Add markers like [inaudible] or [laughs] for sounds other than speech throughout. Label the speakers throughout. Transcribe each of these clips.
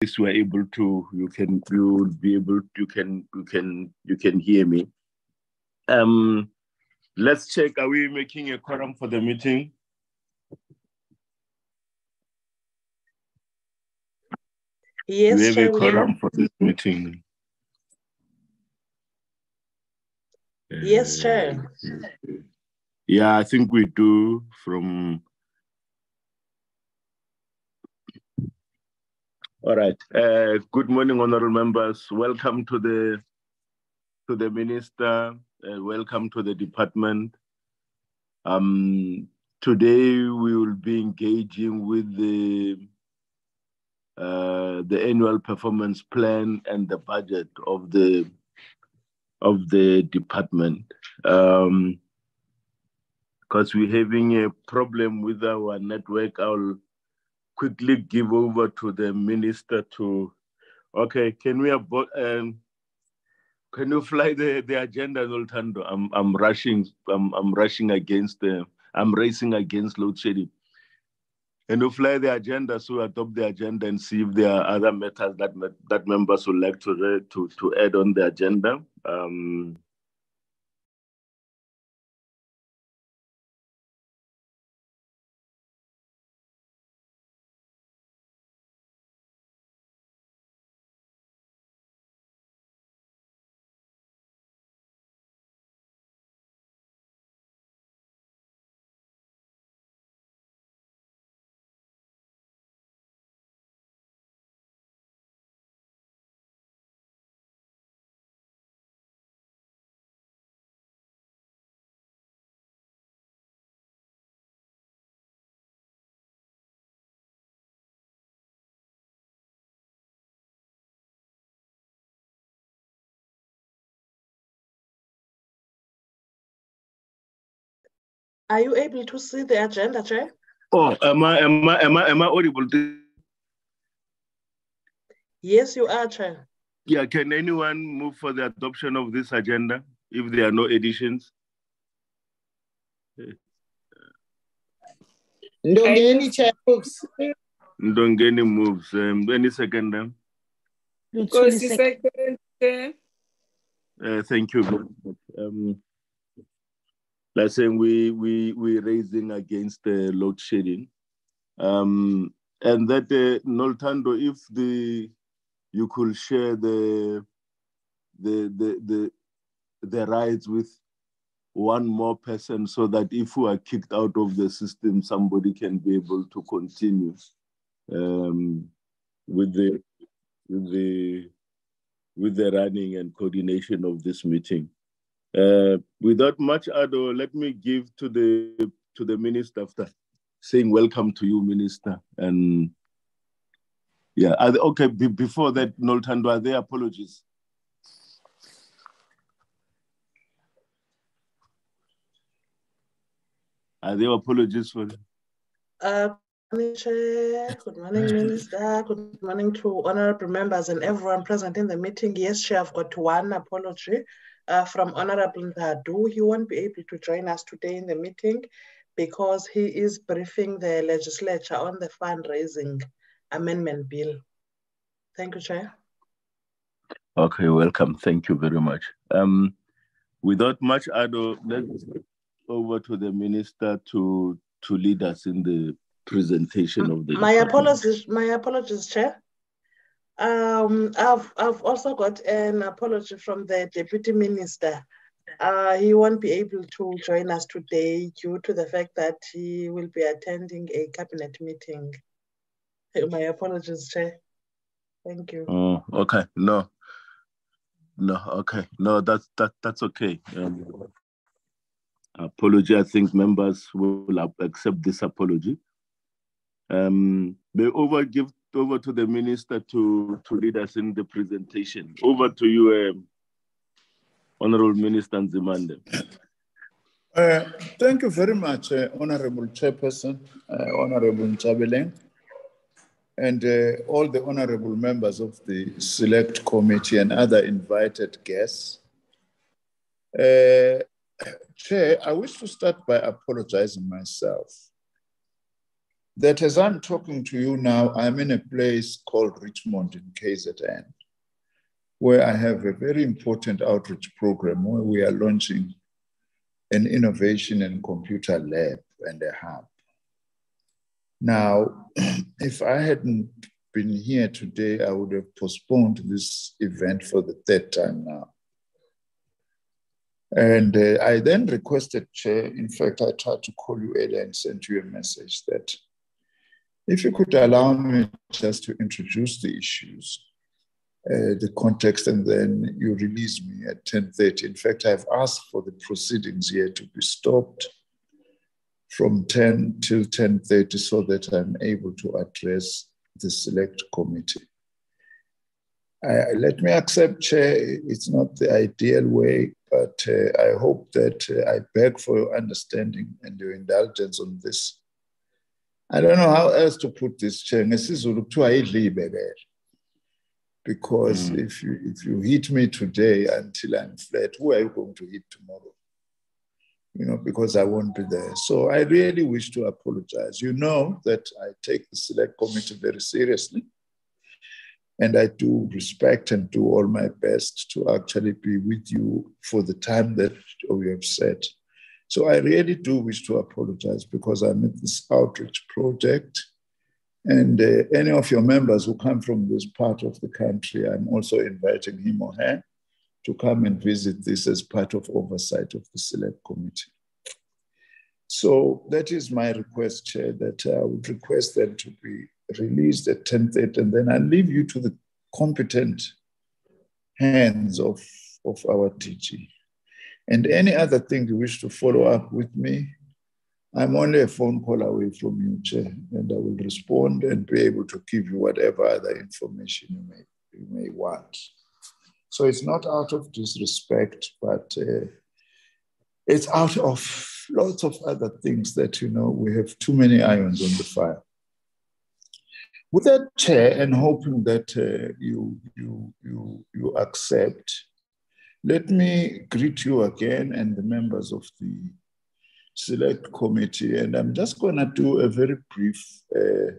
Speaker 1: you are able to, you can, you be able, you can, you can, you can hear me. Um, let's check. Are we making a quorum for the meeting?
Speaker 2: Yes,
Speaker 1: we have a quorum for this meeting.
Speaker 2: Yes, Chair.
Speaker 1: Uh, Yeah, I think we do from. All right. Uh, good morning, honorable members. Welcome to the to the minister. Uh, welcome to the department. Um, today we will be engaging with the uh, the annual performance plan and the budget of the of the department. Um, because we're having a problem with our network. I'll quickly give over to the minister to. Okay, can we um, can you fly the, the agenda, Zoltando? I'm I'm rushing. I'm I'm rushing against the. I'm racing against load shedding. And you fly the agenda so adopt the agenda and see if there are other matters that that members would like to to to add on the agenda? Um,
Speaker 2: Are you able to see the agenda, Chair?
Speaker 1: oh, am I am I am I am I audible?
Speaker 2: Yes, you are, Chair.
Speaker 1: Yeah, can anyone move for the adoption of this agenda if there are no additions?
Speaker 3: Ndongeni Chair moves.
Speaker 1: Ndongeni moves. Um, any second? um,
Speaker 3: Nkosi second. Chair.
Speaker 1: Uh, thank you. very much. Um, like saying we we we raising against the load shedding, um, and that uh, Noltando, if the you could share the the the the the rights with one more person, so that if we are kicked out of the system, somebody can be able to continue um, with the with the with the running and coordination of this meeting. Uh, without much ado, let me give to the to the minister after saying welcome to you, minister. And yeah, are there- okay. be- before that, Noltando, are there apologies? Are there apologies for?
Speaker 2: Uh, good morning, Chair. Good morning, Minister. Good morning to honorable members and everyone present in the meeting. Yes, Chair, I've got one apology uh, from Honorable Ndadu. He won't be able to join us today in the meeting because he is briefing the legislature on the fundraising amendment bill. Thank you, Chair.
Speaker 1: Okay, welcome. Thank you very much. Um, without much ado, let's over to the minister to to lead us in the presentation of the.
Speaker 2: My apologies, my apologies, Chair. Um, I've, I've also got an apology from the Deputy Minister. Uh, he won't be able to join us today due to the fact that he will be attending a cabinet meeting. My apologies, Chair. Thank you.
Speaker 1: Oh, okay. No. No, okay. No, that's that that's okay. Um, apology. I think members will accept this apology. Um, may over give over to the minister to to lead us in the presentation. Over to you, um, Honorable Minister Nzimande.
Speaker 4: Uh, Thank you very much, uh, Honorable Chairperson, uh, Honorable Nchabeleng, and uh, all the honorable members of the Select Committee and other invited guests. Uh, Chair, I wish to start by apologizing myself that as I'm talking to you now, I'm in a place called Richmond in KZN, where I have a very important outreach program where we are launching an innovation and computer lab and a hub. Now, [clears throat] if I hadn't been here today, I would have postponed this event for the third time now. And uh, I then requested, Chair, in fact, I tried to call you earlier and sent you a message that if you could allow me just to introduce the issues, uh, the context, and then you release me at 10.30. In fact, I've asked for the proceedings here to be stopped from 10 till 10.30 so that I'm able to address the select committee. I, let me accept, Chair, it's not the ideal way, but uh, I hope that uh, I beg for your understanding and your indulgence on this. I don't know how else to put this, Chair. Because mm. if you if you hit me today until I'm flat, who are you going to hit tomorrow? You know, because I won't be there. So I really wish to apologize. You know that I take the select committee very seriously. And I do respect and do all my best to actually be with you for the time that we have set. So I really do wish to apologize because I'm at this outreach project. And uh, any of your members who come from this part of the country, I'm also inviting him or her to come and visit this as part of oversight of the select committee. So that is my request, Chair, that I would request them to be released at 10.30 and then I leave you to the competent hands of, of our DG. And any other thing you wish to follow up with me, I'm only a phone call away from you, Chair, and I will respond and be able to give you whatever other information you may, you may want. So it's not out of disrespect, but uh, it's out of lots of other things that, you know, we have too many irons on the fire. With that, Chair, and hoping that uh, you, you, you, you accept, let me greet you again and the members of the select committee. And I'm just going to do a very brief uh,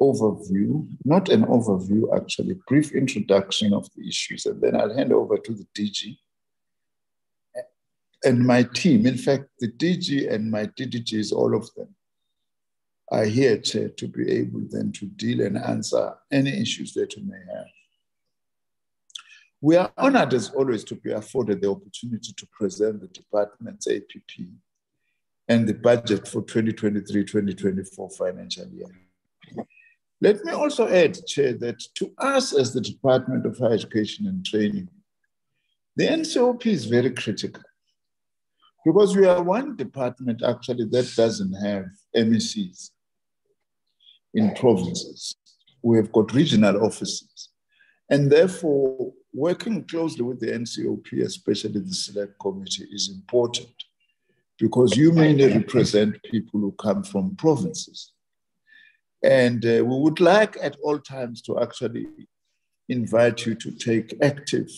Speaker 4: overview, not an overview, actually, brief introduction of the issues. And then I'll hand over to the DG and my team. In fact, the DG and my DDGs, all of them, are here to, to be able then to deal and answer any issues that you may have. We are honored as always to be afforded the opportunity to present the department's APP and the budget for 2023-2024 financial year. Let me also add, Chair, that to us as the Department of Higher Education and Training, the NCOP is very critical because we are one department actually that doesn't have MECs in provinces. We have got regional offices. And therefore, working closely with the NCOP, especially the select committee, is important because you mainly represent people who come from provinces. And uh, we would like at all times to actually invite you to take active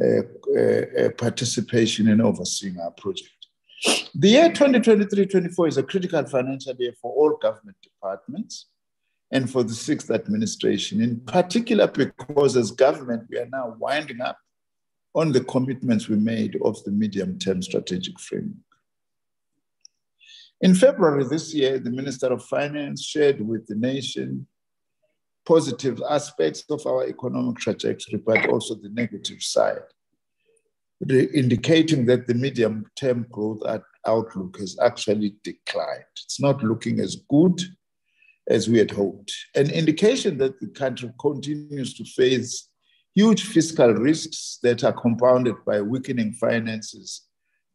Speaker 4: uh, uh, participation in overseeing our project. The year 2023-24 is a critical financial year for all government departments and for the sixth administration, in particular because as government, we are now winding up on the commitments we made of the medium-term strategic framework. In February this year, the Minister of Finance shared with the nation positive aspects of our economic trajectory, but also the negative side indicating that the medium term growth outlook has actually declined. It's not looking as good as we had hoped. An indication that the country continues to face huge fiscal risks that are compounded by weakening finances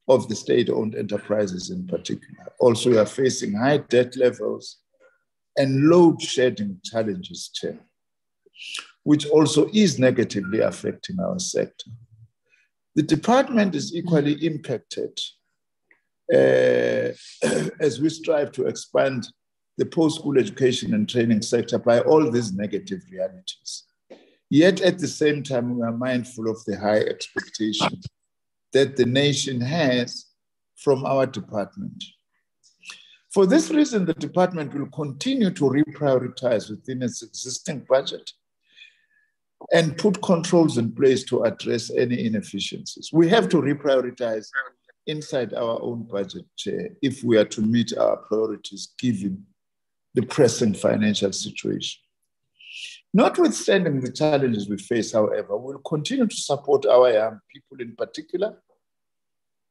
Speaker 4: of the state owned enterprises in particular. Also, we are facing high debt levels and load shedding challenges, Chair, which also is negatively affecting our sector. The department is equally impacted uh, [clears throat] as we strive to expand the post-school education and training sector by all these negative realities. Yet at the same time, we are mindful of the high expectation that the nation has from our department. For this reason, the department will continue to reprioritize within its existing budget and put controls in place to address any inefficiencies. We have to reprioritize inside our own budget Chair, if we are to meet our priorities given the present financial situation. Notwithstanding the challenges we face, however, we'll continue to support our young people in particular,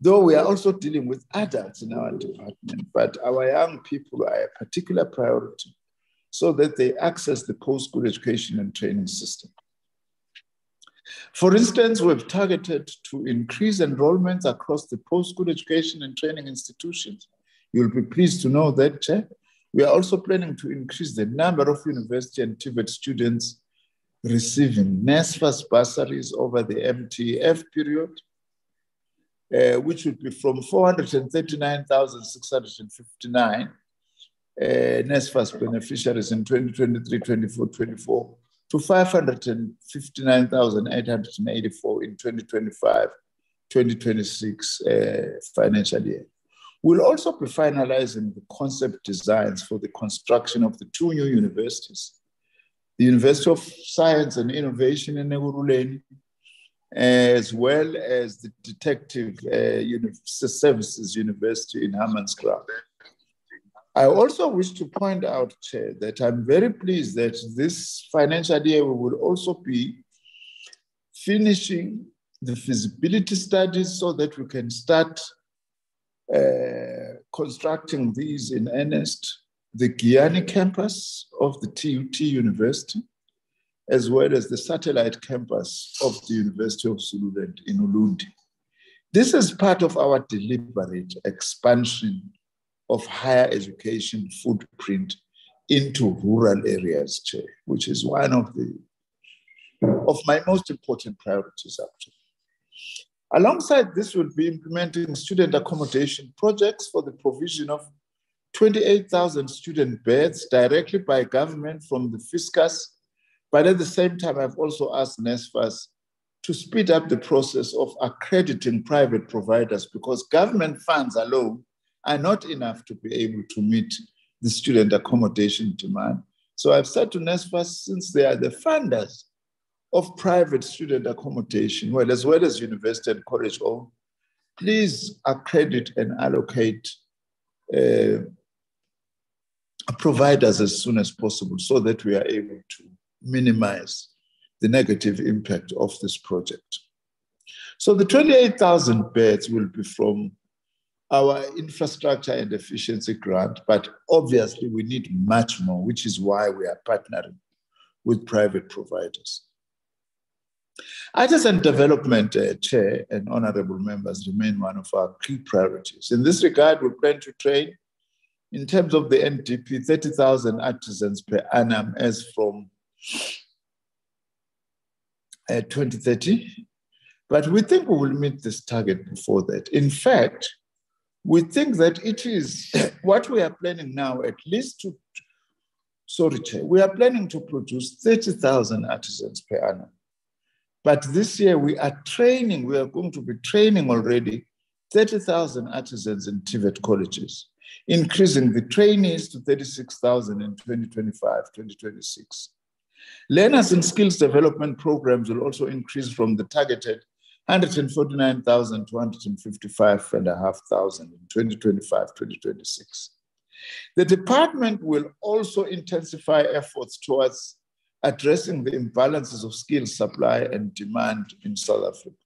Speaker 4: though we are also dealing with adults in our department, but our young people are a particular priority so that they access the post-school education and training system. For instance, we've targeted to increase enrollments across the post-school education and training institutions. You'll be pleased to know that, Chair. We are also planning to increase the number of university and TVET students receiving NSFAS bursaries over the MTF period, uh, which would be from 439,659 uh, NSFAS beneficiaries in 2023, 24, 24 to 559,884 in 2025 2026 uh, financial year. We'll also be finalizing the concept designs for the construction of the two new universities the University of Science and Innovation in Ekurhuleni, as well as the Detective uh, Services University in Hammanskraal. I also wish to point out, Chair, that I'm very pleased that this financial year we will also be finishing the feasibility studies so that we can start Uh, constructing these in earnest. The Giyani campus of the TUT University, as well as the satellite campus of the University of Zululand in Ulundi. This is part of our deliberate expansion of higher education footprint into rural areas, Chair, which is one of the of my most important priorities actually. Alongside this, we'll be implementing student accommodation projects for the provision of 28,000 student beds directly by government from the fiscus. But at the same time, I've also asked NSFAS to speed up the process of accrediting private providers because government funds alone are not enough to be able to meet the student accommodation demand. So I've said to NSFAS, since they are the funders of private student accommodation, well, as well as university and college owned, please accredit and allocate uh, providers as soon as possible so that we are able to minimize the negative impact of this project. So the 28,000 beds will be from our infrastructure and efficiency grant, but obviously we need much more, which is why we are partnering with private providers. Artisan development, uh, Chair and honorable members, remain one of our key priorities. In this regard, we plan to train, in terms of the NDP, 30,000 artisans per annum as from uh, 2030. But we think we will meet this target before that. In fact, we think that it is [coughs] what we are planning now, at least to, sorry, Chair, we are planning to produce 30,000 artisans per annum. But this year we are training, we are going to be training already 30,000 artisans in TVET colleges, increasing the trainees to 36,000 in 2025, 2026. Learners in skills development programs will also increase from the targeted 149,255 and a half thousand in 2025, 2026. The department will also intensify efforts towards addressing the imbalances of skills supply and demand in South Africa.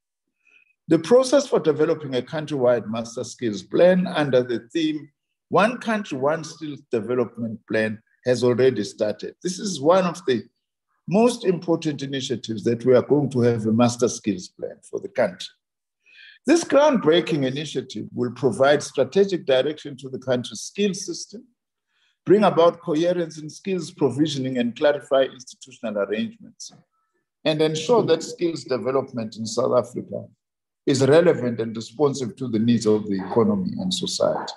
Speaker 4: The process for developing a countrywide master skills plan under the theme One Country, One Skills Development Plan has already started. This is one of the most important initiatives that we are going to have a master skills plan for the country. This groundbreaking initiative will provide strategic direction to the country's skills system, bring about coherence in skills provisioning and clarify institutional arrangements, and ensure that skills development in South Africa is relevant and responsive to the needs of the economy and society.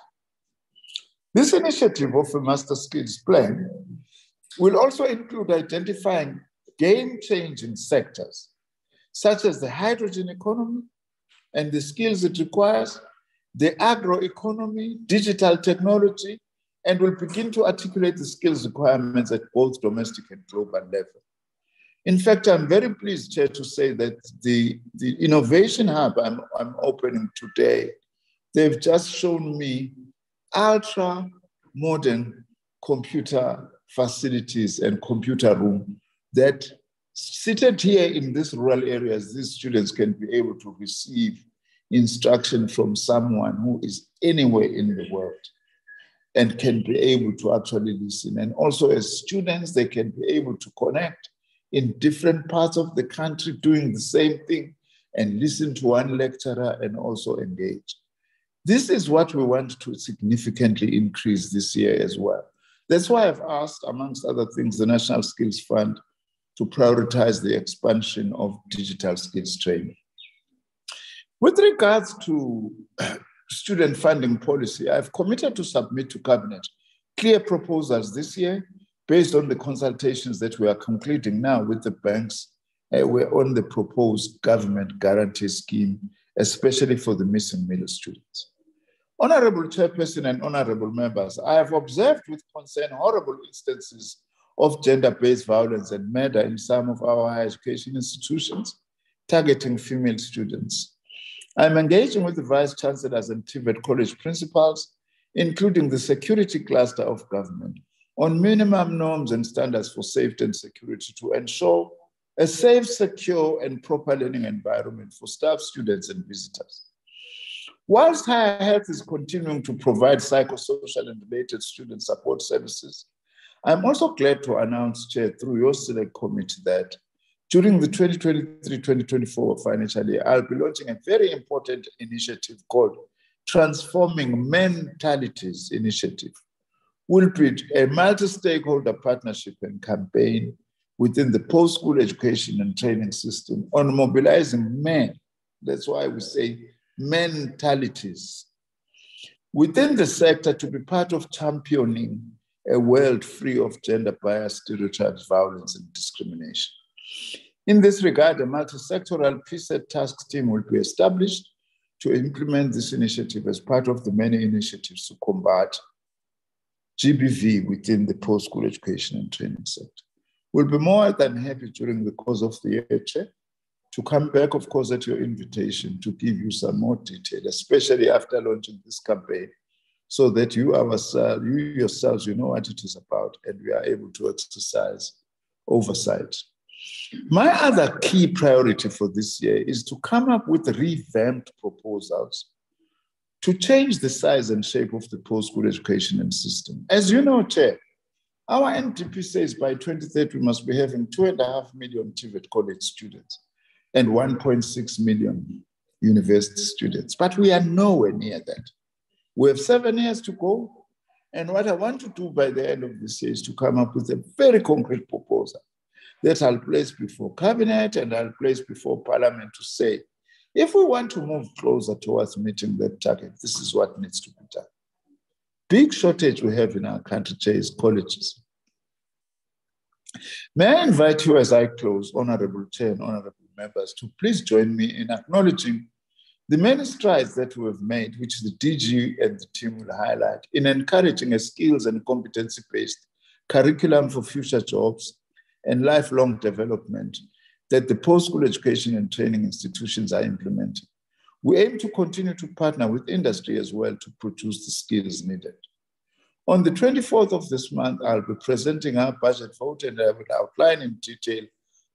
Speaker 4: This initiative of a master skills plan will also include identifying game-changing sectors, such as the hydrogen economy and the skills it requires, the agro economy, digital technology, and will begin to articulate the skills requirements at both domestic and global level. In fact, I'm very pleased, Chair, to say that the, the Innovation Hub I'm, I'm opening today, they've just shown me ultra modern computer facilities and computer room that seated here in these rural areas, these students can be able to receive instruction from someone who is anywhere in the world and can be able to actually listen. And also, as students, they can be able to connect in different parts of the country doing the same thing and listen to one lecturer and also engage. This is what we want to significantly increase this year as well. That's why I've asked, amongst other things, the National Skills Fund to prioritize the expansion of digital skills training. With regards to student funding policy, I've committed to submit to Cabinet clear proposals this year based on the consultations that we are concluding now with the banks. Uh, we're on the proposed government guarantee scheme, especially for the missing middle students. Honorable Chairperson and honorable members, I have observed with concern horrible instances of gender-based violence and murder in some of our higher education institutions targeting female students. I'm engaging with the vice chancellors and TVET college principals, including the security cluster of government, on minimum norms and standards for safety and security to ensure a safe, secure, and proper learning environment for staff, students, and visitors. Whilst Higher Health is continuing to provide psychosocial and related student support services, I'm also glad to announce, Chair, through your select committee that during the 2023-2024 financial year, I'll be launching a very important initiative called Transforming Mentalities Initiative. We'll be a multi-stakeholder partnership and campaign within the post-school education and training system on mobilizing men. That's why we say mentalities within the sector to be part of championing a world free of gender bias, stereotypes, violence, and discrimination. In this regard, a multi-sectoral PSET task team will be established to implement this initiative as part of the many initiatives to combat GBV within the post-school education and training sector. We'll be more than happy during the course of the year, Chair, to come back, of course, at your invitation to give you some more detail, especially after launching this campaign, so that you ourselves, you yourselves, you know what it is about, and we are able to exercise oversight. My other key priority for this year is to come up with revamped proposals to change the size and shape of the post-school education system. As you know, Chair, our NDP says by 2030 we must be having two and a half million TVET college students and 1.6 million university students. But we are nowhere near that. We have seven years to go. And what I want to do by the end of this year is to come up with a very concrete proposal that I'll place before cabinet and I'll place before parliament to say, if we want to move closer towards meeting that target, this is what needs to be done. Big shortage we have in our country is colleges. May I invite you as I close, Honorable Chair and Honorable members to please join me in acknowledging the many strides that we have made, which the DG and the team will highlight, in encouraging a skills and competency-based curriculum for future jobs and lifelong development that the post-school education and training institutions are implementing. We aim to continue to partner with industry as well to produce the skills needed. On the 24th of this month, I'll be presenting our budget vote and I will outline in detail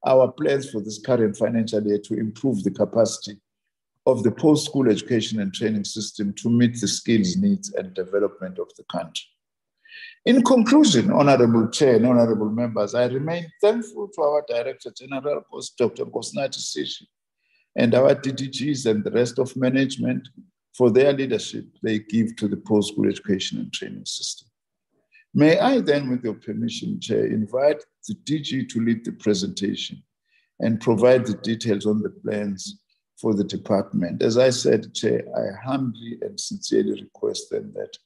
Speaker 4: our plans for this current financial year to improve the capacity of the post-school education and training system to meet the skills needs and development of the country. In conclusion, Honorable Chair and Honorable Members, I remain thankful to our Director General, Dr. Nkosinathi Sishi, and our DDGs and the rest of management for their leadership they give to the post-school education and training system. May I then, with your permission, Chair, invite the DG to lead the presentation and provide the details on the plans for the department. As I said, Chair, I humbly and sincerely request then that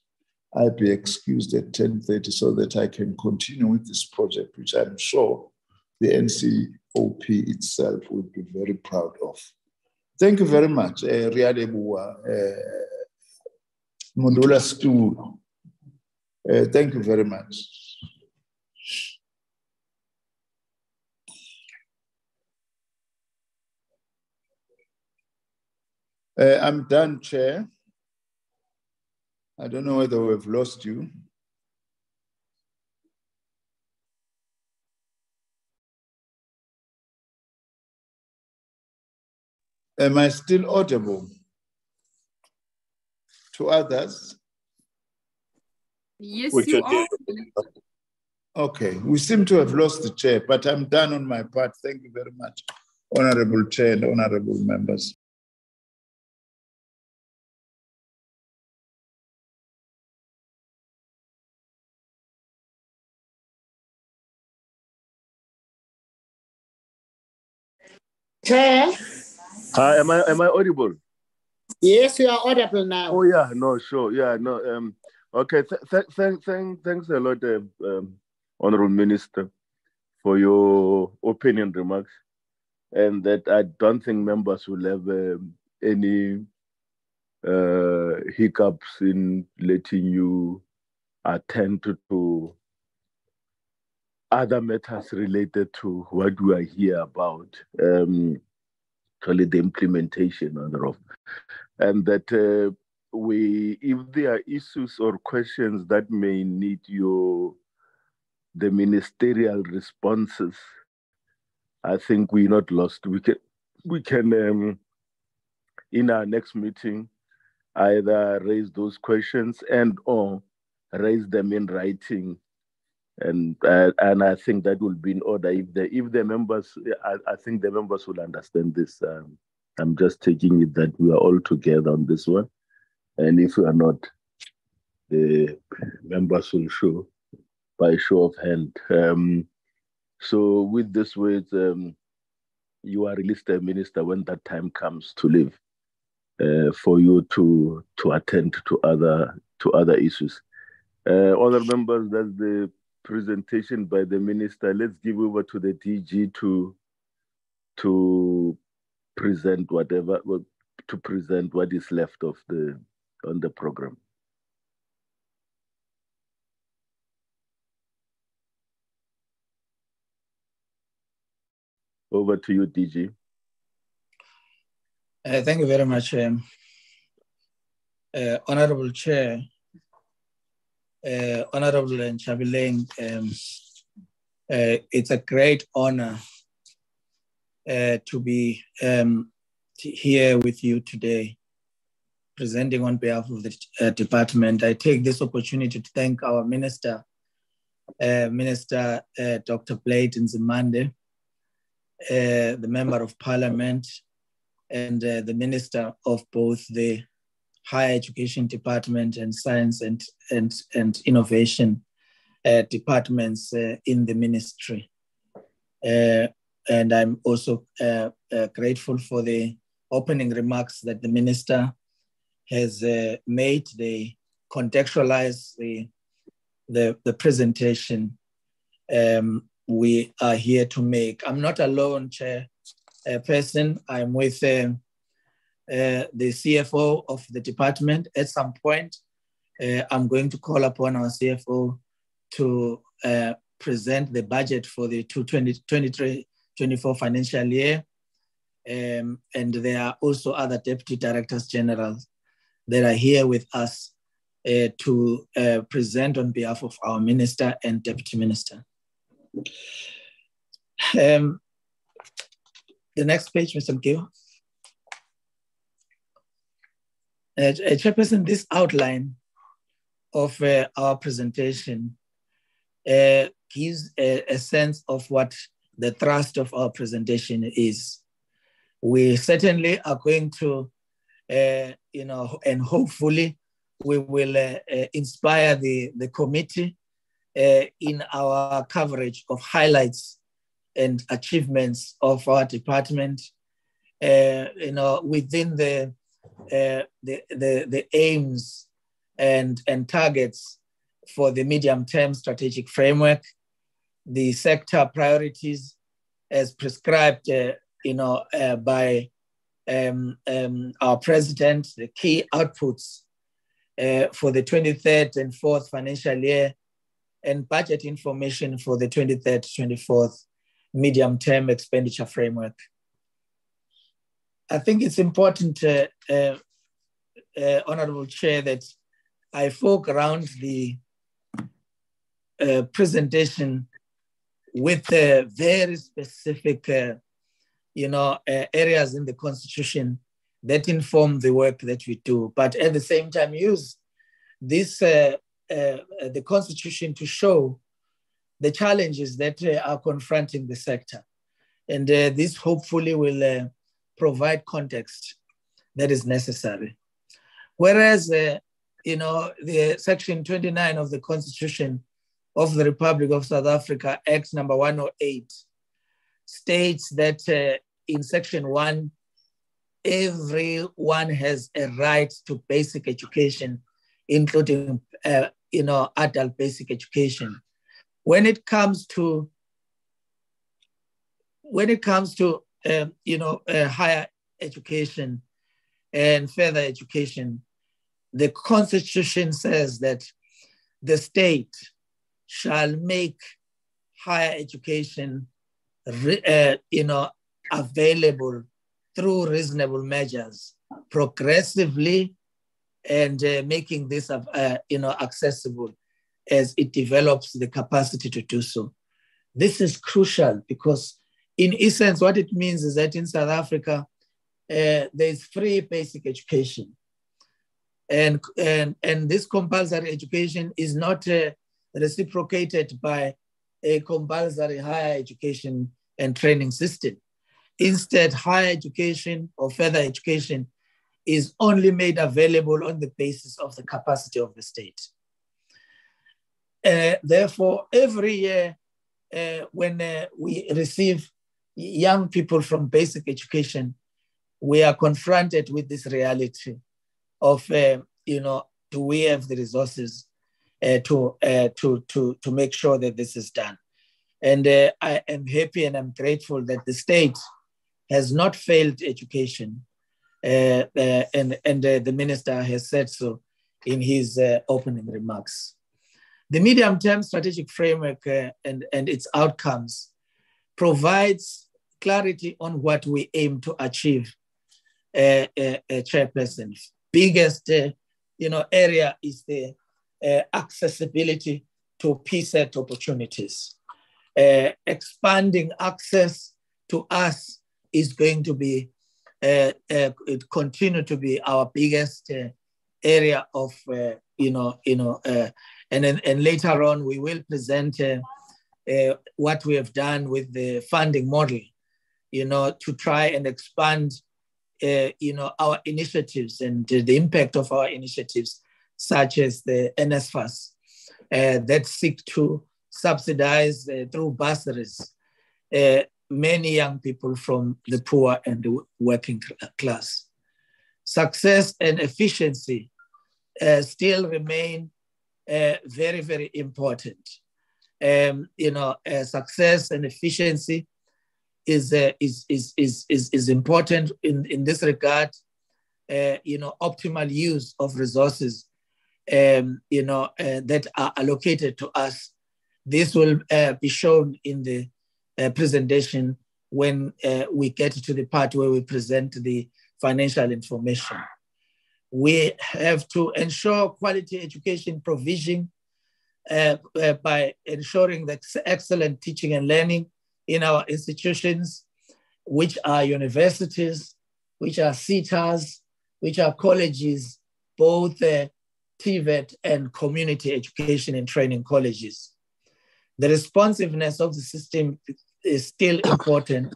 Speaker 4: I be excused at 10.30 so that I can continue with this project, which I'm sure the NCOP itself would be very proud of. Thank you very much. Uh, Mundula Stool. Uh, thank you very much. Uh, I'm done, Chair. I don't know whether we've lost you. Am I still audible to others?
Speaker 3: Yes, you are.
Speaker 4: Okay, we seem to have lost the chair, but I'm done on my part. Thank you very much, Honorable Chair and Honorable members.
Speaker 2: Chair.
Speaker 1: Hi, am I am I audible?
Speaker 2: Yes, you are audible now.
Speaker 1: Oh yeah, no, sure, yeah, no. Um, okay, th- th- th- th- thanks a lot, uh, um, Honorable Minister, for your opinion remarks, and that I don't think members will have um, any uh, hiccups in letting you attend to, to other matters related to what we are here about, um, actually the implementation thereof, and that uh, we, if there are issues or questions that may need your the ministerial responses, I think we're not lost. We can we can um, in our next meeting either raise those questions and or raise them in writing and uh, and I think that will be in order if the if the members I, I think the members will understand this. Um, I'm just taking it that we are all together on this one, and if we are not, the members will show by show of hand. Um, so with this words, um, you are released a minister when that time comes to leave, uh, for you to to attend to other to other issues. Uh, other members, that's the presentation by the minister. Let's give over to the DG to to present whatever to present what is left of the on the program. Over to you, DG.
Speaker 5: Uh, thank you very much, um, uh, Honorable Chair, uh, Honorable Nchabeleng. Um, uh, it's a great honor uh, to be um, here with you today, presenting on behalf of the uh, department. I take this opportunity to thank our Minister, uh, Minister uh, Dr. Blade Nzimande, the Member of Parliament, and the Minister of both the Higher Education Department and Science and, and, and Innovation uh, departments in the ministry. and I'm also grateful for the opening remarks that the minister has uh, made. They contextualize the, the, the presentation um, we are here to make. I'm not alone, Chair uh, person. I'm with uh, uh the CFO of the department. At some point, uh, I'm going to call upon our CFO to uh, present the budget for the 2023-24 financial year um, and there are also other deputy directors generals that are here with us uh, to uh, present on behalf of our minister and deputy minister. Um, the next page, Mr. Mkiwa. Uh, Chairperson, this outline of uh, our presentation uh, gives a, a sense of what the thrust of our presentation is. We certainly are going to, uh, you know, and hopefully we will uh, uh, inspire the, the committee uh, in our coverage of highlights and achievements of our department, uh, you know, within the, uh, the, the, the aims and, and targets for the medium-term strategic framework, the sector priorities as prescribed you know, uh, by um, um, our president, the key outputs uh, for the 23rd and 4th financial year and budget information for the 23rd, 24th medium term expenditure framework. I think it's important, uh, uh, uh, Honorable Chair, that I foreground the uh, presentation with very specific, uh, you know, uh, areas in the Constitution that inform the work that we do, but at the same time use this the Constitution to show the challenges that are confronting the sector. And this hopefully will provide context that is necessary. Whereas, uh, you know, the section 29 of the Constitution of the Republic of South Africa, Act number 108, states that uh, in section one, everyone has a right to basic education, including, uh, you know, adult basic education. When it comes to, when it comes to um, you know, uh, higher education and further education, the Constitution says that the state shall make higher education, uh, you know, available through reasonable measures, progressively, and uh, making this, uh, you know, accessible as it develops the capacity to do so. This is crucial because in essence, what it means is that in South Africa, uh, there's free basic education. And, and, and this compulsory education is not uh, reciprocated by a compulsory higher education and training system. Instead, higher education or further education is only made available on the basis of the capacity of the state. Uh, therefore, every year uh, when uh, we receive young people from basic education, we are confronted with this reality of, uh, you know, do we have the resources uh, to, uh, to, to, to make sure that this is done? And uh, I am happy and I'm grateful that the state has not failed education. Uh, uh, and and the minister has said so in his opening remarks. The medium term strategic framework and, and its outcomes provides clarity on what we aim to achieve, uh, uh, uh, Chairperson. Biggest, uh, you know, area is the uh, accessibility to PSET opportunities. Uh, expanding access to us is going to be, it continue to be our biggest area of, you know, you know, and and later on we will present uh, what we have done with the funding model you know, to try and expand, uh, you know, our initiatives and the impact of our initiatives, such as the NSFAS, uh, that seek to subsidize uh, through bursaries uh, many young people from the poor and the working class. Success and efficiency uh, still remain uh, very, very important. Um, you know, success and efficiency is, uh, is, is, is, is, is important in, in this regard. Uh, you know, optimal use of resources, um, you know, uh, that are allocated to us. This will uh, be shown in the uh, presentation when uh, we get to the part where we present the financial information. We have to ensure quality education provision by ensuring that excellent teaching and learning in our institutions, which are universities, which are SETAs, which are colleges, both uh, TVET and community education and training colleges. The responsiveness of the system is still important.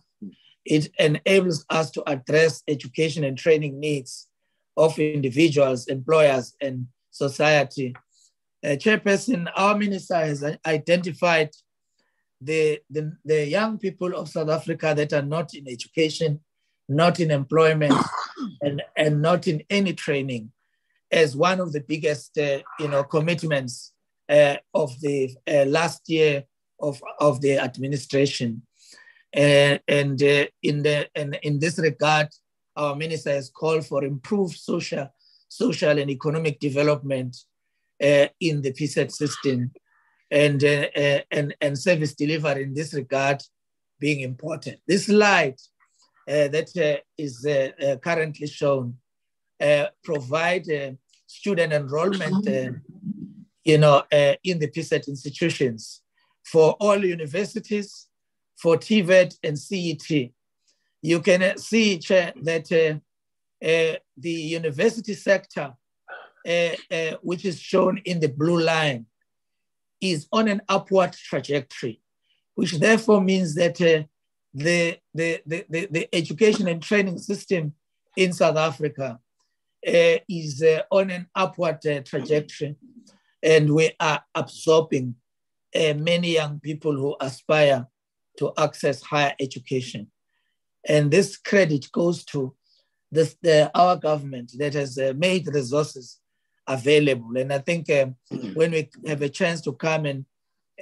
Speaker 5: It enables us to address education and training needs of individuals, employers, and society. Uh, Chairperson, our minister has identified the, the, the young people of South Africa that are not in education, not in employment, [coughs] and, and not in any training as one of the biggest uh, you know, commitments uh, of the uh, last year of, of the administration. Uh, and uh, in, the, and in this regard, our minister has called for improved social social and economic development uh, in the PSET system and, uh, uh, and, and service delivery in this regard being important. This slide uh, that uh, is uh, currently shown provide student enrollment you know, in the PSET institutions for all universities, for TVET and CET. You can see, that uh, the university sector, uh, uh, which is shown in the blue line, is on an upward trajectory, which therefore means that uh, the, the, the, the, the, education and training system in South Africa uh, is uh, on an upward trajectory. And we are absorbing many young people who aspire to access higher education. And this credit goes to this, the, our government that has uh, made resources available. And I think um, when we have a chance to come and,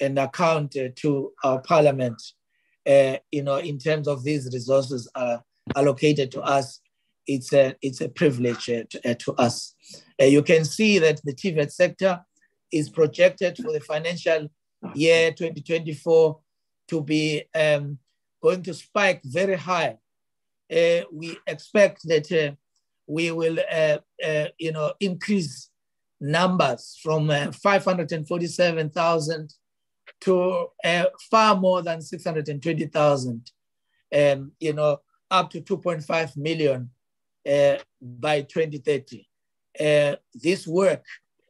Speaker 5: and account uh, to our parliament, uh, you know, in terms of these resources are allocated to us, it's a, it's a privilege uh, to, uh, to, us. Uh, you can see that the TVET sector is projected for the financial year 2024 to be um, going to spike very high uh, we expect that we will, uh, you know, increase numbers from 547,000 to far more than 620,000, um, you know, up to 2.5 million by 2030. this work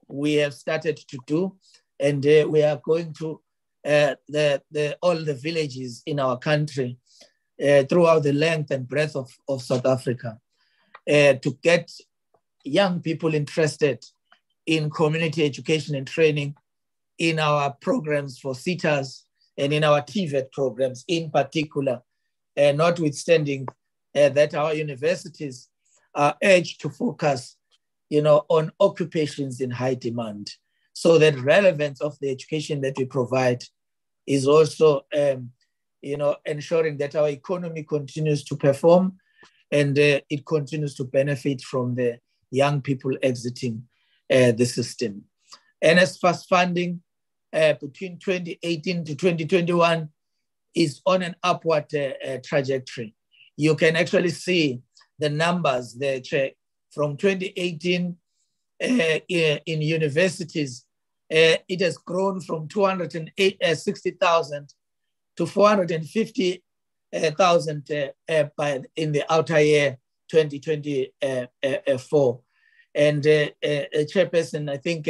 Speaker 5: we have started to do, and we are going to uh, the, the, all the villages in our country uh, throughout the length and breadth of, of South Africa uh, to get young people interested in community education and training in our programs for SETAs and in our TVET programs in particular, uh, notwithstanding uh, that our universities are urged to focus you know, on occupations in high demand. So that relevance of the education that we provide is also um, you know, ensuring that our economy continues to perform and uh, it continues to benefit from the young people exiting the system. NSFAS funding uh, between 2018 to 2021 is on an upward uh, uh, trajectory. You can actually see the numbers there from 2018 uh, in universities. it has grown from 260,000 to 450,000 uh, uh, by in the outer year 2024. And uh, Chairperson, I think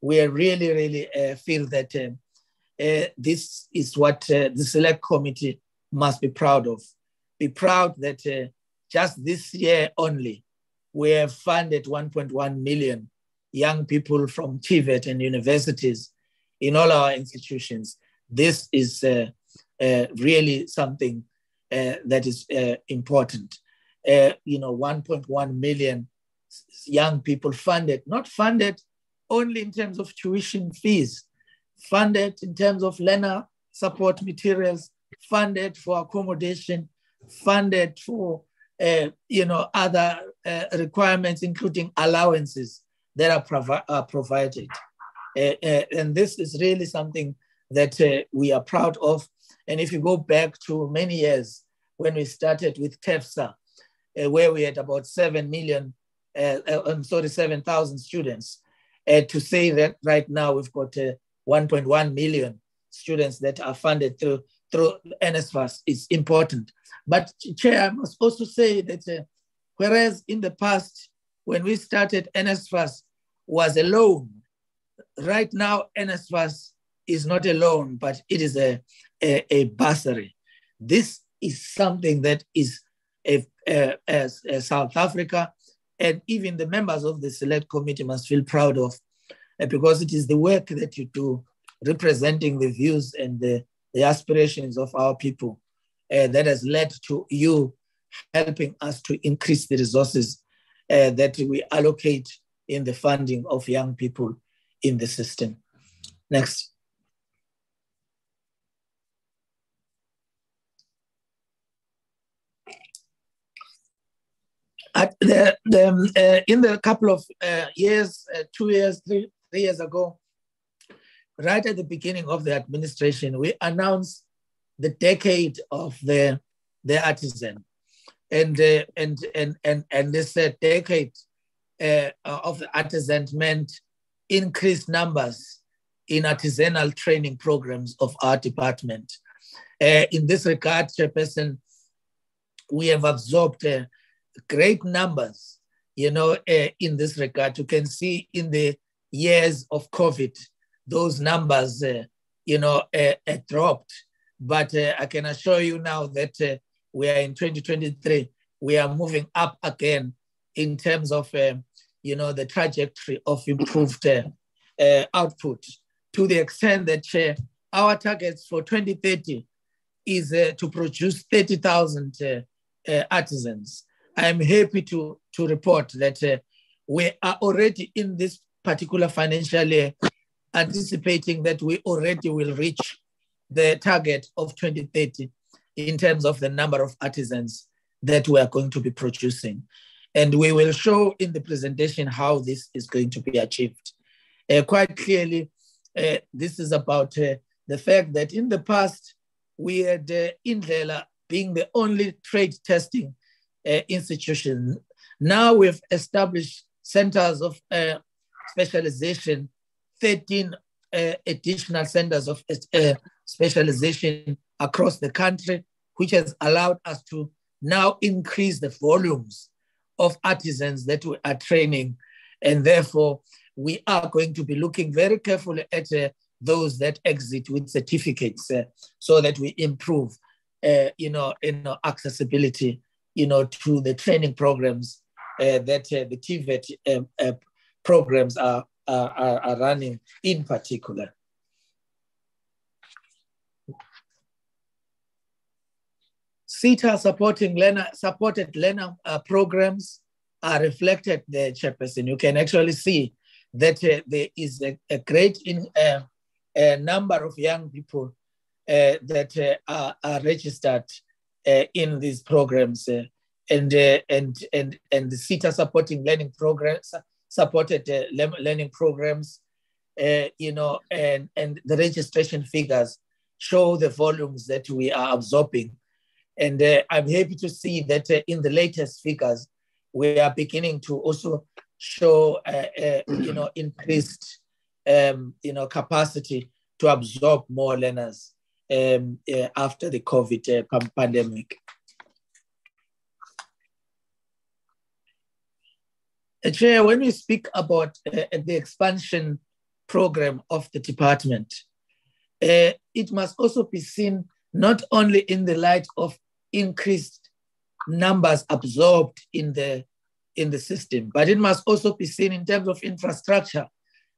Speaker 5: we really, really feel that this is what the select committee must be proud of. Be proud that just this year only, we have funded 1.1 million young people from TVET and universities in all our institutions. This is uh, uh, really something uh, that is uh, important. you know, 1.1 million young people funded, not funded only in terms of tuition fees, funded in terms of learner support materials, funded for accommodation, funded for uh, you know other uh, requirements, including allowances that are, provi- are provided. Uh, and this is really something that we are proud of and if you go back to many years when we started with TEFSA, uh, where we had about 7 million, uh, uh I'm sorry, 7,000 students, to say that right now we've got uh, 1.1 million students that are funded through, through NSFAS is important. But Chair, I must also say that uh, whereas in the past, when we started NSFAS was a loan, right now NSFAS is not a loan, but it is a, a, a bursary. This is something that is a, a, a, South Africa and even the members of the select committee must feel proud of uh, because it is the work that you do representing the views and the, the aspirations of our people uh, that has led to you helping us to increase the resources uh, that we allocate in the funding of young people in the system. Next. At the, the, uh, in the couple of uh, years, uh, two years, three, three years ago, right at the beginning of the administration, we announced the decade of the, the artisan. And, uh, and, and, and, and this uh, decade uh, of the artisan meant increased numbers in artisanal training programs of our department. Uh, in this regard, Chairperson, we have absorbed uh, great numbers, you know, uh, in this regard. You can see in the years of COVID, those numbers, uh, you know, uh, dropped. But I can assure you now that we are in 2023, we are moving up again in terms of, you know, the trajectory of improved output to the extent that our targets for 2030 is to produce 30,000 artisans. I'm happy to, to report that uh, we are already in this particular financial year anticipating that we already will reach the target of 2030 in terms of the number of artisans that we are going to be producing. And we will show in the presentation how this is going to be achieved. Uh, quite clearly, uh, this is about uh, the fact that in the past, we had uh, Indlela being the only trade testing uh, institution. Now we've established centers of uh, specialization, 13 uh, additional centers of uh, specialization across the country, which has allowed us to now increase the volumes of artisans that we are training. And therefore, we are going to be looking very carefully at uh, those that exit with certificates uh, so that we improve, you know, you know, accessibility you know, to the training programs uh, that uh, the TVET um, uh, programs are, are, are running in particular. SETA supporting learner, supported learner uh, programs are reflected there, Chairperson. You can actually see that uh, there is a, a great in, uh, a number of young people that are, are, registered in these programs uh, and, uh, and, and, and the SETA supporting learning programs, supported uh, learning programs, uh, you know, and, and the registration figures show the volumes that we are absorbing. And uh, I'm happy to see that uh, in the latest figures, we are beginning to also show, uh, you know, [clears throat] increased, um, you know, capacity to absorb more learners um, uh, after the COVID uh, pandemic. Chair, when we speak about uh, the expansion program of the department, uh, it must also be seen not only in the light of increased numbers absorbed in the, in the system, but it must also be seen in terms of infrastructure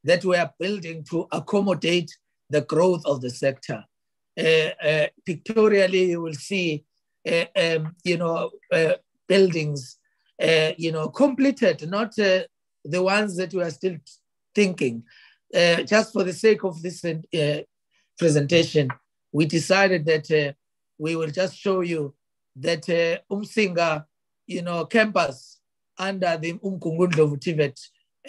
Speaker 5: that we are building to accommodate the growth of the sector. Uh, uh, pictorially, you will see, uh, um, you know, buildings, you know, completed, not the ones that we are still thinking. just for the sake of this presentation, we decided that we will just show you that uh, Umsinga, you know, campus under the Umgungundlovu TVET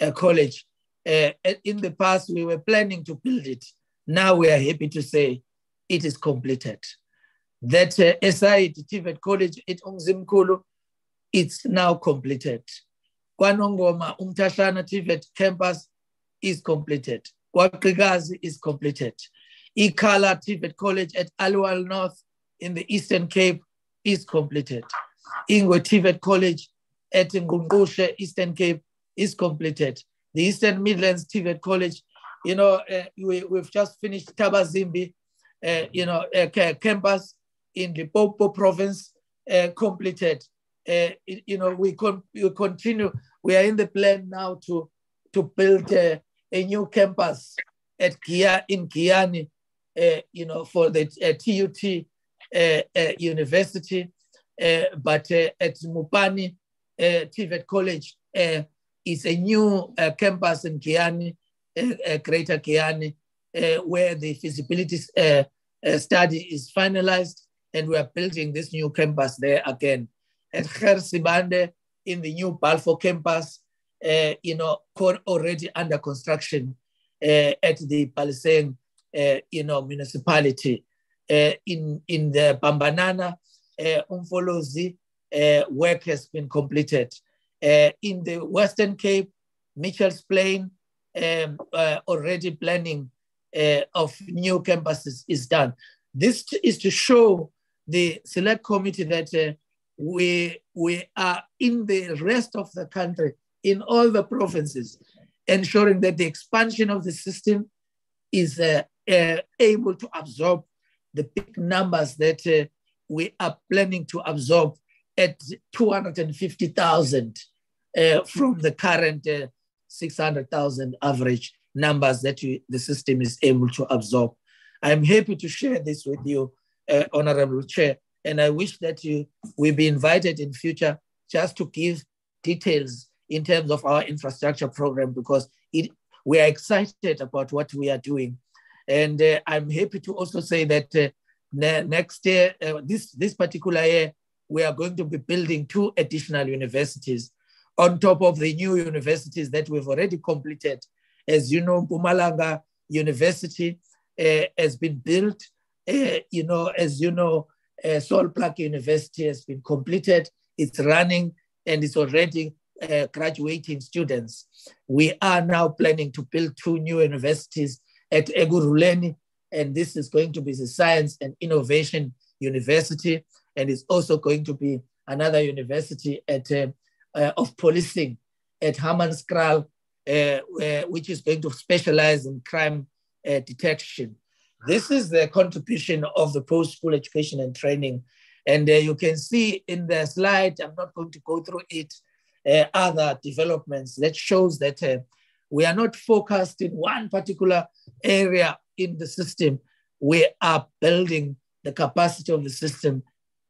Speaker 5: uh, College. Uh, in the past, we were planning to build it. Now we are happy to say it is completed. That uh, SI TVET College at Umzimkulu, it's now completed. Kwanongoma Umtashlana TVET campus is completed. Kwaqigazi is completed. Ikhala TVET College at Aliwal North in the Eastern Cape is completed. Ingwe TVET College at Ngungushe, Eastern Cape is completed. The Eastern Midlands TVET College, you know, uh, we, we've just finished Thabazimbi uh, Uh, you know, uh, a campus in the Popo province uh, completed. Uh, you know, we, con we continue, we are in the plan now to, to build a new campus at Kia in Giyani, uh, you know, for the TUT University. but at Mopani, TVET College is a new campus in Giyani, Greater Giyani, uh, where the feasibility uh, uh, study is finalized and we are building this new campus there again. At Gert Sibande in the new Balfour campus, uh, you know, already under construction uh, at the Paliseng, uh, you know, municipality. Uh, in, in the Bambanana, uh, Umfolozi, uh, work has been completed. Uh, in the Western Cape, Mitchell's Plain, um, uh, already planning uh, of new campuses is done. This is to show the select committee that uh, we, we are in the rest of the country, in all the provinces, ensuring that the expansion of the system is uh, uh, able to absorb the big numbers that uh, we are planning to absorb at 250,000 uh, from the current uh, 600,000 average numbers that you, the system is able to absorb. I'm happy to share this with you, uh, Honorable Chair, and I wish that you will be invited in future just to give details in terms of our infrastructure program because it, we are excited about what we are doing. And uh, I'm happy to also say that uh, ne next year, uh, this, this particular year, we are going to be building two additional universities on top of the new universities that we've already completed. As you know, Mpumalanga University uh, has been built. Uh, you know, as you know, uh, Sol Plaatje University has been completed. It's running and it's already uh, graduating students. We are now planning to build two new universities at Ekurhuleni, and this is going to be the Science and Innovation University, and it's also going to be another university at uh, uh, of policing at Hammanskraal, uh, which is going to specialize in crime uh, detection. This is the contribution of the post-school education and training. And uh, you can see in the slide, I'm not going to go through it, uh, other developments that shows that uh, we are not focused in one particular area in the system. We are building the capacity of the system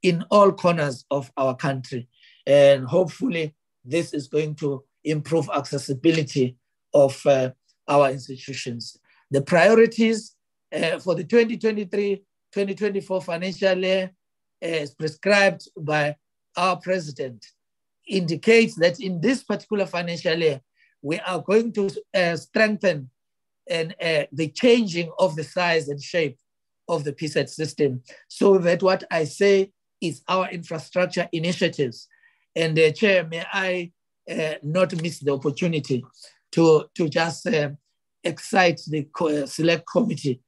Speaker 5: in all corners of our country. And hopefully this is going to improve accessibility of uh, our institutions. The priorities uh, for the 2023-2024 financial year as prescribed by our president indicates that in this particular financial year, we are going to uh, strengthen and uh, the changing of the size and shape of the PSET system so that what I say is our infrastructure initiatives. And uh, Chair, may I uh, not miss the opportunity to, to just uh, excite the co select committee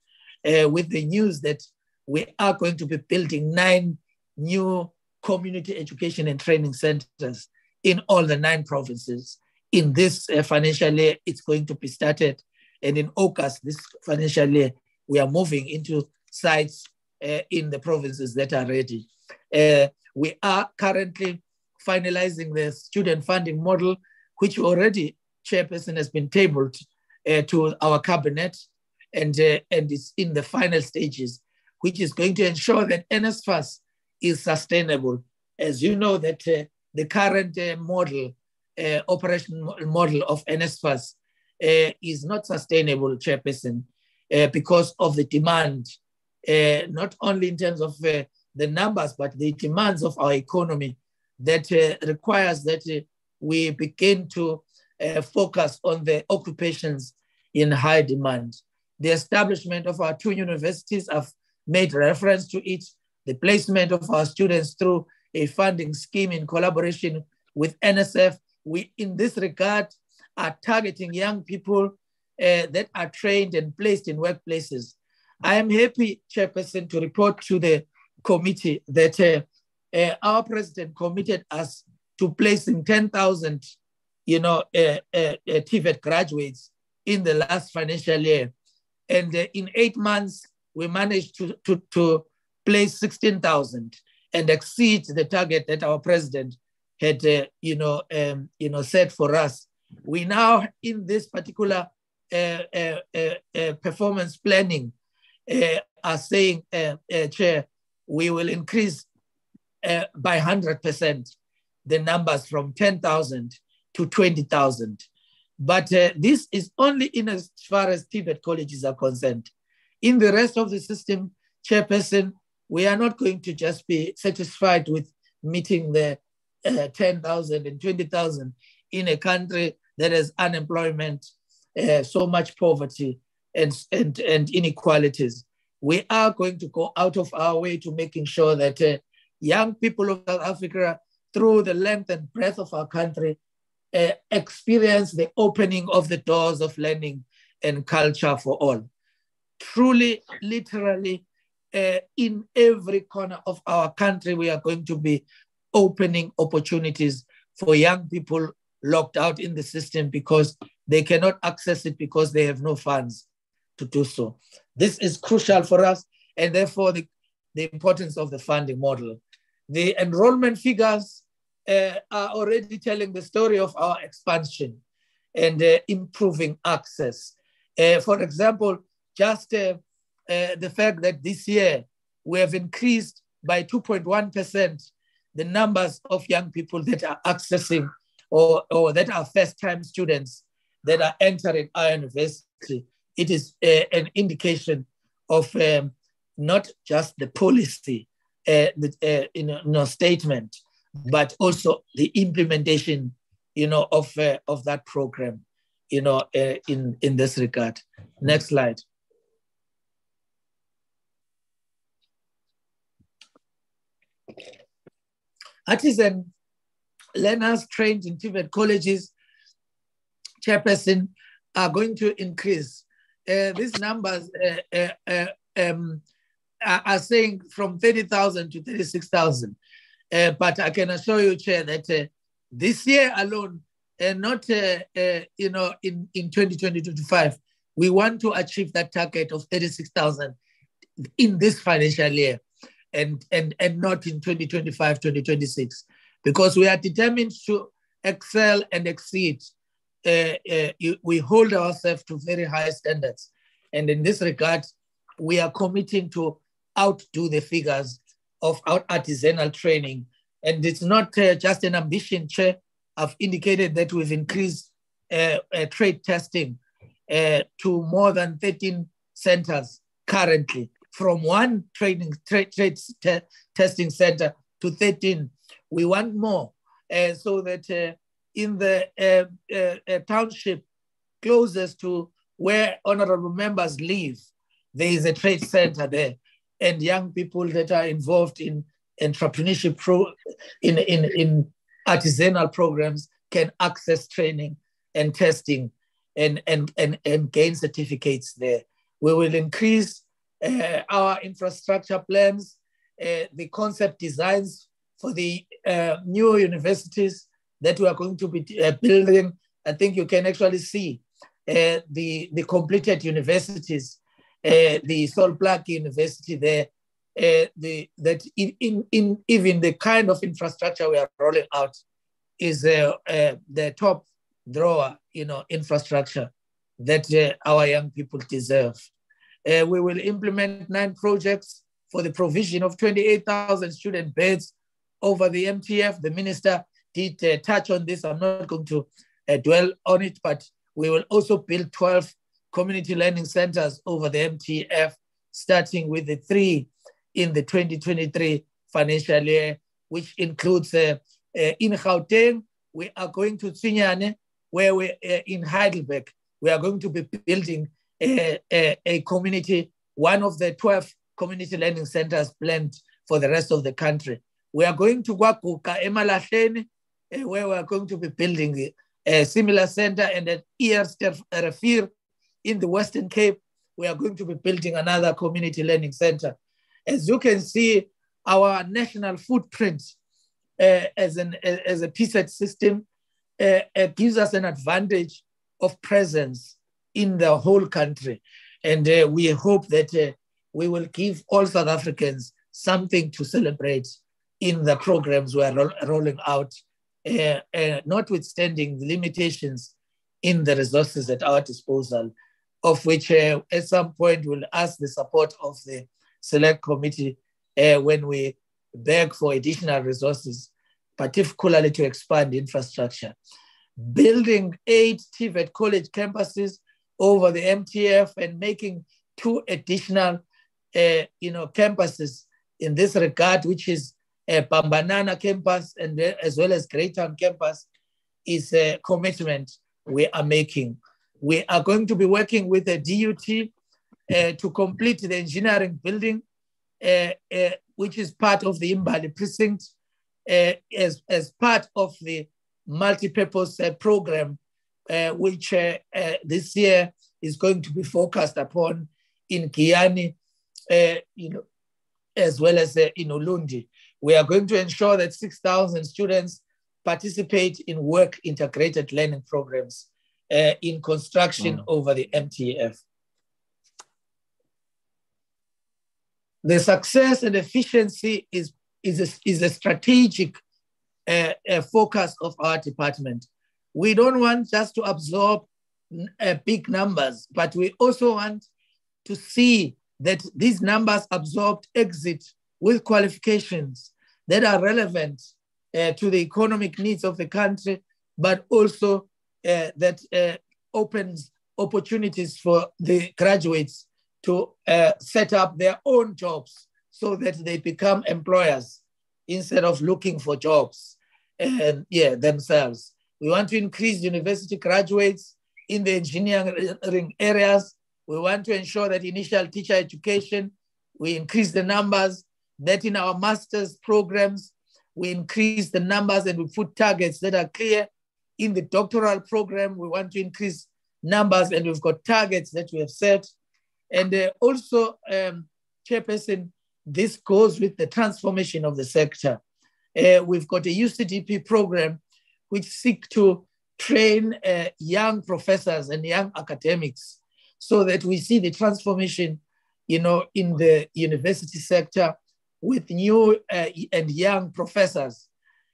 Speaker 5: uh, with the news that we are going to be building nine new community education and training centers in all the nine provinces. In this uh, financial year, it's going to be started. And in August, this financial year, we are moving into sites uh, in the provinces that are ready. Uh, we are currently finalizing the student funding model, which already chairperson has been tabled uh, to our cabinet and, uh, and it's in the final stages, which is going to ensure that NSFAS is sustainable. As you know that uh, the current uh, model, uh, operation model of NSFAS uh, is not sustainable, chairperson, because of the demand, not only in terms of the numbers, but the demands of our economy that uh, requires that uh, we begin to uh, focus on the occupations in high demand. The establishment of our two universities, I've made reference to it, the placement of our students through a funding scheme in collaboration with NSF. We, in this regard, are targeting young people uh, that are trained and placed in workplaces. I am happy, Chairperson, to report to the committee that uh, uh, our president committed us to placing 10,000, you know, uh, uh, uh TVET graduates in the last financial year. And uh, in eight months, we managed to, to, to place 16,000 and exceed the target that our president had, uh, you know, um, you know, set for us. We now, in this particular performance planning, are saying, Chair, we will increase uh, by 100% the numbers from 10,000 to 20,000. But uh, this is only in as far as TVET colleges are concerned. In the rest of the system, Chairperson, we are not going to just be satisfied with meeting the uh, 10,000 and 20,000 in a country that has unemployment, uh, so much poverty, and, and, and inequalities. We are going to go out of our way to making sure that uh, young people of South Africa, through the length and breadth of our country, uh, experience the opening of the doors of learning and culture for all. Truly, literally, uh, in every corner of our country, we are going to be opening opportunities for young people locked out in the system because they cannot access it because they have no funds to do so. This is crucial for us, and therefore the, the importance of the funding model. The enrollment figures uh, are already telling the story of our expansion and uh, improving access. Uh, for example, just uh, uh, the fact that this year we have increased by 2.1% the numbers of young people that are accessing or, or that are first-time students that are entering our university. It is uh, an indication of um, not just the policy, in, a, in statement, but also the implementation, you know, of uh, of that program, you know, uh, in in this regard. Next slide. Artisan learners trained in TVET colleges, chairperson, are going to increase. Uh, these numbers uh, uh, uh um, are saying from 30,000 to 36,000. Uh, but I can assure you, Chair, that uh, this year alone, and uh, not you know in in 2025, we want to achieve that target of 36,000 in this financial year, and and and not in 2025, 2026, because we are determined to excel and exceed. Uh, uh, we hold ourselves to very high standards, and in this regard, we are committing to outdo the figures of our artisanal training. And it's not uh, just an ambition, Chair. I've indicated that we've increased uh, uh, trade testing uh, to more than 13 centers currently, from one training trade, trade te testing center to 13. We want more uh, so that uh, in the township closest to where honorable members live, there is a trade center there and young people that are involved in entrepreneurship pro, in, in, in artisanal programs can access training and testing and, and, and, and gain certificates there. We will increase uh, our infrastructure plans, uh, the concept designs for the uh, new universities that we are going to be uh, building. I think you can actually see uh, the, the completed universities the Sol Plaatje University there, uh, the, that in, in, in, even the kind of infrastructure we are rolling out is uh, uh, the top drawer, you know, infrastructure that uh, our young people deserve. Uh, we will implement nine projects for the provision of 28,000 student beds over the MTF. The minister did uh, touch on this. I'm not going to dwell on it, but we will also build 12 community learning centers over the MTF, starting with the three in the 2023 financial year, which includes uh, uh, in Gauteng, we are going to Tsinyane, where we uh, in Heidelberg, we are going to be building a, a, a, community, one of the 12 community learning centers planned for the rest of the country. We are going to KwaGuqa, Emalahleni, uh, where we are going to be building a similar center and an ER Refir in the Western Cape, we are going to be building another community learning center. As you can see, our national footprint uh, as, an, as a PSET system uh, uh, gives us an advantage of presence in the whole country. And uh, we hope that uh, we will give all South Africans something to celebrate in the programs we are ro rolling out, uh, notwithstanding the limitations in the resources at our disposal of which uh, at some point we'll ask the support of the select committee uh, when we beg for additional resources, particularly to expand infrastructure. Building eight TVET college campuses over the MTF and making two additional uh, you know, campuses in this regard, which is uh, Bambanana campus and as well as Greytown campus is a commitment we are making. We are going to be working with the DUT uh, to complete the engineering building, uh, uh, which is part of the Imbali precinct, uh, as, as part of the multi-purpose uh, program, uh, which this year is going to be focused upon in Giyani, you know, as well as in Ulundi. We are going to ensure that 6,000 students participate in work integrated learning programs uh, in construction mm. over the MTF. The success and efficiency is, is, a, is a strategic uh, uh, focus of our department. We don't want just to absorb uh, big numbers, but we also want to see that these numbers absorbed exit with qualifications that are relevant uh, to the economic needs of the country, but also that uh, opens opportunities for the graduates to uh, set up their own jobs so that they become employers instead of looking for jobs and yeah themselves. We want to increase university graduates in the engineering areas. We want to ensure that initial teacher education, we increase the numbers, that in our master's programs, we increase the numbers and we put targets that are clear. In the doctoral program, we want to increase numbers and we've got targets that we have set. And uh, also, um, Chairperson, this goes with the transformation of the sector. Uh, we've got a UCDP program which seek to train uh, young professors and young academics so that we see the transformation, you know, in the university sector with new uh, and young professors,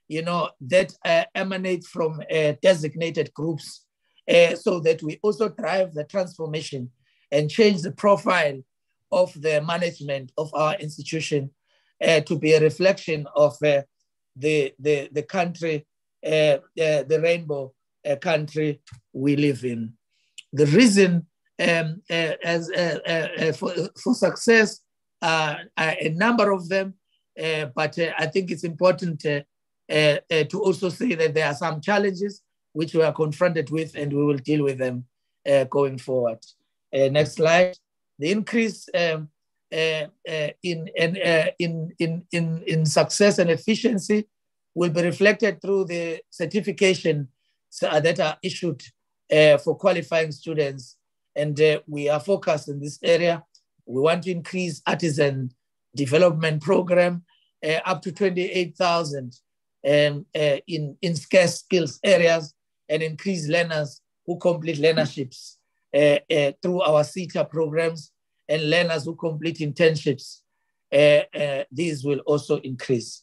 Speaker 5: you know, that uh, emanate from uh, designated groups uh, so that we also drive the transformation and change the profile of the management of our institution uh, to be a reflection of uh, the, the, the country, the rainbow country we live in. The reason um, as, for, for success uh, a number of them, uh, but uh, I think it's important to also say that there are some challenges which we are confronted with and we will deal with them going forward. next slide. The increase um, uh, uh, in, uh, in, in, in, in success and efficiency will be reflected through the certification that are issued for qualifying students. And we are focused in this area we want to increase artisan development program uh, up to 28,000 um, uh, in, in scarce skills areas and increase learners who complete learnerships uh, uh through our SETA programs and learners who complete internships. Uh, uh, these will also increase.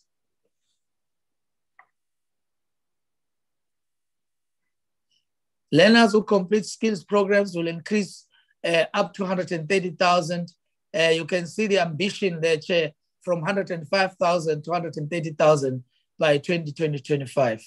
Speaker 5: Learners who complete skills programs will increase uh, up to 130,000. Uh, you can see the ambition there, Chair, from 105,000 to 130,000 by 2020-25.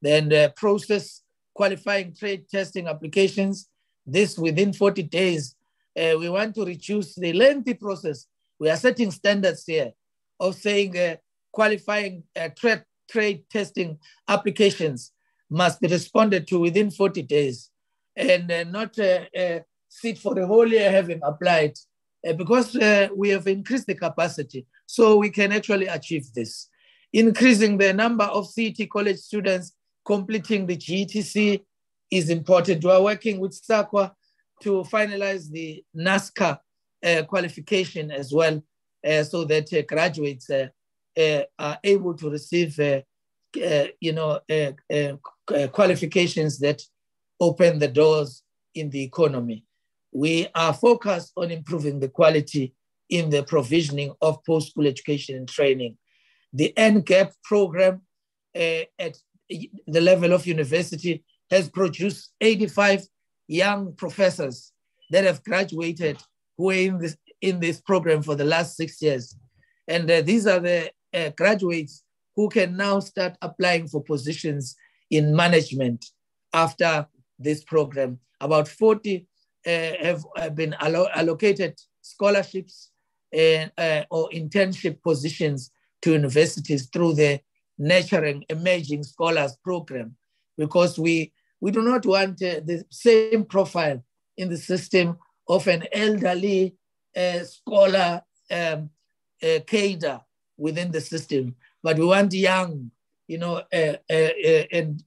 Speaker 5: Then uh, process qualifying trade testing applications, this within 40 days. Uh, we want to reduce the lengthy process. We are setting standards here of saying uh, qualifying uh, trade, trade testing applications must be responded to within 40 days and uh, not uh, uh, sit for the whole year having applied because we have increased the capacity. So we can actually achieve this. Increasing the number of CET college students completing the GTC is important. We are working with SAQA to finalize the NASCA uh, qualification as well uh, so that uh, graduates uh, are able to receive you know, qualifications that open the doors in the economy we are focused on improving the quality in the provisioning of post-school education and training. The NGAP program uh, at the level of university has produced 85 young professors that have graduated who are in this, in this program for the last six years. And uh, these are the uh, graduates who can now start applying for positions in management after this program. About 40 uh, have uh, been allo allocated scholarships and, or internship positions to universities through the Nurturing Emerging Scholars program, because we, we do not want uh, the same profile in the system of an elderly uh, scholar um, uh, cadre within the system, but we want young, you know, uh, uh, uh and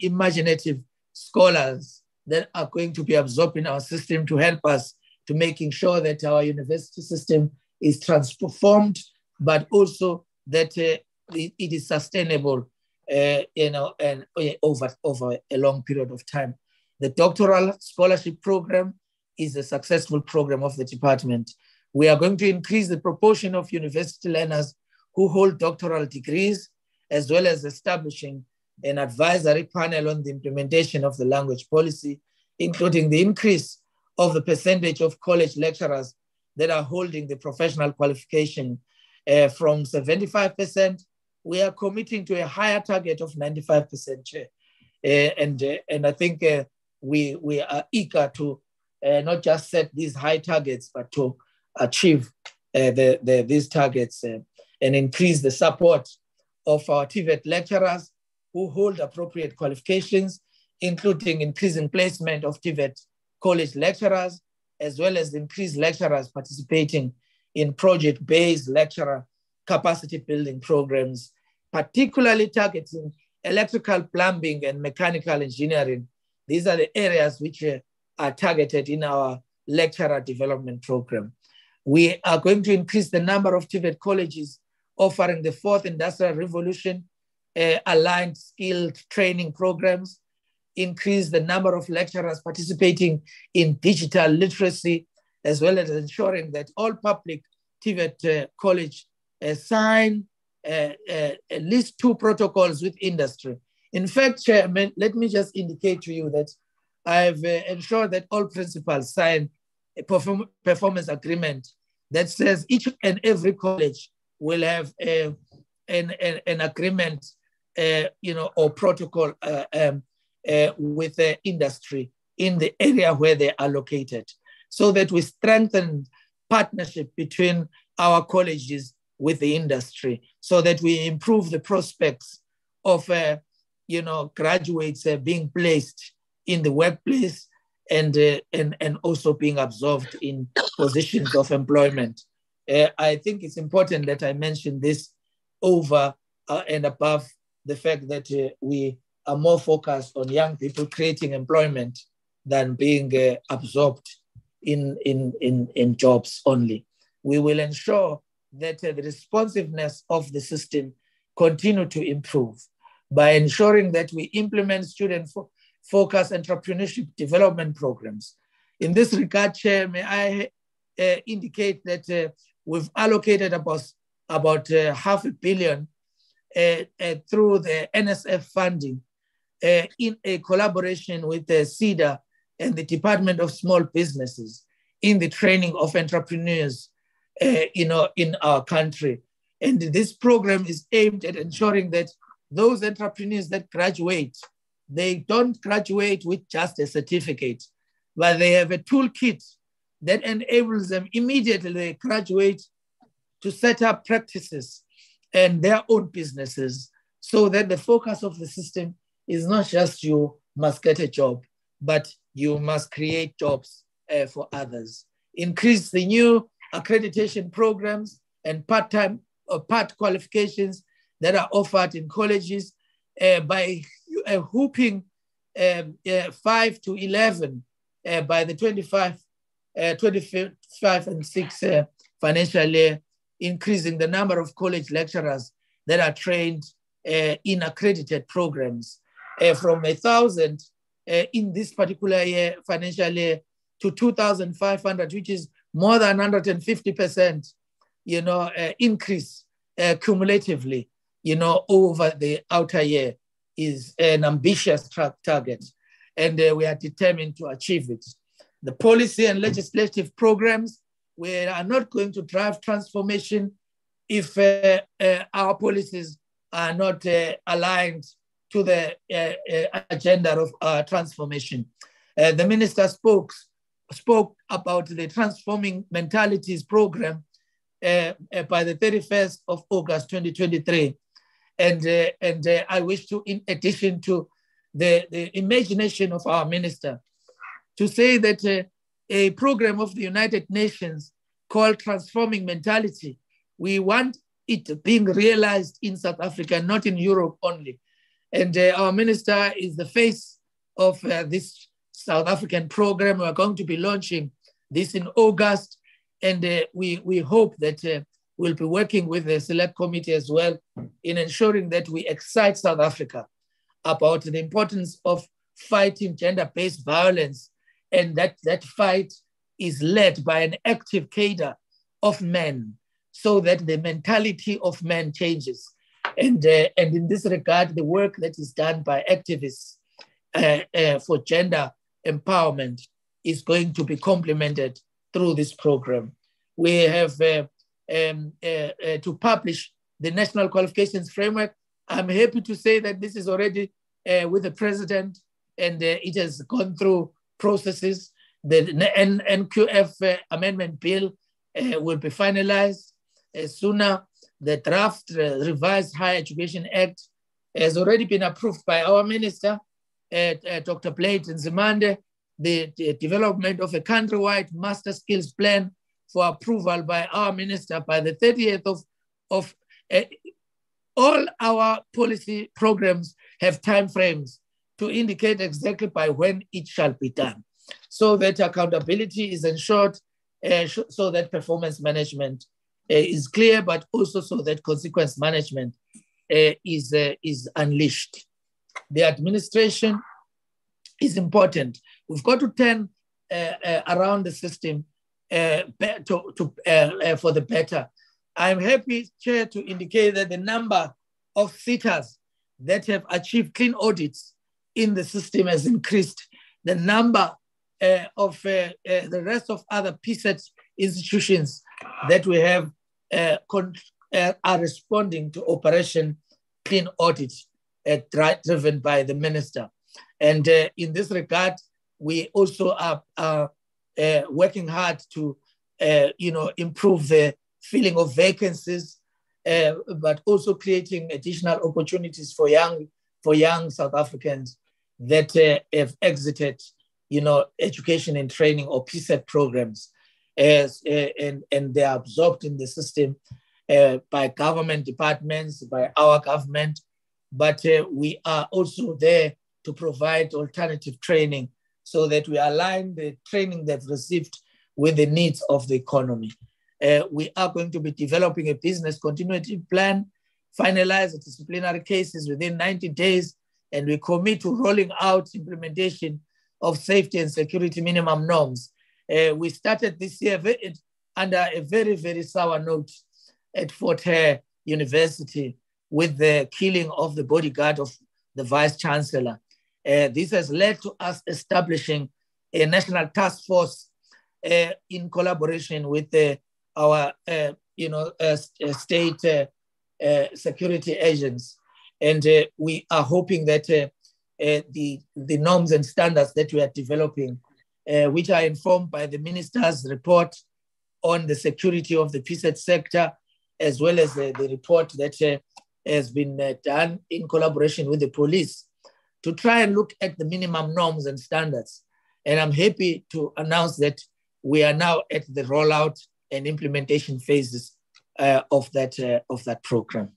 Speaker 5: imaginative scholars that are going to be absorbed in our system to help us to making sure that our university system is transformed, but also that uh, it, it is sustainable, uh, you know, and uh, over, over a long period of time. The doctoral scholarship program is a successful program of the department. We are going to increase the proportion of university learners who hold doctoral degrees, as well as establishing an advisory panel on the implementation of the language policy, including the increase of the percentage of college lecturers that are holding the professional qualification uh, from 75%. We are committing to a higher target of 95%. Uh, and, uh, and I think uh, we, we are eager to not just set these high targets, but to achieve the, the, these targets and increase the support of our TVET lecturers who hold appropriate qualifications, including increasing placement of TVET college lecturers, as well as increased lecturers participating in project-based lecturer capacity building programs, particularly targeting electrical plumbing and mechanical engineering. These are the areas which are targeted in our lecturer development program. We are going to increase the number of TVET colleges offering the fourth industrial revolution uh, aligned skilled training programs, increase the number of lecturers participating in digital literacy, as well as ensuring that all public TVET uh, college uh, sign uh, uh, at least two protocols with industry. In fact, Chairman, let me just indicate to you that I've uh, ensured that all principals sign a perform performance agreement that says each and every college will have a, an, an, an agreement uh, you know, or protocol uh, um, uh, with the industry in the area where they are located, so that we strengthen partnership between our colleges with the industry, so that we improve the prospects of, uh, you know, graduates uh, being placed in the workplace and, uh, and, and also being absorbed in positions of employment. I think it's important that I mention this over and above the fact that uh, we are more focused on young people creating employment than being uh, absorbed in, in, in, in jobs only. We will ensure that uh, the responsiveness of the system continue to improve by ensuring that we implement student fo focused entrepreneurship development programs. In this regard, Chair, may I uh, indicate that uh, we've allocated about, about uh, half a billion uh, uh, through the NSF funding in a collaboration with the SEDA and the Department of Small Businesses in the training of entrepreneurs uh, you know, in our country. And this program is aimed at ensuring that those entrepreneurs that graduate, they don't graduate with just a certificate, but they have a toolkit that enables them immediately they graduate to set up practices and their own businesses so that the focus of the system is not just you must get a job, but you must create jobs uh, for others. Increase the new accreditation programs and part-time or uh, part qualifications that are offered in colleges uh, by uh, hooping um, uh, 5 to 11 uh, by the 25, 25 and 6 financial year increasing the number of college lecturers that are trained in accredited programs from a thousand in this particular year, financial year, to 2,500, which is more than 150%, you know, uh, increase uh, cumulatively, you know, over the outer year is an ambitious target. And uh, we are determined to achieve it. The policy and legislative programs we are not going to drive transformation if uh, uh, our policies are not uh, aligned to the uh, uh, agenda of uh, transformation. the minister spoke, spoke about the Transforming Mentalities program by the 31st of August 2023. And, and I wish to, in addition to the, the imagination of our minister, to say that a program of the United Nations called Transforming Mentality, we want it being realized in South Africa, not in Europe only. And uh, our minister is the face of uh, this South African program. We're going to be launching this in August. And uh, we, we hope that uh, we'll be working with the select committee as well in ensuring that we excite South Africa about the importance of fighting gender-based violence and that that fight is led by an active cadre of men so that the mentality of men changes. And, uh, and in this regard, the work that is done by activists uh, uh, for gender empowerment is going to be complemented through this program. We have uh, um, uh, uh, to publish the National Qualifications Framework. I'm happy to say that this is already with the president and it has gone through processes. The NQF amendment bill will be finalized sooner. The draft revised Higher Education Act has already been approved by our minister, Dr. Blade Nzimande, the, the development of a countrywide master skills plan for approval by our minister by the 30th of, of uh, all our policy programs have timeframes to indicate exactly by when it shall be done so that accountability is ensured uh, so that performance management uh, is clear but also so that consequence management uh, is, uh, is unleashed the administration is important We've got to turn uh, uh, around the system uh, to, to, uh, uh, for the better. I'm happy, Chair, to indicate that the number of SETAs that have achieved clean audits in the system has increased. The number uh, of the rest of other PSET institutions that we have are responding to Operation Clean Audit driven by the minister. And in this regard, we also are, are uh, working hard to, uh, you know, improve the filling of vacancies, uh, but also creating additional opportunities for young for young South Africans that uh, have exited, you know, education and training or PSET programs, as uh, and and they are absorbed in the system uh, by government departments, by our government, but we are also there to provide alternative training so that we align the training they've received with the needs of the economy. Uh, we are going to be developing a business continuity plan, finalize the disciplinary cases within 90 days, and we commit to rolling out implementation of safety and security minimum norms. Uh, we started this year under a very, very sour note at Fort Hare University with the killing of the bodyguard of the vice chancellor. Uh, this has led to us establishing a national task force uh, in collaboration with uh, our, uh, you know, uh, uh, state security agents. And we are hoping that the, the norms and standards that we are developing, which are informed by the minister's report on the security of the PSET sector, as well as the report that has been done in collaboration with the police to try and look at the minimum norms and standards. And I'm happy to announce that we are now at the rollout and implementation phases uh, of, that, uh, of that program.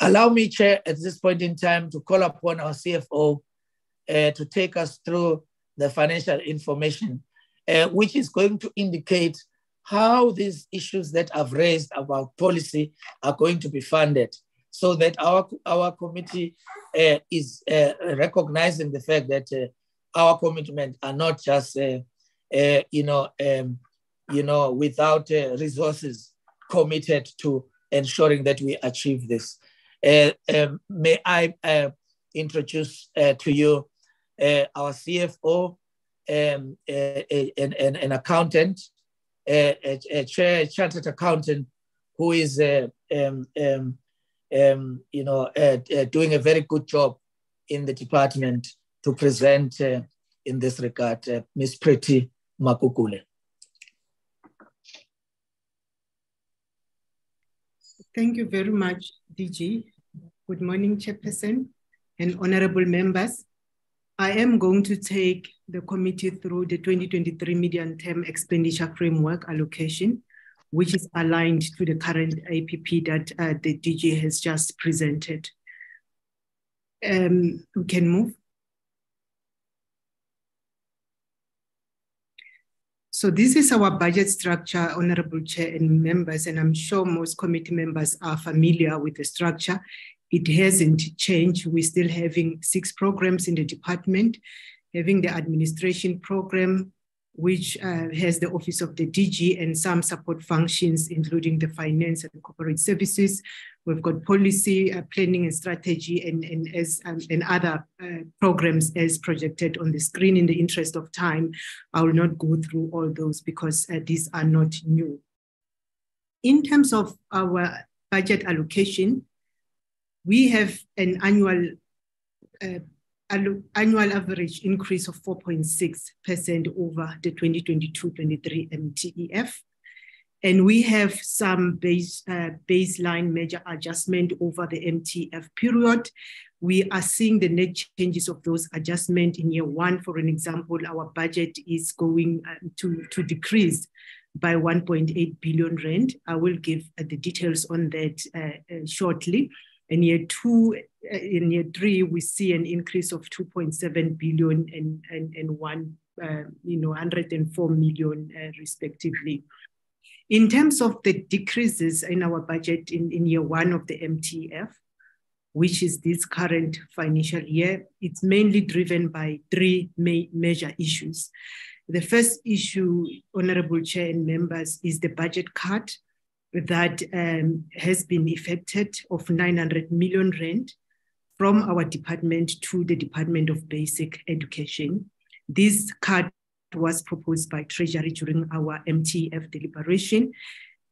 Speaker 5: Allow me, Chair, at this point in time to call upon our CFO uh, to take us through the financial information, uh, which is going to indicate how these issues that I've raised about policy are going to be funded so that our, our committee uh, is uh, recognizing the fact that uh, our commitment are not just, uh, uh, you know, um, you know, without uh, resources committed to ensuring that we achieve this. Um, may I introduce to you uh, our CFO, um, uh, uh, an, an, an, accountant, a, a, a, chartered accountant who is, um, um, um, you know, doing a very good job in the department to present in this regard, uh, Ms. Pretty Makukule.
Speaker 6: Thank you very much, DG. Good morning, Chairperson and honorable members. I am going to take the committee through the 2023 medium-term expenditure framework allocation, which is aligned to the current APP that uh, the DG has just presented. Um, we can move. So this is our budget structure, Honorable Chair and members, and I'm sure most committee members are familiar with the structure. It hasn't changed. We're still having six programs in the department, having the administration program, which uh, has the office of the DG and some support functions, including the finance and corporate services. We've got policy, uh, planning and strategy, and, and, as, um, and other uh, programs as projected on the screen. In the interest of time, I will not go through all those because uh, these are not new. In terms of our budget allocation, we have an annual uh, annual average increase of 4.6% over the 2022-23 MTEF. And we have some base, uh, baseline major adjustment over the MTF period. We are seeing the net changes of those adjustments in year one. For an example, our budget is going um, to, to decrease by 1.8 billion rand. I will give uh, the details on that uh, uh shortly. In year two, uh, in year three, we see an increase of 2.7 billion and, and, and one, uh, you know, 104 million uh, respectively. In terms of the decreases in our budget in, in year one of the MTF, which is this current financial year, it's mainly driven by three ma major issues. The first issue, Honorable Chair and members, is the budget cut that um, has been effected of 900 million rand from our department to the Department of Basic Education. This cut was proposed by Treasury during our MTF deliberation.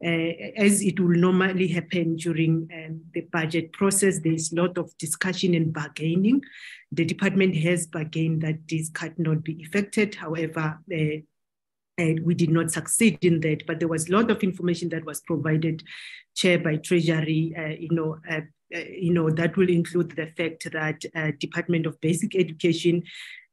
Speaker 6: Uh, as it will normally happen during um, the budget process, there's a lot of discussion and bargaining. The department has bargained that this cut not be affected. However, uh, and we did not succeed in that, but there was a lot of information that was provided, chair by Treasury, uh, you know, uh, uh, you know, that will include the fact that uh, Department of Basic Education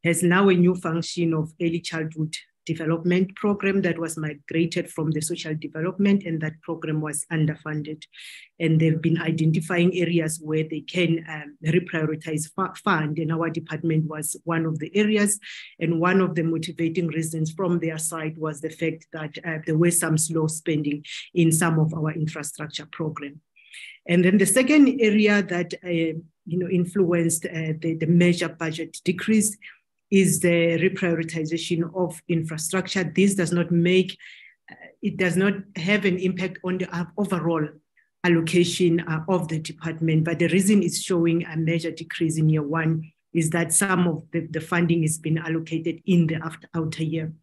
Speaker 6: has now a new function of early childhood development program that was migrated from the social development and that program was underfunded. And they've been identifying areas where they can um, reprioritize fund and our department was one of the areas. And one of the motivating reasons from their side was the fact that uh, there were some slow spending in some of our infrastructure program. And then the second area that uh, you know influenced uh, the, the major budget decrease is the reprioritization of infrastructure. This does not make, uh, it does not have an impact on the overall allocation uh, of the department, but the reason it's showing a major decrease in year one is that some of the, the funding is being allocated in the after, outer year.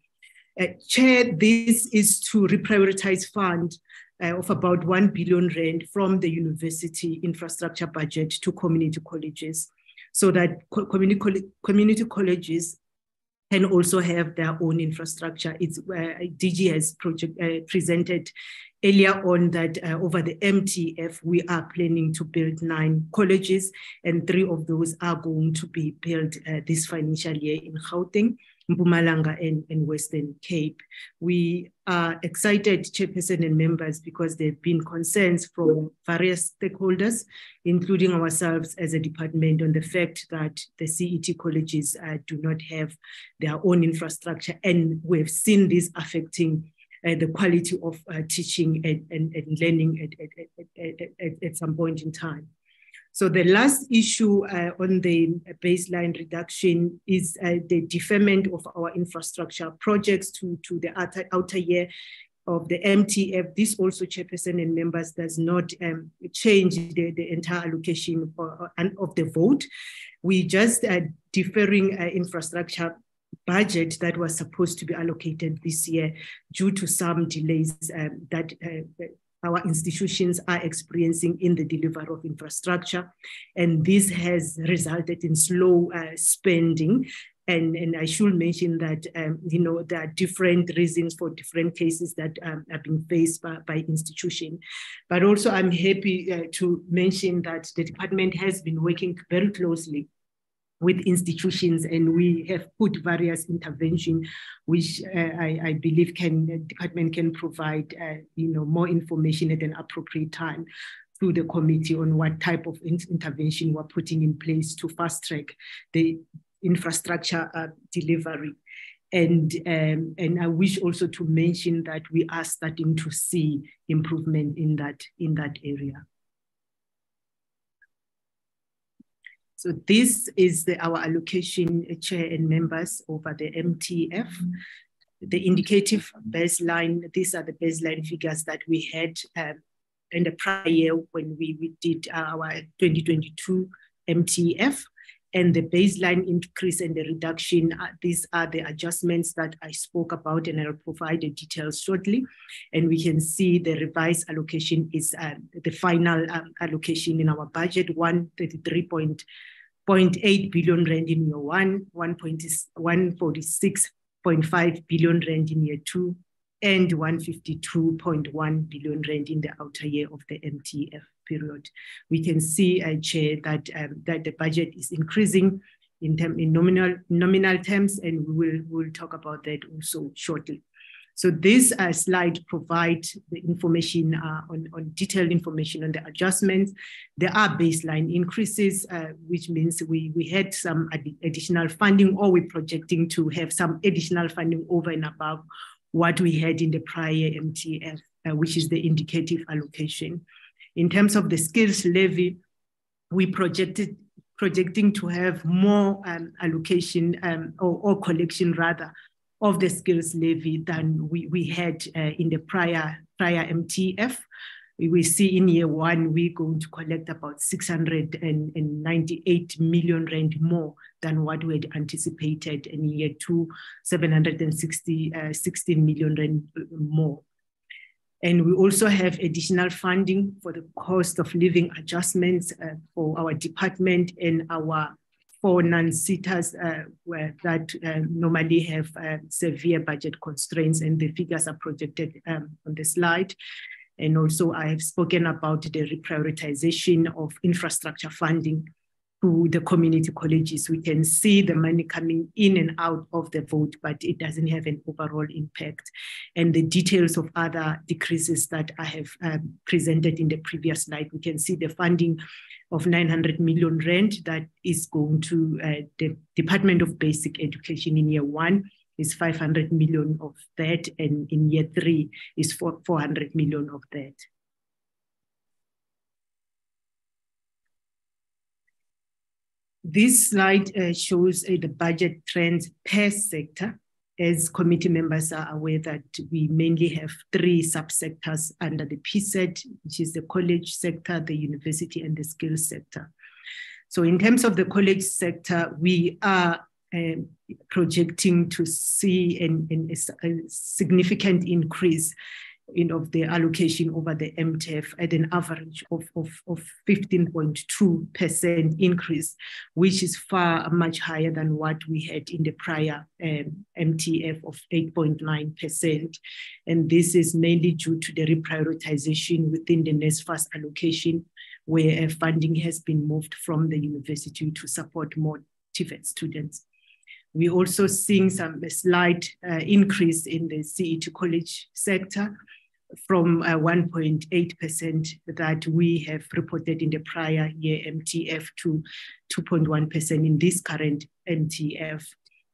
Speaker 6: Uh, Chair, this is to reprioritize fund uh, of about 1 billion rand from the university infrastructure budget to community colleges so that community, community colleges can also have their own infrastructure. It's uh, DG has project, uh, presented earlier on that uh, over the MTF, we are planning to build nine colleges and three of those are going to be built uh, this financial year in Gauteng. Mpumalanga and, and Western Cape. We are excited, chairperson and members, because there have been concerns from various stakeholders, including ourselves as a department, on the fact that the CET colleges uh, do not have their own infrastructure. And we've seen this affecting uh, the quality of uh, teaching and, and, and learning at, at, at, at, at some point in time. So the last issue uh, on the baseline reduction is uh, the deferment of our infrastructure projects to, to the outer, outer year of the MTF. This also, chairperson and members, does not um, change the, the entire allocation of, of the vote. We just uh, deferring uh, infrastructure budget that was supposed to be allocated this year due to some delays um, that uh, our institutions are experiencing in the delivery of infrastructure. And this has resulted in slow uh, spending And, and I should mention that, um, you know, there are different reasons for different cases that um, are being faced by, by institution. But also I'm happy uh, to mention that the department has been working very closely with institutions and we have put various intervention which uh, I, I, believe can department can provide uh, you know more information at an appropriate time to the committee on what type of intervention we're putting in place to fast track the infrastructure uh, delivery. And, um, and I wish also to mention that we are starting to see improvement in that, in that area. So this is the, our allocation uh, chair and members over the MTF. The indicative baseline, these are the baseline figures that we had uh, in the prior year when we, we did our 2022 MTF and the baseline increase and the reduction, uh, these are the adjustments that I spoke about and I'll provide the details shortly. And we can see the revised allocation is uh, the final um, allocation in our budget, 133.8 billion rand in year one, 146.5 billion rand in year two, and 152.1 billion rand in the outer year of the MTF period. We can see, uh, Chair, that, um, that the budget is increasing in, term, in nominal, nominal terms, and we will we'll talk about that also shortly. So this uh, slide provides the information uh, on, on, detailed information on the adjustments. There are baseline increases, uh, which means we, we had some ad additional funding or we're projecting to have some additional funding over and above what we had in the prior MTF, uh, which is the indicative allocation. In terms of the skills levy, we projected projecting to have more um, allocation um, or, or, collection rather of the skills levy than we, we had uh, in the prior prior MTF. We see in year one, we're going to collect about 698 million rand more than what we had anticipated. In year two, 760 uh, 16 million rand more. And we also have additional funding for the cost of living adjustments uh, for our department and our four non-sitters uh, that uh, normally have uh, severe budget constraints and the figures are projected um, on the slide. And also I have spoken about the reprioritization of infrastructure funding to the community colleges. We can see the money coming in and out of the vote, but it doesn't have an overall impact. And the details of other decreases that I have um, presented in the previous slide, we can see the funding of 900 million rand that is going to uh, the Department of Basic Education in year one is 500 million of that, and in year three is 400 million of that. This slide uh, shows uh, the budget trends per sector. As committee members are aware that we mainly have three subsectors under the PSET, which is the college sector, the university, and the skills sector. So in terms of the college sector, we are um, projecting to see an, an, a significant increase in of the allocation over the MTF at an average of, of, of 15.2% increase, which is far much higher than what we had in the prior um, MTF of 8.9%. And this is mainly due to the reprioritization within the NSFAS allocation, where funding has been moved from the university to support more TVET students. We're also seeing some slight uh, increase in the CET college sector from 1.8% uh, that we have reported in the prior year MTF to 2.1% in this current MTF.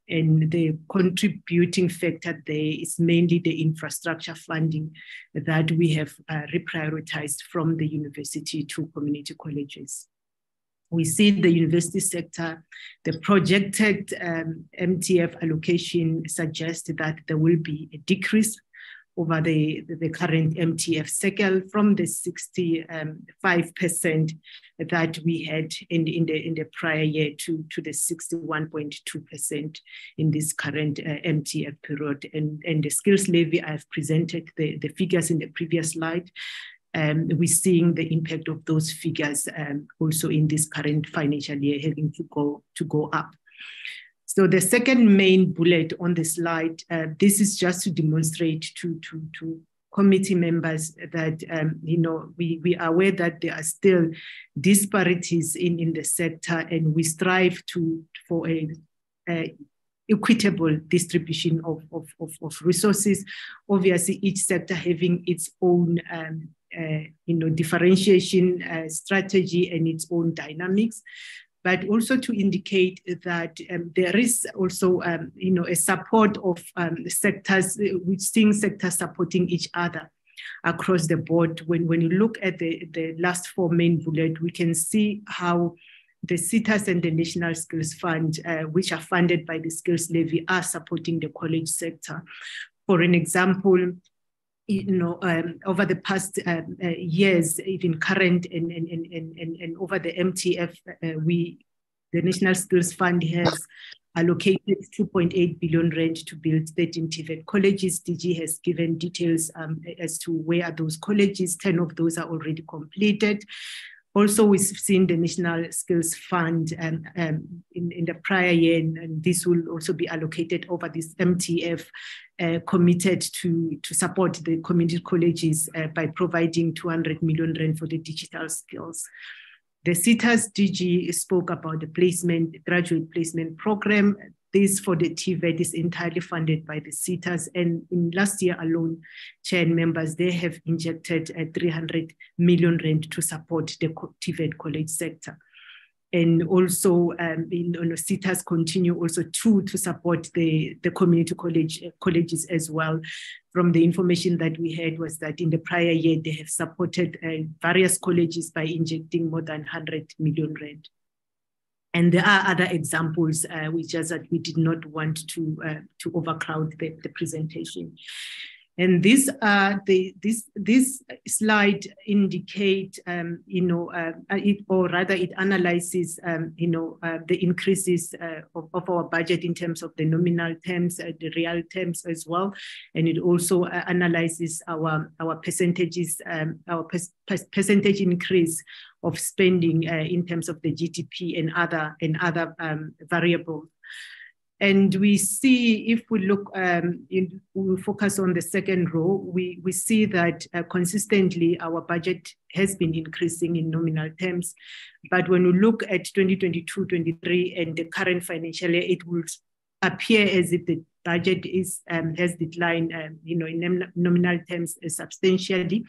Speaker 6: And the contributing factor there is mainly the infrastructure funding that we have uh, reprioritized from the university to community colleges we see the university sector, the projected um, MTF allocation suggests that there will be a decrease over the, the, current MTF cycle from the 65% um, that we had in, in, the, in the prior year to, to the 61.2% in this current uh, MTF period. And, and the skills levy, I've presented the, the figures in the previous slide um, we're seeing the impact of those figures um, also in this current financial year having to go to go up. So the second main bullet on the slide, uh, this is just to demonstrate to, to, to committee members that um, you know we, we are aware that there are still disparities in, in the sector and we strive to for a, a equitable distribution of, of, of, of, resources. Obviously, each sector having its own um, you know, differentiation uh, strategy and its own dynamics but also to indicate that um, there is also, um, you know, a support of um, sectors, which seeing sectors supporting each other across the board. When, when you look at the, the last four main bullet, we can see how the SETAs and the National Skills Fund, uh, which are funded by the Skills Levy, are supporting the college sector. For an example, you know, um, over the past um, uh, years, even current and, and, and, and, and over the MTF, uh, we, the National Skills Fund has allocated 2.8 billion rand to build 13 TVET colleges. DG has given details um, as to where those colleges, 10 of those are already completed. Also, we've seen the National Skills Fund um, um, in, in the prior year, and, and, this will also be allocated over this MTF, uh, committed to, to support the community colleges uh, by providing 200 million rand for the digital skills. The SETAs DG spoke about the placement, graduate placement program. This for the TVET is entirely funded by the SETAs. And in last year alone, chair members, they have injected a 300 million rand to support the TVET college sector and also um, in, you know, SETAs continue also to, to support the, the community college colleges as well. From the information that we had was that in the prior year, they have supported uh, various colleges by injecting more than 100 million rand. And there are other examples, uh, which just that we did not want to, uh, to overcrowd the, the presentation. And this, uh, the, this, this slide indicate, um, you know, uh, it, or rather it analyzes, um, you know, uh, the increases uh, of, of, our budget in terms of the nominal terms, uh, the real terms as well. And it also uh, analyzes our, our percentages, um, our per percentage increase of spending in terms of the GDP and other, and other um, variables. And we see, if we look, um, in, we focus on the second row, we, we see that uh, consistently our budget has been increasing in nominal terms. But when we look at 2022-23 and the current financial year, it will appear as if the budget is um, has declined, um, you know, in nominal terms uh, substantially.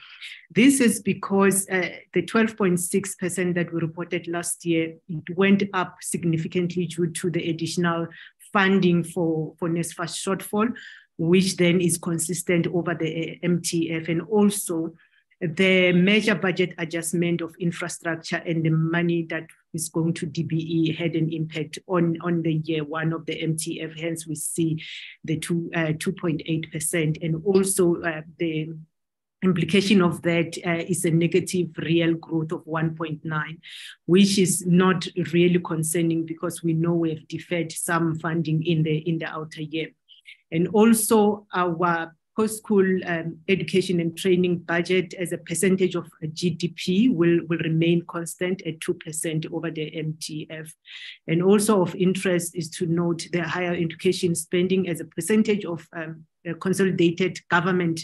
Speaker 6: This is because uh, the 12.6% that we reported last year, it went up significantly due to the additional funding for, for NSFAS shortfall, which then is consistent over the uh, MTF and also the major budget adjustment of infrastructure and the money that is going to DBE had an impact on, on the year one of the MTF. Hence, we see the two, uh, 2.8%. And also uh, the implication of that uh, is a negative real growth of 1.9, which is not really concerning because we know we have deferred some funding in the in the outer year. And also our post-school um, education and training budget as a percentage of GDP will, will remain constant at 2% over the MTF. And also of interest is to note the higher education spending as a percentage of um, consolidated government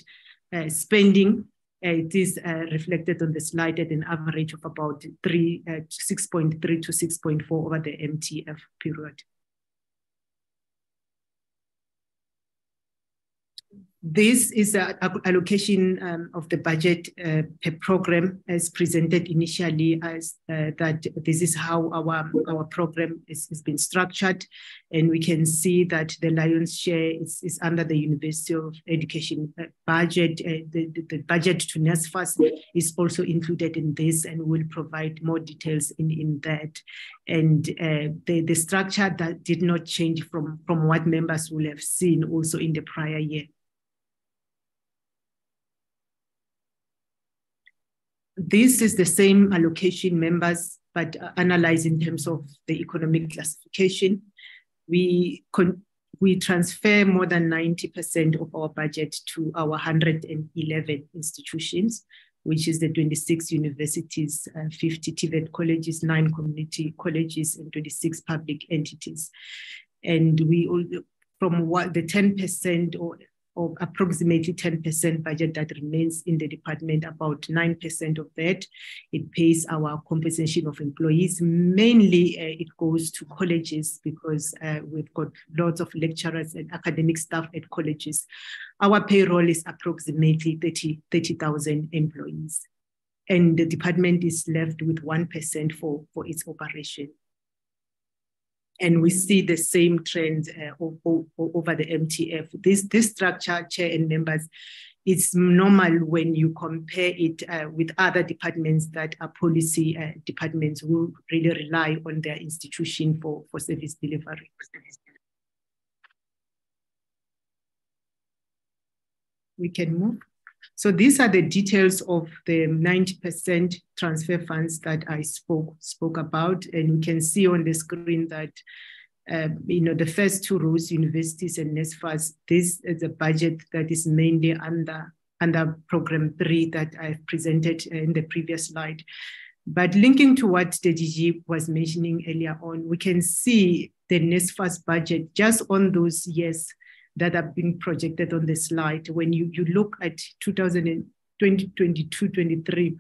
Speaker 6: spending. Uh, it is uh, reflected on the slide at an average of about 3, 6.3 to 6.4 over the MTF period. This is an allocation um, of the budget uh, per program as presented initially as uh, that this is how our, our program is, has been structured. And we can see that the lion's share is, is under the University of Education uh, budget. Uh, the, the, the, budget to NSFAS is also included in this and we will provide more details in, in that. And uh, the, the structure that did not change from, from what members will have seen also in the prior year. This is the same allocation members, but uh, analyzed in terms of the economic classification. We, we transfer more than 90% of our budget to our 111 institutions, which is the 26 universities, uh, 50 TVET colleges, nine community colleges, and 26 public entities. And we all, from what the 10% or of approximately 10% budget that remains in the department, about 9% of that. It pays our compensation of employees. Mainly, uh, it goes to colleges because uh, we've got lots of lecturers and academic staff at colleges. Our payroll is approximately 30,000 30, employees. And the department is left with 1% for, for its operation and we see the same trend uh, over the MTF. This, this structure, chair and members, is normal when you compare it uh, with other departments that are policy uh, departments who really rely on their institution for, for service delivery. We can move. So these are the details of the 90% transfer funds that I spoke, spoke about. And you can see on the screen that uh, you know, the first two rows, universities and NSFAS, this is a budget that is mainly under, under program three that I've presented in the previous slide. But linking to what DG was mentioning earlier on, we can see the NSFAS budget just on those years that have been projected on the slide. When you, you look at 2022, 23,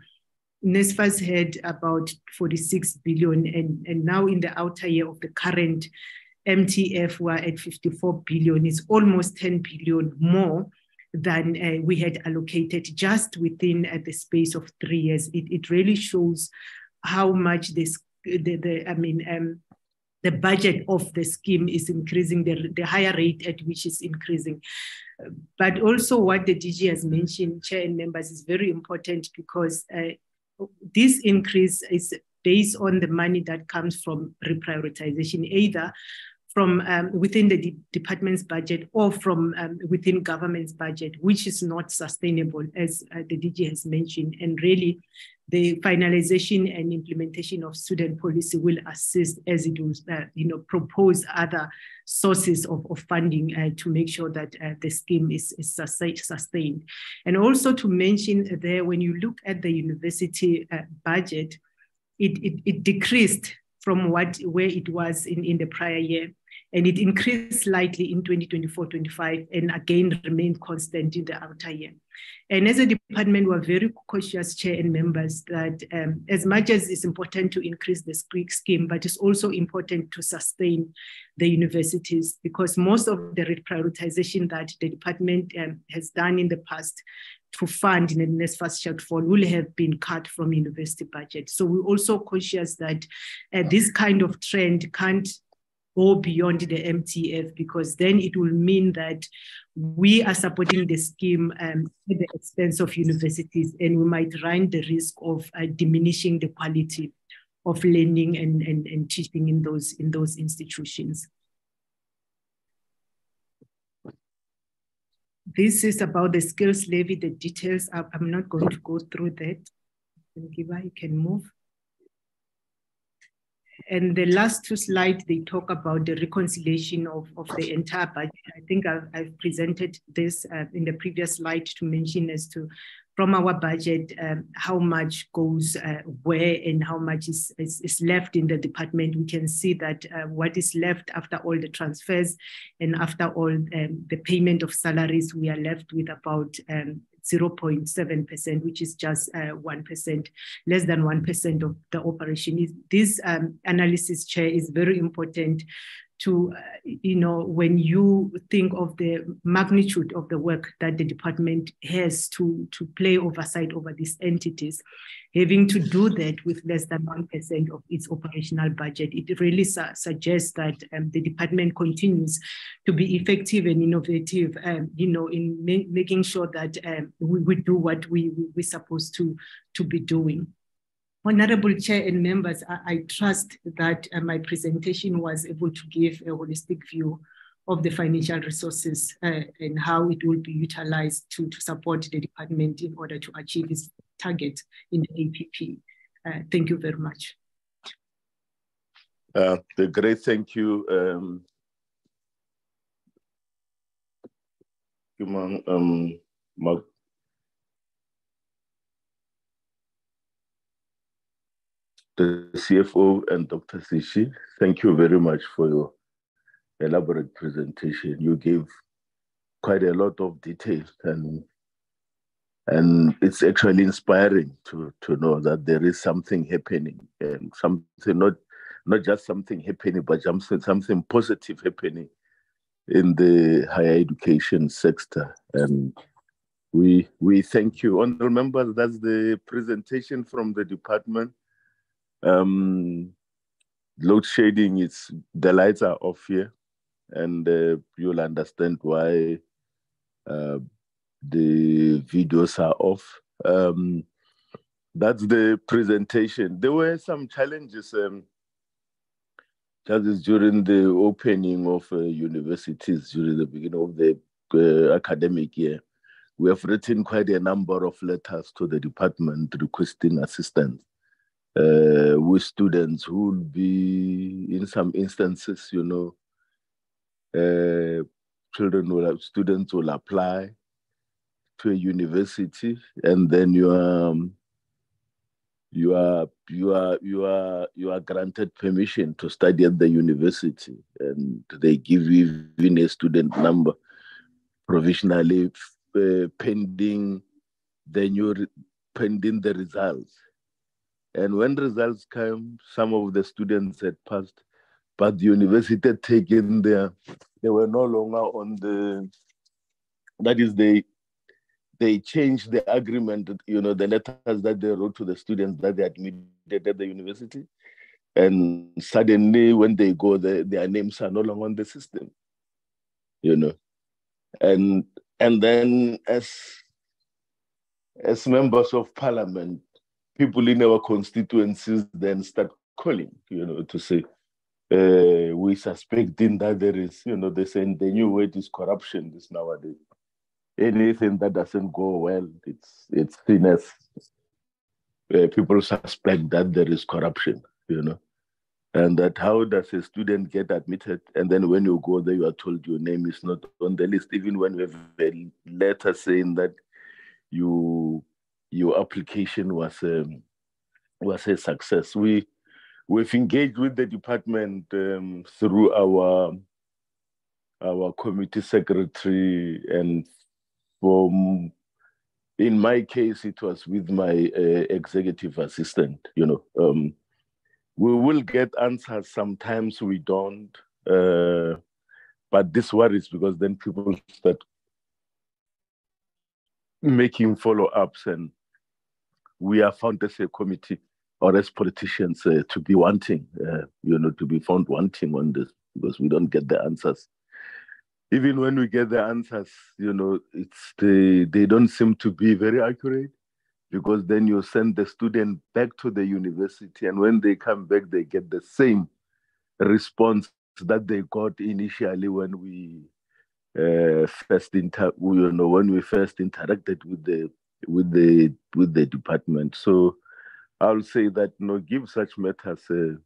Speaker 6: NSFAS had about 46 billion, and, and now in the outer year of the current MTF, we're at 54 billion. It's almost 10 billion more than uh, we had allocated just within uh, the space of three years. It, it really shows how much this, the, the I mean, um, the budget of the scheme is increasing, the, the higher rate at which is increasing. But also what the DG has mentioned, chair and members, is very important because uh, this increase is based on the money that comes from reprioritization, either from um, within the de department's budget or from um, within government's budget, which is not sustainable, as uh, the DG has mentioned. And really, the finalization and implementation of student policy will assist as it will, uh, you know, propose other sources of, of funding uh, to make sure that uh, the scheme is, is sustained. And also to mention there, when you look at the university uh, budget, it, it, it decreased from what where it was in, in the prior year and it increased slightly in 2024-25 and again remained constant in the outer year. And as a department, we're very cautious, chair and members, that um, as much as it's important to increase the scheme, but it's also important to sustain the universities because most of the reprioritization that the department um, has done in the past to fund in the NSFAS shortfall will have been cut from university budget. So we're also conscious that uh, this kind of trend can't go beyond the MTF because then it will mean that we are supporting the scheme um, at the expense of universities and we might run the risk of uh, diminishing the quality of learning and, and, and teaching in those, in those institutions. This is about the skills levy, the details. I'm not going to go through that. Giva, you can move. And the last two slides, they talk about the reconciliation of, of the entire budget. I think I've, I've presented this uh, in the previous slide to mention as to from our budget, um, how much goes uh, where and how much is, is, is, left in the department. We can see that uh, what is left after all the transfers and after all um, the payment of salaries, we are left with about um, 0.7%, which is just uh, 1%, less than 1% of the operation. This um, analysis chair is very important to, uh, you know, when you think of the magnitude of the work that the department has to, to play oversight over these entities, having to do that with less than 1% of its operational budget, it really su suggests that um, the department continues to be effective and innovative, um, you know, in ma making sure that um, we, we do what we, we, we're supposed to, to be doing. Honorable Chair and members, I, I trust that uh, my presentation was able to give a holistic view of the financial resources uh, and how it will be utilized to, to support the department in order to achieve its target in the APP. Uh, thank you very much.
Speaker 1: Uh, the great thank you, um, um, the CFO and Dr. Sishi, thank you very much for your elaborate presentation. You gave quite a lot of details and and it's actually inspiring to to know that there is something happening and something not not just something happening but something something positive happening in the higher education sector and we we thank you and remember that's the presentation from the department um load shedding is the lights are off here and uh, you'll understand why uh, the videos are off. Um, that's the presentation. There were some challenges um, just during the opening of uh, universities during the beginning of the uh, academic year. We have written quite a number of letters to the department requesting assistance uh, with students who will be, in some instances, you know, uh, children will have, students will apply to a university and then you are um, you are you are you are you are granted permission to study at the university and they give you even a student number provisionally uh, pending the new pending the results and when results came, some of the students had passed but the university had taken their they were no longer on the that is they they changed the agreement, you know, the letters that they wrote to the students that they admitted at the university. And suddenly when they go their names are no longer on the system, you know. And and then as as members of parliament, people in our constituencies then start calling, you know, to say, uh, we suspecting that there is, you know, they saying the new word is corruption this nowadays. Anything that doesn't go well, it's it's as uh, people suspect that there is corruption, you know, and that how does a student get admitted, and then when you go there, you are told your name is not on the list, even when we have a letter saying that you your application was um, was a success. We we've engaged with the department um, through our our committee secretary and from in my case, it was with my uh, executive assistant. You know, um, we will get answers. Sometimes we don't, uh, but this worries because then people start making follow-ups, and we are found as a committee or as politicians uh, to be wanting, uh, you know, to be found wanting on this because we don't get the answers. Even when we get the answers, you know, it's they, they don't seem to be very accurate because then you send the student back to the university and when they come back, they get the same response that they got initially when we uh, first inter you know when we first interacted with the with the with the department. So i'll say that you know give such matters a, you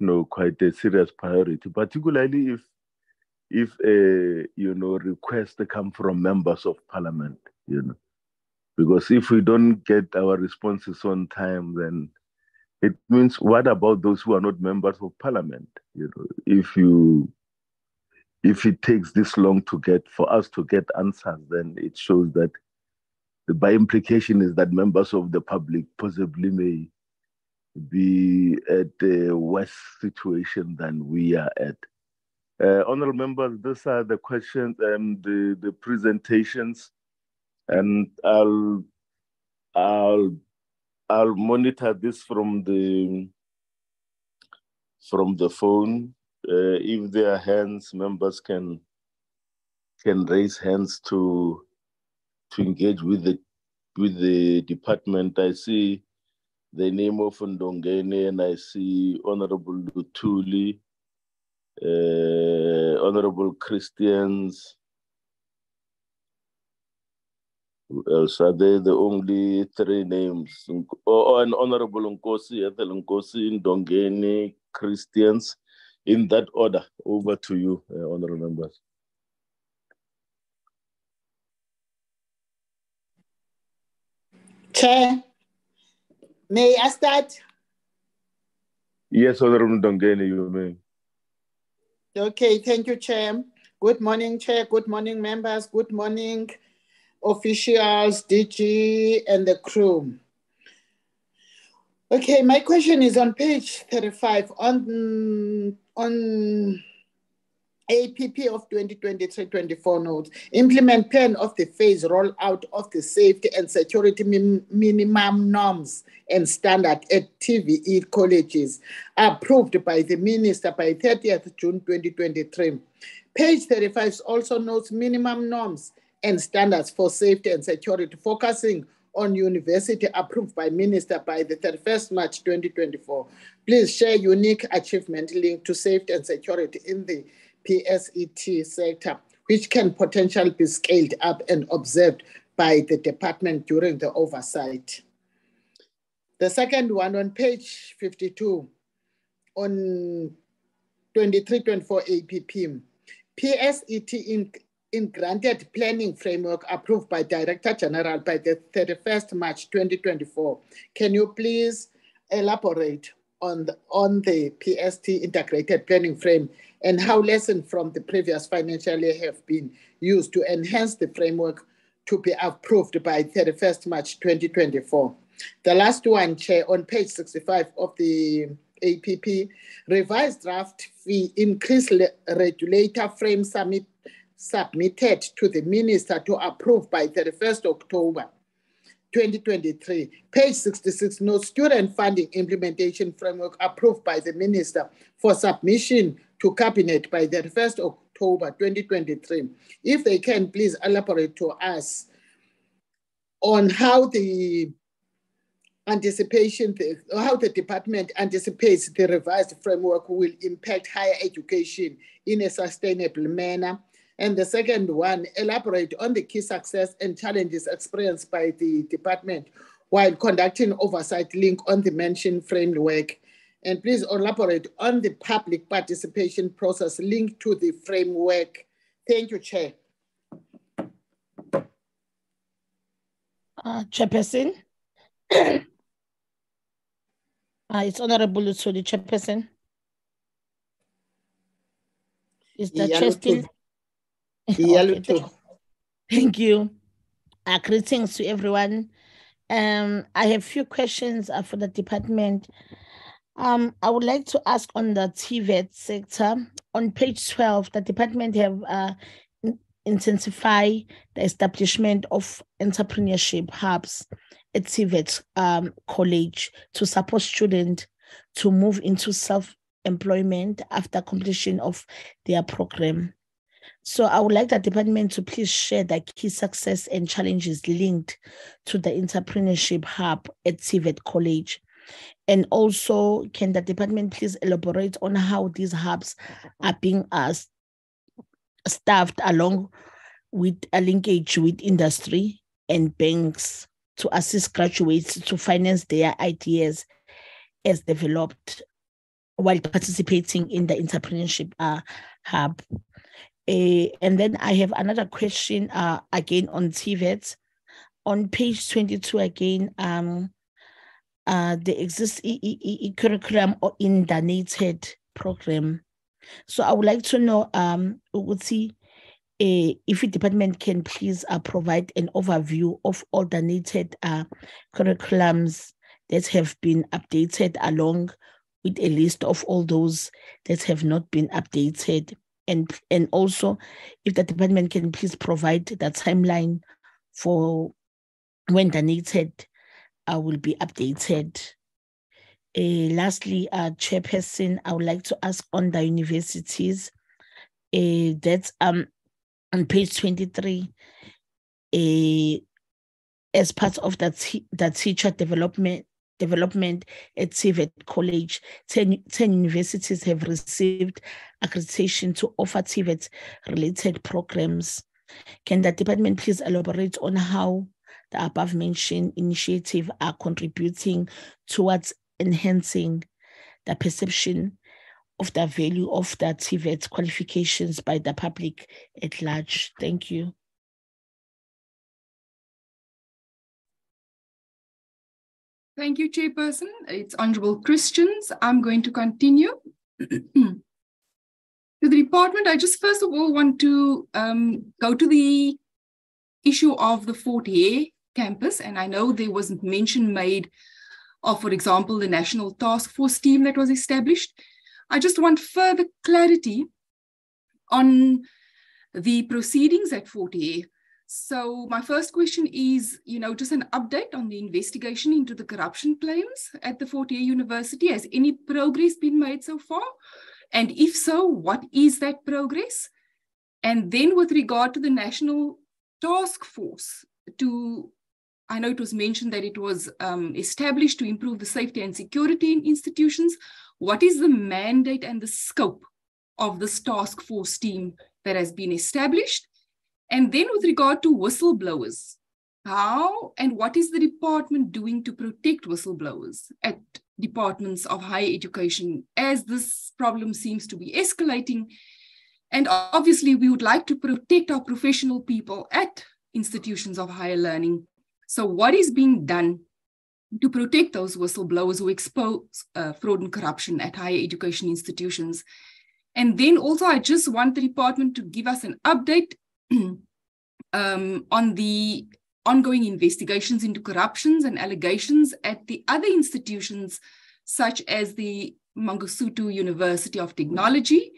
Speaker 1: know quite a serious priority. Particularly if if a you know requests come from members of parliament, you know, because if we don't get our responses on time, then it means what about those who are not members of parliament? You know, if you if it takes this long to get for us to get answers, then it shows that by implication is that members of the public possibly may be at a worse situation than we are at. Uh, honorable members, these are the questions and the, the presentations, and I'll I'll I'll monitor this from the from the phone. Uh, if there are hands, members can can raise hands to to engage with the with the department. I see the name of Ndongeni and I see Honorable Lutuli uh, Honorable Christians. Who else are they? The only three names. Oh, and Honorable Nkosi, Ethel Nkosi, Ndongeni, Christians. In that order, over to you, uh, Honorable members.
Speaker 3: Chair, may I start?
Speaker 1: Yes, Honorable Ndongeni, you may.
Speaker 3: Okay, thank you, Chair. Good morning, Chair. Good morning, members. Good morning, officials, DG, and the crew. Okay, my question is on page 35 on, on APP of 2023-24 notes, implement plan of the phase rollout of the safety and security min minimum norms and standard at TVET colleges approved by the minister by 30th June 2023. Page 35 also notes minimum norms and standards for safety and security, focusing on university approved by minister by the 31st March 2024. Please share unique achievement linked to safety and security in the PSET sector, which can potentially be scaled up and observed by the department during the oversight. The second one on page 52 on 2324 APP, PSET in, in granted planning framework approved by Director General by the 31st March 2024. Can you please elaborate on the, on the PSET integrated planning frame and how lessons from the previous financial year have been used to enhance the framework to be approved by 31st March 2024. The last one, Chair, on page 65 of the APP, revised draft fee increase regulator frame submit, submitted to the minister to approve by 31st October 2023. Page 66, no student funding implementation framework approved by the minister for submission to cabinet by the 1st October 2023. If they can, please elaborate to us on how the anticipation, how the department anticipates the revised framework will impact higher education in a sustainable manner and the second one, elaborate on the key success and challenges experienced by the department while conducting oversight link on the mentioned framework. And please elaborate on the public participation process linked to the framework. Thank you, Chair.
Speaker 7: Uh, Chairperson. [coughs] uh, it's Honorable Lutsodi, Chairperson. Is the yeah, chair still? [laughs] okay, thank, you. Uh, greetings to everyone. Um, I have a few questions uh, for the department. Um, I would like to ask on the TVET sector. On page 12, the department have uh, intensify the establishment of entrepreneurship hubs at TVET um, College to support students to move into self-employment after completion of their program. So I would like the department to please share the key success and challenges linked to the entrepreneurship hub at TVET College. And also, can the department please elaborate on how these hubs are being uh, staffed along with a linkage with industry and banks to assist graduates to finance their ideas as developed while participating in the entrepreneurship uh, hub. Uh, and then I have another question uh, again on TVET. On page 22 again, um, uh, there exists curriculum in the NATED program. So I would like to know, um, see uh, if the department can please uh, provide an overview of all the uh, curriculums that have been updated along with a list of all those that have not been updated and and also if the department can please provide the timeline for when the NATED uh, will be updated. Uh, lastly, uh, chairperson, I would like to ask on the universities uh, that's um on page 23 uh, as part of the, the teacher development development at TVET College, 10, 10 universities have received accreditation to offer TVET related programs. Can the department please elaborate on how the above mentioned initiative are contributing towards enhancing the perception of the value of the TVET qualifications by the public at large? Thank you.
Speaker 8: Thank you, Chairperson. It's Honorable Christians. I'm going to continue. [clears throat] To the department, I just first of all want to um, go to the issue of the Fort Hare campus. And I know there wasn't mention made of, for example, the National Task Force team that was established. I just want further clarity on the proceedings at Fort Hare. So my first question is, you know, just an update on the investigation into the corruption claims at the Fort Hare University. Has any progress been made so far? And if so, what is that progress? And then with regard to the National Task Force to I know it was mentioned that it was um, established to improve the safety and security in institutions. What is the mandate and the scope of this task force team that has been established? And then with regard to whistleblowers, how and what is the department doing to protect whistleblowers at departments of higher education as this problem seems to be escalating? And obviously, we would like to protect our professional people at institutions of higher learning. So, what is being done to protect those whistleblowers who expose uh, fraud and corruption at higher education institutions? And then also, I just want the department to give us an update [clears throat] um, on the ongoing investigations into corruptions and allegations at the other institutions, such as the Mangosuthu University of Technology,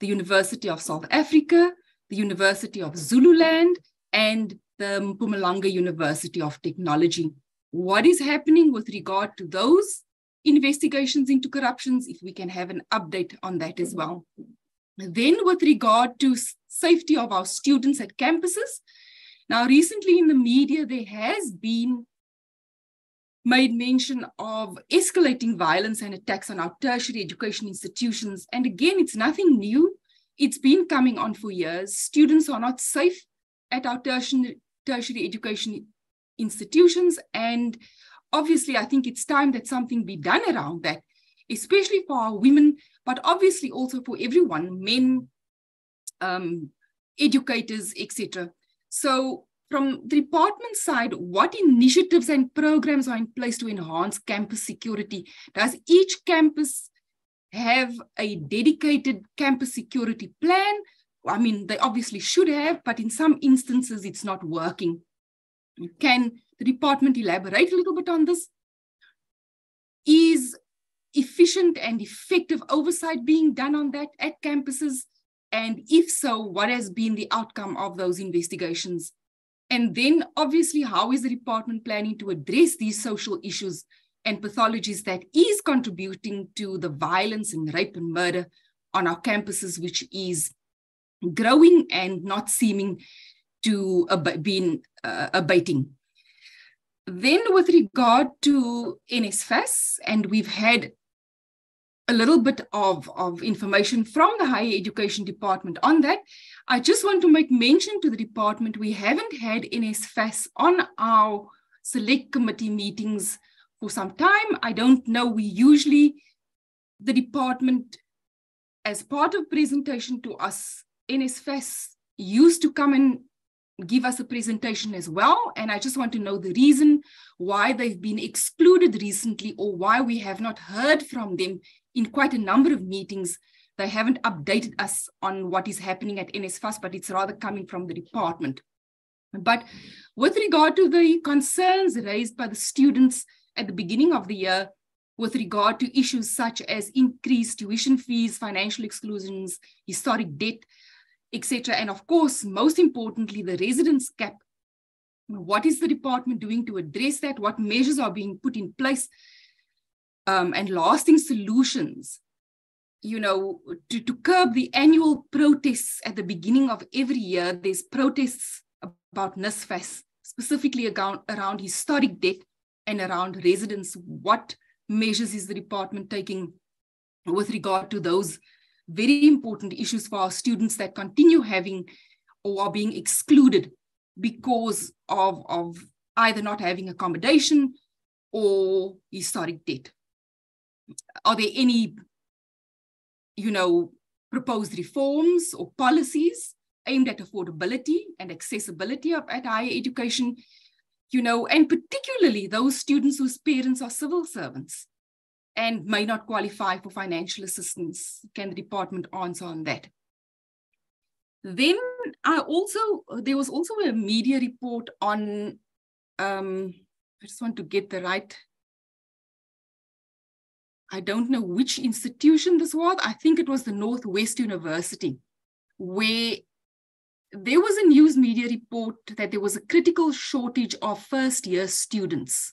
Speaker 8: the University of South Africa, the University of Zululand, and the Mpumalanga University of Technology. What is happening with regard to those investigations into corruptions, if we can have an update on that as well. Then with regard to safety of our students at campuses, now recently in the media, there has been made mention of escalating violence and attacks on our tertiary education institutions. And again, it's nothing new. It's been coming on for years. Students are not safe at our tertiary, education institutions. And obviously, I think it's time that something be done around that, especially for our women, but obviously also for everyone, men, um, educators, etc. So from the department side, what initiatives and programs are in place to enhance campus security? Does each campus have a dedicated campus security plan? I mean, they obviously should have, but in some instances, it's not working. Can the department elaborate a little bit on this? Is efficient and effective oversight being done on that at campuses? And if so, what has been the outcome of those investigations? And then, obviously, how is the department planning to address these social issues and pathologies that is contributing to the violence and rape and murder on our campuses, which is growing and not seeming to ab- be uh, abating. Then, with regard to NSFAS, and we've had a little bit of, of information from the higher education department on that. I just want to make mention to the department we haven't had NSFAS on our select committee meetings for some time. I don't know, we usually, the department, as part of presentation to us, NSFAS used to come and give us a presentation as well. And I just want to know the reason why they've been excluded recently or why we have not heard from them in quite a number of meetings, they haven't updated us on what is happening at NSFAS, but it's rather coming from the department. But with regard to the concerns raised by the students at the beginning of the year, with regard to issues such as increased tuition fees, financial exclusions, historic debt, etc., and of course, most importantly, the residence cap. What is the department doing to address that? What measures are being put in place um, and lasting solutions, you know, to, to curb the annual protests at the beginning of every year. There's protests about NSFAS, specifically around, around historic debt and around residents. What measures is the department taking with regard to those very important issues for our students that continue having or are being excluded because of, of either not having accommodation or historic debt? Are there any, you know, proposed reforms or policies aimed at affordability and accessibility of at higher education, you know, and particularly those students whose parents are civil servants and may not qualify for financial assistance. Can the department answer on that? Then I also, there was also a media report on, um, I just want to get the right, I don't know which institution this was. I think it was the Northwest University, where there was a news media report that there was a critical shortage of first year students.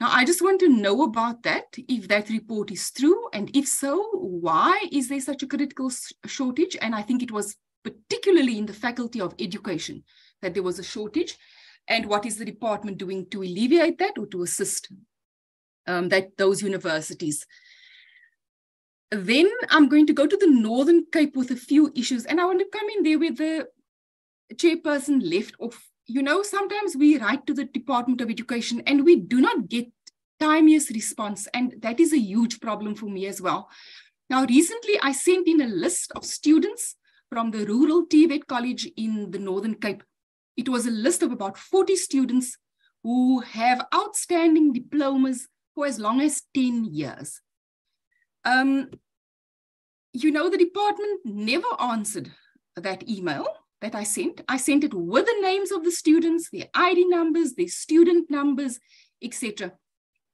Speaker 8: Now, I just want to know about that, if that report is true, and if so, why is there such a critical shortage? And I think it was particularly in the Faculty of Education that there was a shortage. And what is the department doing to alleviate that or to assist um, that those universities? Then I'm going to go to the Northern Cape with a few issues, and I want to come in there with the chairperson left off. You know, sometimes we write to the Department of Education and we do not get timeous response, and that is a huge problem for me as well. Now, recently I sent in a list of students from the rural TVET college in the Northern Cape. It was a list of about 40 students who have outstanding diplomas for as long as 10 years. Um, you know, the department never answered that email that I sent. I sent it with the names of the students, their ID numbers, their student numbers, etc.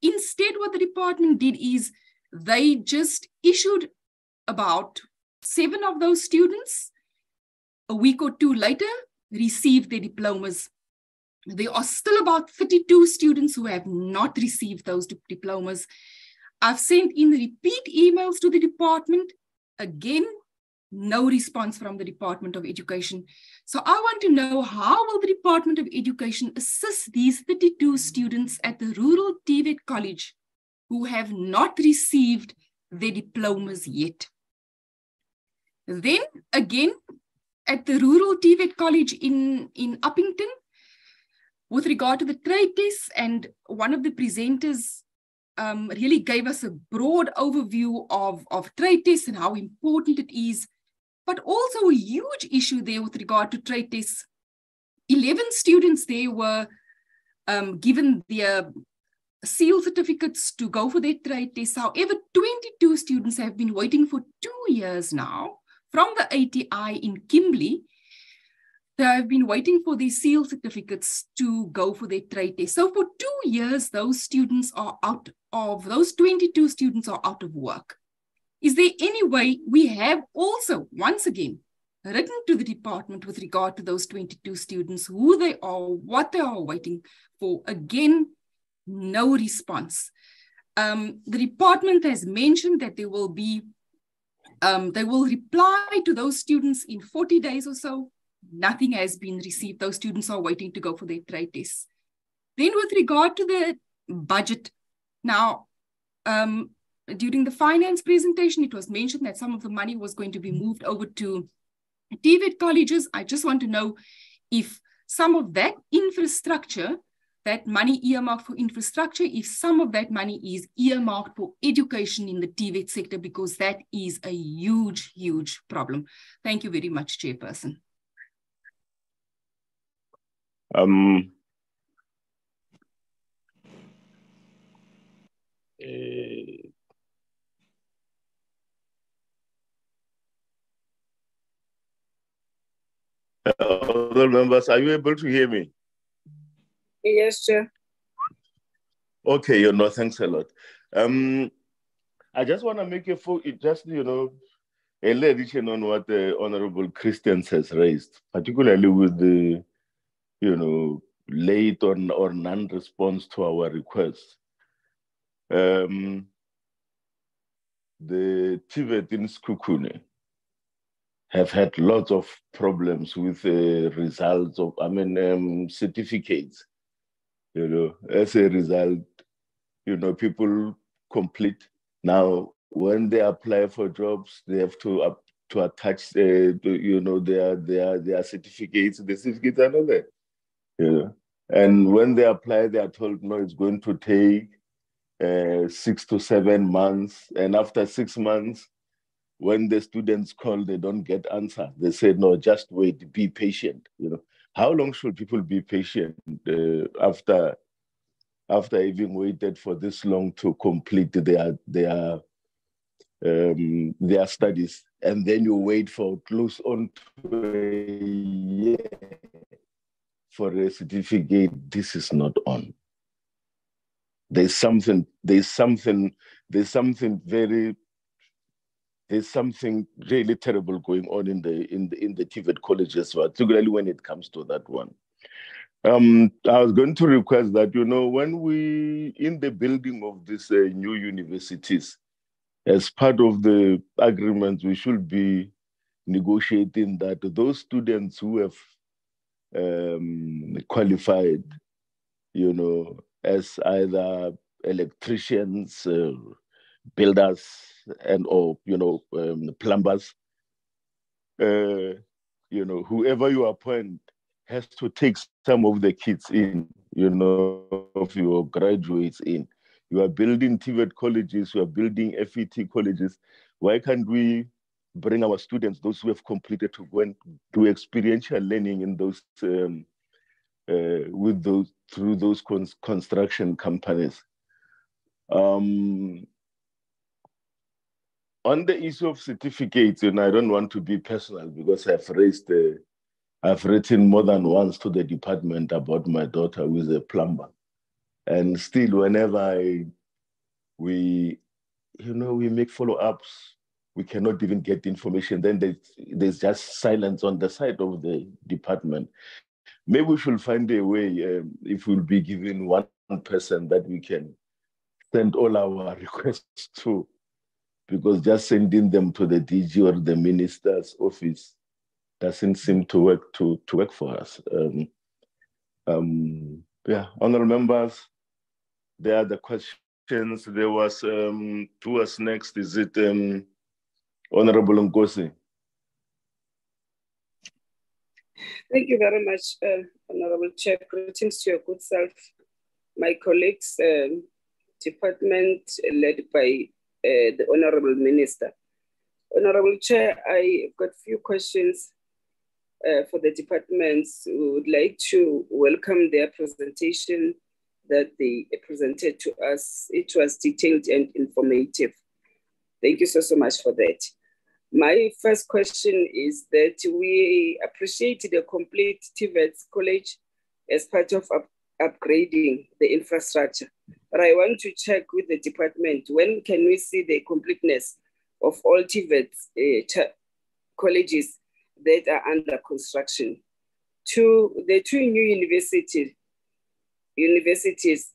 Speaker 8: Instead, what the department did is they just issued about seven of those students a week or two later received their diplomas. There are still about 32 students who have not received those diplomas. I've sent in repeat emails to the department. Again, no response from the Department of Education. So I want to know how will the Department of Education assist these 32 students at the rural TVET college who have not received their diplomas yet? Then again, at the rural TVET college in, in Upington, with regard to the trade tests, and one of the presenters um, really gave us a broad overview of, of trade tests and how important it is, but also a huge issue there with regard to trade tests. 11 students there were um, given their seal certificates to go for their trade. However, 22 students have been waiting for two years now from the ATI in Kimberley they have been waiting for these seal certificates to go for their trade test. So for two years, those students are out of, those 22 students are out of work. Is there any way we have also, once again, written to the department with regard to those 22 students, who they are, what they are waiting for? Again, no response. Um, the department has mentioned that there will be, um, they will reply to those students in 40 days or so nothing has been received. Those students are waiting to go for their trade tests. Then with regard to the budget, now, um, during the finance presentation, it was mentioned that some of the money was going to be moved over to TVET colleges. I just want to know if some of that infrastructure, that money earmarked for infrastructure, if some of that money is earmarked for education in the TVET sector, because that is a huge, huge problem. Thank you very much, Chairperson.
Speaker 1: Um, uh, other members, are you able to hear me?
Speaker 9: Yes, sir.
Speaker 1: Okay, you know, thanks a lot. Um, I just want to make a full, just, you know, a little addition on what the Honorable Christians has raised, particularly with the you know, late or, or non-response to our requests. Um, the TVET in Sekhukhune have had lots of problems with the results of, I mean, um, certificates. You know, as a result, you know, people complete. Now, when they apply for jobs, they have to up, to attach, uh, to, you know, their their their certificates. The certificates are not there. Yeah. And when they apply, they are told, no, it's going to take uh, six to seven months. And after six months, when the students call, they don't get answer. They say, no, just wait, be patient. You know, how long should people be patient uh, after after having waited for this long to complete their their um, their studies? and then you wait for close on to a year for a certificate, this is not on. There's something, there's something, there's something very, there's something really terrible going on in the in the in the TVET colleges, particularly when it comes to that one. Um, I was going to request that, you know, when we, in the building of these uh, new universities, as part of the agreement, we should be negotiating that those students who have um, qualified, you know, as either electricians, uh, builders, and or you know um, plumbers, uh, you know, whoever you appoint has to take some of the kids in, you know, of your graduates in. You are building TVET colleges, you are building FET colleges. Why can't we bring our students, those who have completed, to go and do experiential learning in those um, uh, with those through those construction companies? Um, on the issue of certificates, and I don't want to be personal because I've raised the I've written more than once to the department about my daughter who is a plumber. And still, whenever I, we, you know, we make follow-ups, we cannot even get information. Then there's, there's just silence on the side of the department. Maybe we should find a way, um, if we'll be given one person that we can send all our [laughs] requests to, because just sending them to the DG or the minister's office doesn't seem to work to, to work for us. Um, um, yeah, honorable members, there are the questions. There was um, to us next. Is it um, Honorable Ngozi?
Speaker 9: Thank you very much, uh, Honorable Chair. Greetings to your good self, my colleagues, um, department led by uh, the Honorable Minister. Honorable Chair, I've got a few questions uh, for the departments. We would like to welcome their presentation that they presented to us. It was detailed and informative. Thank you so, so much for that. My first question is that we appreciate the complete TVET college as part of up upgrading the infrastructure. But I want to check with the department, when can we see the completeness of all TVET uh, colleges that are under construction. To the two new universities, universities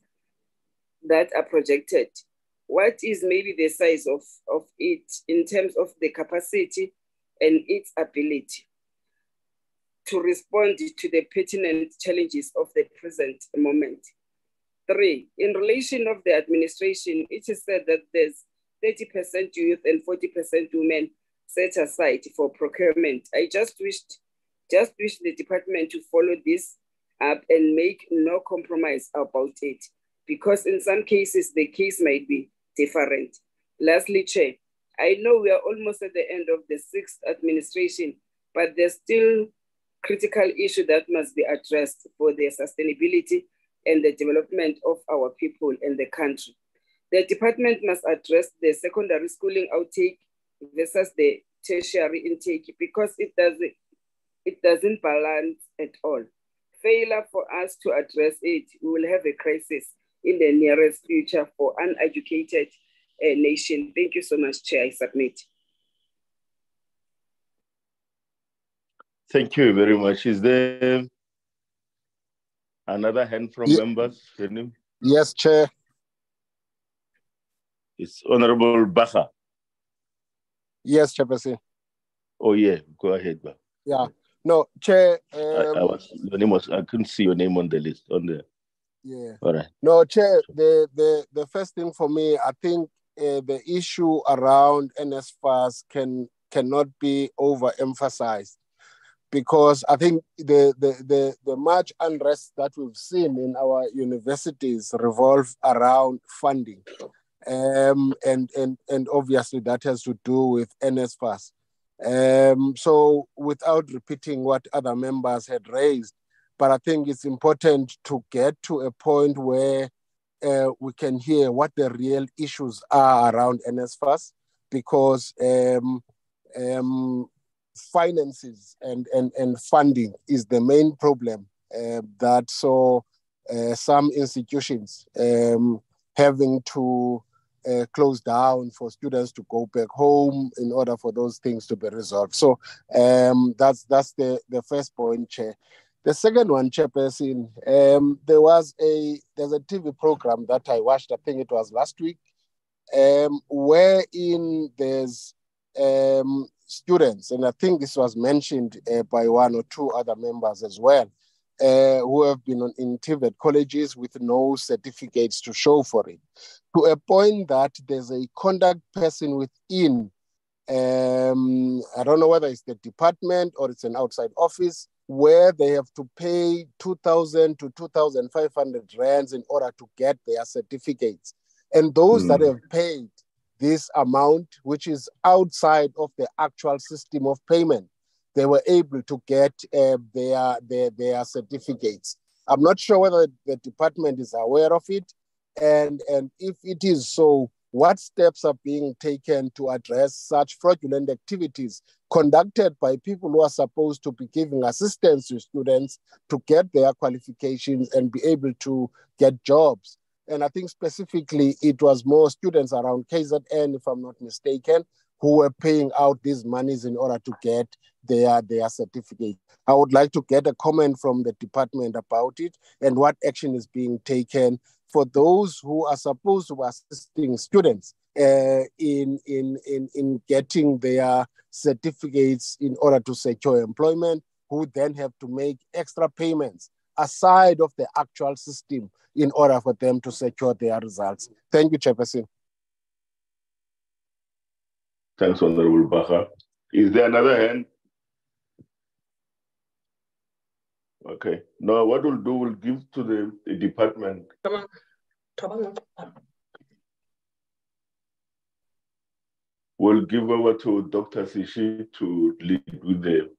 Speaker 9: that are projected, what is maybe the size of, of it in terms of the capacity and its ability to respond to the pertinent challenges of the present moment. Three, in relation of the administration, it is said that there's 30% youth and 40% women set aside for procurement. I just wished, just wish the department to follow this up and make no compromise about it, because in some cases the case might be different. Lastly, Chair, I know we are almost at the end of the sixth administration, but there's still critical issue that must be addressed for the sustainability and the development of our people and the country. The department must address the secondary schooling outtake versus the tertiary intake because it doesn't it doesn't balance at all. Failure for us to address it, we will have a crisis in the nearest future for uneducated uh, nation. Thank you so much, Chair. I submit.
Speaker 1: Thank you very much. Is there another hand from yeah. members?
Speaker 10: Yes, Chair.
Speaker 1: It's Honorable Baha.
Speaker 10: Yes, Chairperson.
Speaker 1: Oh yeah, go ahead, bro.
Speaker 10: Yeah. No, Chair. Um,
Speaker 1: I, I, um, was your name was I couldn't see your name on the list on the.
Speaker 10: Yeah.
Speaker 1: All right.
Speaker 10: No, Chair. The the the first thing for me, I think uh, the issue around NSFAS can cannot be overemphasized because I think the, the, the, the much unrest that we've seen in our universities revolve around funding. Um, and, and, and obviously that has to do with NSFAS. Um, so without repeating what other members had raised, but I think it's important to get to a point where uh, we can hear what the real issues are around NSFAS because um, um, finances and, and, and funding is the main problem uh, that saw uh, some institutions um, having to uh, close down for students to go back home in order for those things to be resolved. So um, that's that's the, the first point, Chair. The second one, Chairperson, um, there was a there's a TV program that I watched. I think it was last week, um, wherein there's um, students, and I think this was mentioned uh, by one or two other members as well, uh, who have been in TVET colleges with no certificates to show for it, to a point that there's a conduct person within, um, I don't know whether it's the department or it's an outside office, where they have to pay 2,000 to 2,500 rands in order to get their certificates. And those mm. that hmm. have paid this amount, which is outside of the actual system of payment, they were able to get uh, their, their, their certificates. I'm not sure whether the department is aware of it. And, and if it is so, what steps are being taken to address such fraudulent activities conducted by people who are supposed to be giving assistance to students to get their qualifications and be able to get jobs? And I think specifically it was more students around KZN, if I'm not mistaken, who were paying out these monies in order to get their, their certificate. I would like to get a comment from the department about it and what action is being taken for those who are supposed to be assisting students uh, in, in, in, in getting their certificates in order to secure employment, who then have to make extra payments aside of the actual system in order for them to secure their results. Thank you, Chairperson.
Speaker 1: Thanks, Honorable Baha. Is there another hand? Okay. Now, what we'll do, we'll give to the, the department. We'll give over to Dr. Sishi to lead with the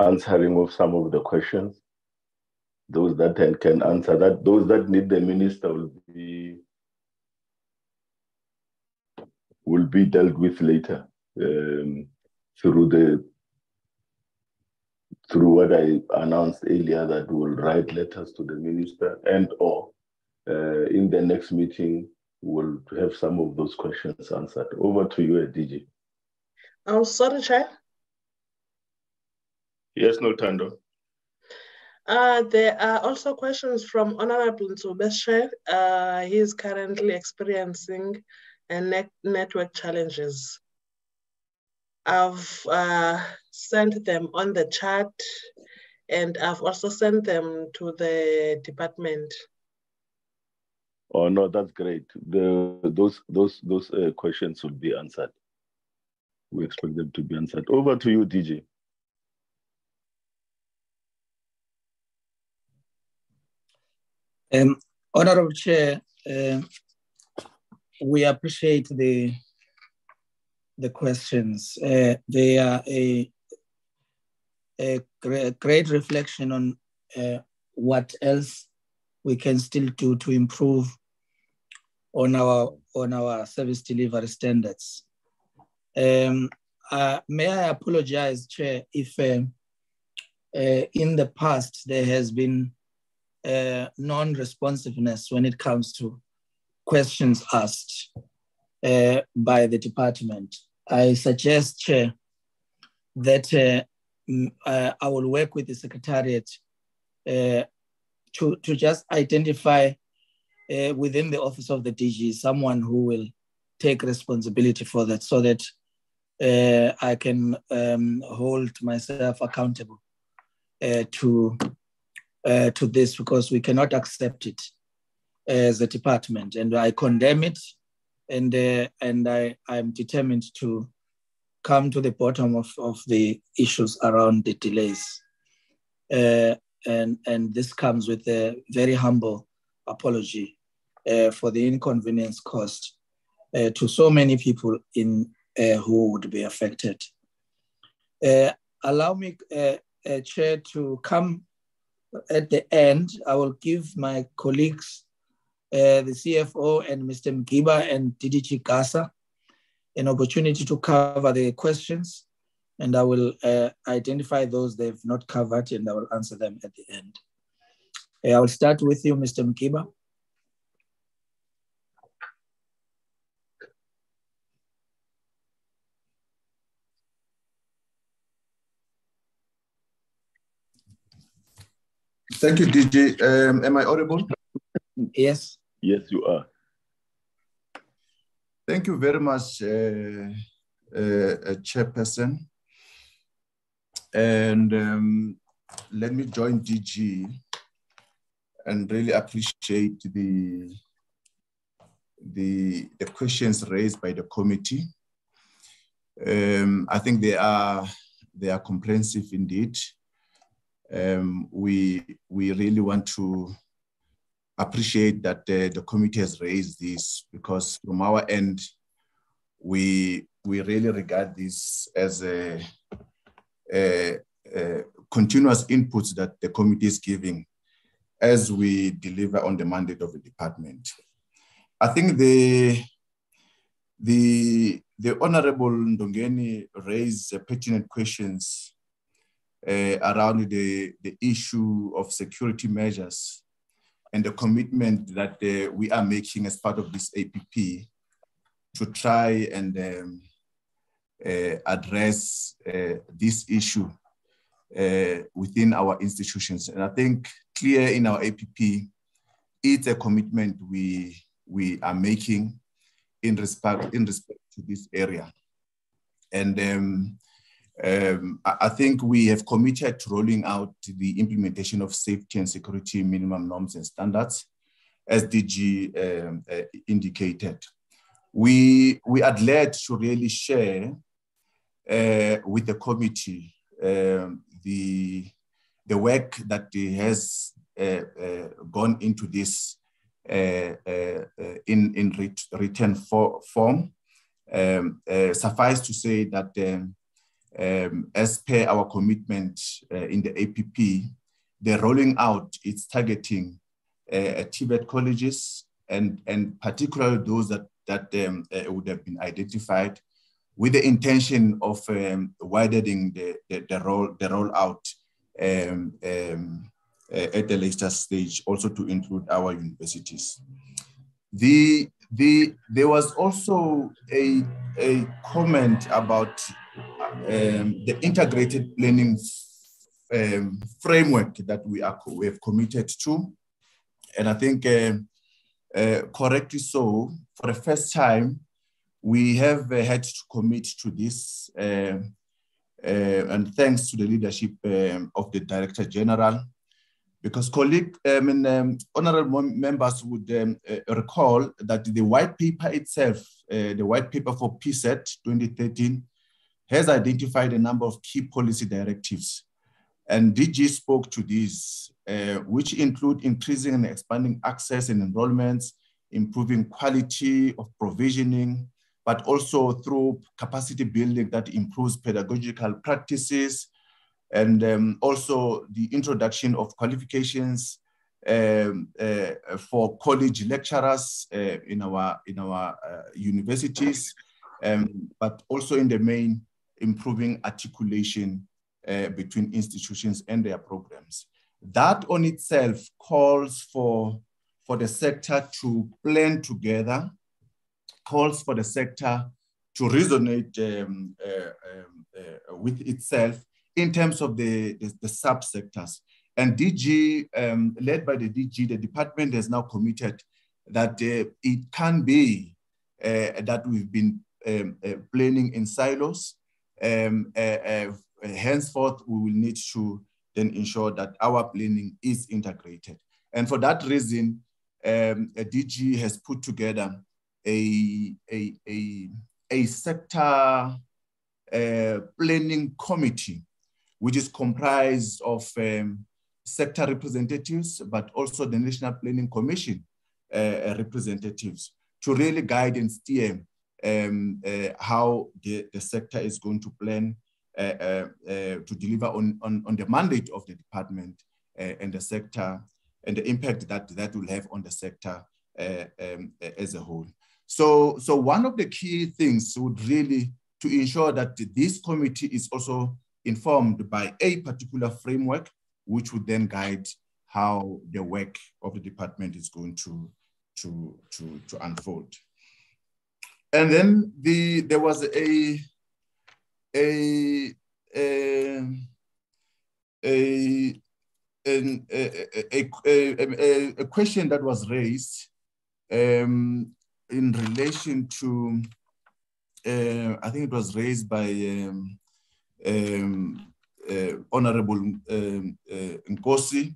Speaker 1: answering of some of the questions those that can answer that. Those that need the minister will be will be dealt with later um, through the through what I announced earlier that we'll write letters to the minister and or uh, in the next meeting we'll have some of those questions answered. Over to you, DG.
Speaker 2: Oh, sorry, Chair.
Speaker 1: Yes, Nolthando.
Speaker 2: Uh, there are also questions from Honorable Nzubeshe. Uh, he is currently experiencing a net network challenges. I've uh, sent them on the chat and I've also sent them to the department.
Speaker 1: Oh no, that's great. The those those those uh, questions will be answered. We expect them to be answered. Over to you, DG.
Speaker 5: Um, Honorable Chair, uh, we appreciate the the questions. Uh, they are a, a great reflection on uh, what else we can still do to improve on our on our service delivery standards. Um, uh, may I apologize, Chair, if uh, uh, in the past there has been uh, non-responsiveness when it comes to questions asked uh, by the department. I suggest, Chair, that uh, I will work with the Secretariat to, to just identify uh, within the Office of the DG someone who will take responsibility for that so that I can um, hold myself accountable to uh, to this because we cannot accept it as a department. And I condemn it, and uh, and I I'm determined to come to the bottom of, of the issues around the delays. Uh, and and this comes with a very humble apology uh, for the inconvenience caused uh, to so many people in uh, who would be affected. allow me, Chair, to come at the end, I will give my colleagues, the CFO and Mr. Mgiba and DDG Gasa, an opportunity to cover the questions and I will uh, identify those they've not covered and I will answer them at the end. Uh, I will start with you, Mr. Mkiba.
Speaker 4: Thank you, DG. Um, am I audible?
Speaker 5: Yes.
Speaker 1: Yes, you are.
Speaker 4: Thank you very much, uh, uh, Chairperson. And um, let me join DG and really appreciate the, the, the questions raised by the committee. Um, I think they are, they are comprehensive indeed. Um, we, we really want to appreciate that uh, the committee has raised this because from our end, we, we really regard this as a, a, a continuous inputs that the committee is giving as we deliver on the mandate of the department. I think the, the, the Honorable Ndongeni raised pertinent questions uh, around the, the issue of security measures and the commitment that uh, we are making as part of this APP to try and um, uh, address uh, this issue uh, within our institutions. And I think clear in our APP, it's a commitment we, we are making in respect, in respect to this area. And um, um, I think we have committed to rolling out the implementation of safety and security minimum norms and standards, as DG um, uh, indicated. We, we are glad to really share uh, with the committee um, the, the work that has uh, uh gone into this uh, in, in ret written for, form. Um, suffice to say that um, um, as per our commitment in the APP, the rolling out is targeting TVET colleges and, and particularly those that, that um, would have been identified with the intention of um, widening the, the, the, roll, the rollout um, um, uh, at the later stage, also to include our universities. The, the, there was also a, a comment about um, the integrated planning um, framework that we are we have committed to, and I think uh, uh, correctly so. For the first time, we have had to commit to this, um, uh, and thanks to the leadership um, of the Director General, because colleague, I mean, um, honorable members would um, uh, recall that the white paper itself, uh, the white paper for PSET 2013, has identified a number of key policy directives. And DG spoke to these, uh, which include increasing and expanding access and enrollments, improving quality of provisioning, but also through capacity building that improves pedagogical practices, and um, also the introduction of qualifications um, uh, for college lecturers uh, in our, in our uh, universities, um, but also in the main improving articulation uh, between institutions and their programs. That on itself calls for, for the sector to plan together, calls for the sector to resonate um, uh, um, uh, with itself in terms of the, the, the subsectors. And DG, um, led by the DG, the department has now committed that uh, it can be uh, that we've been um, planning in silos, um, henceforth, we will need to then ensure that our planning is integrated. And for that reason, um, DG has put together a, a, a, a sector uh, planning committee, which is comprised of um, sector representatives, but also the National Planning Commission uh, representatives to really guide and steer um, uh, how the, the sector is going to plan uh, uh, to deliver on, on, on the mandate of the department and the sector and the impact that that will have on the sector um, as a whole. So, so one of the key things would really to ensure that this committee is also informed by a particular framework, which would then guide how the work of the department is going to, to, to, to unfold. And then the, there was a, a, a, a, a, a, a, question that was raised um, in relation to, uh, I think it was raised by um, um, uh, Honorable um, uh, Nkosi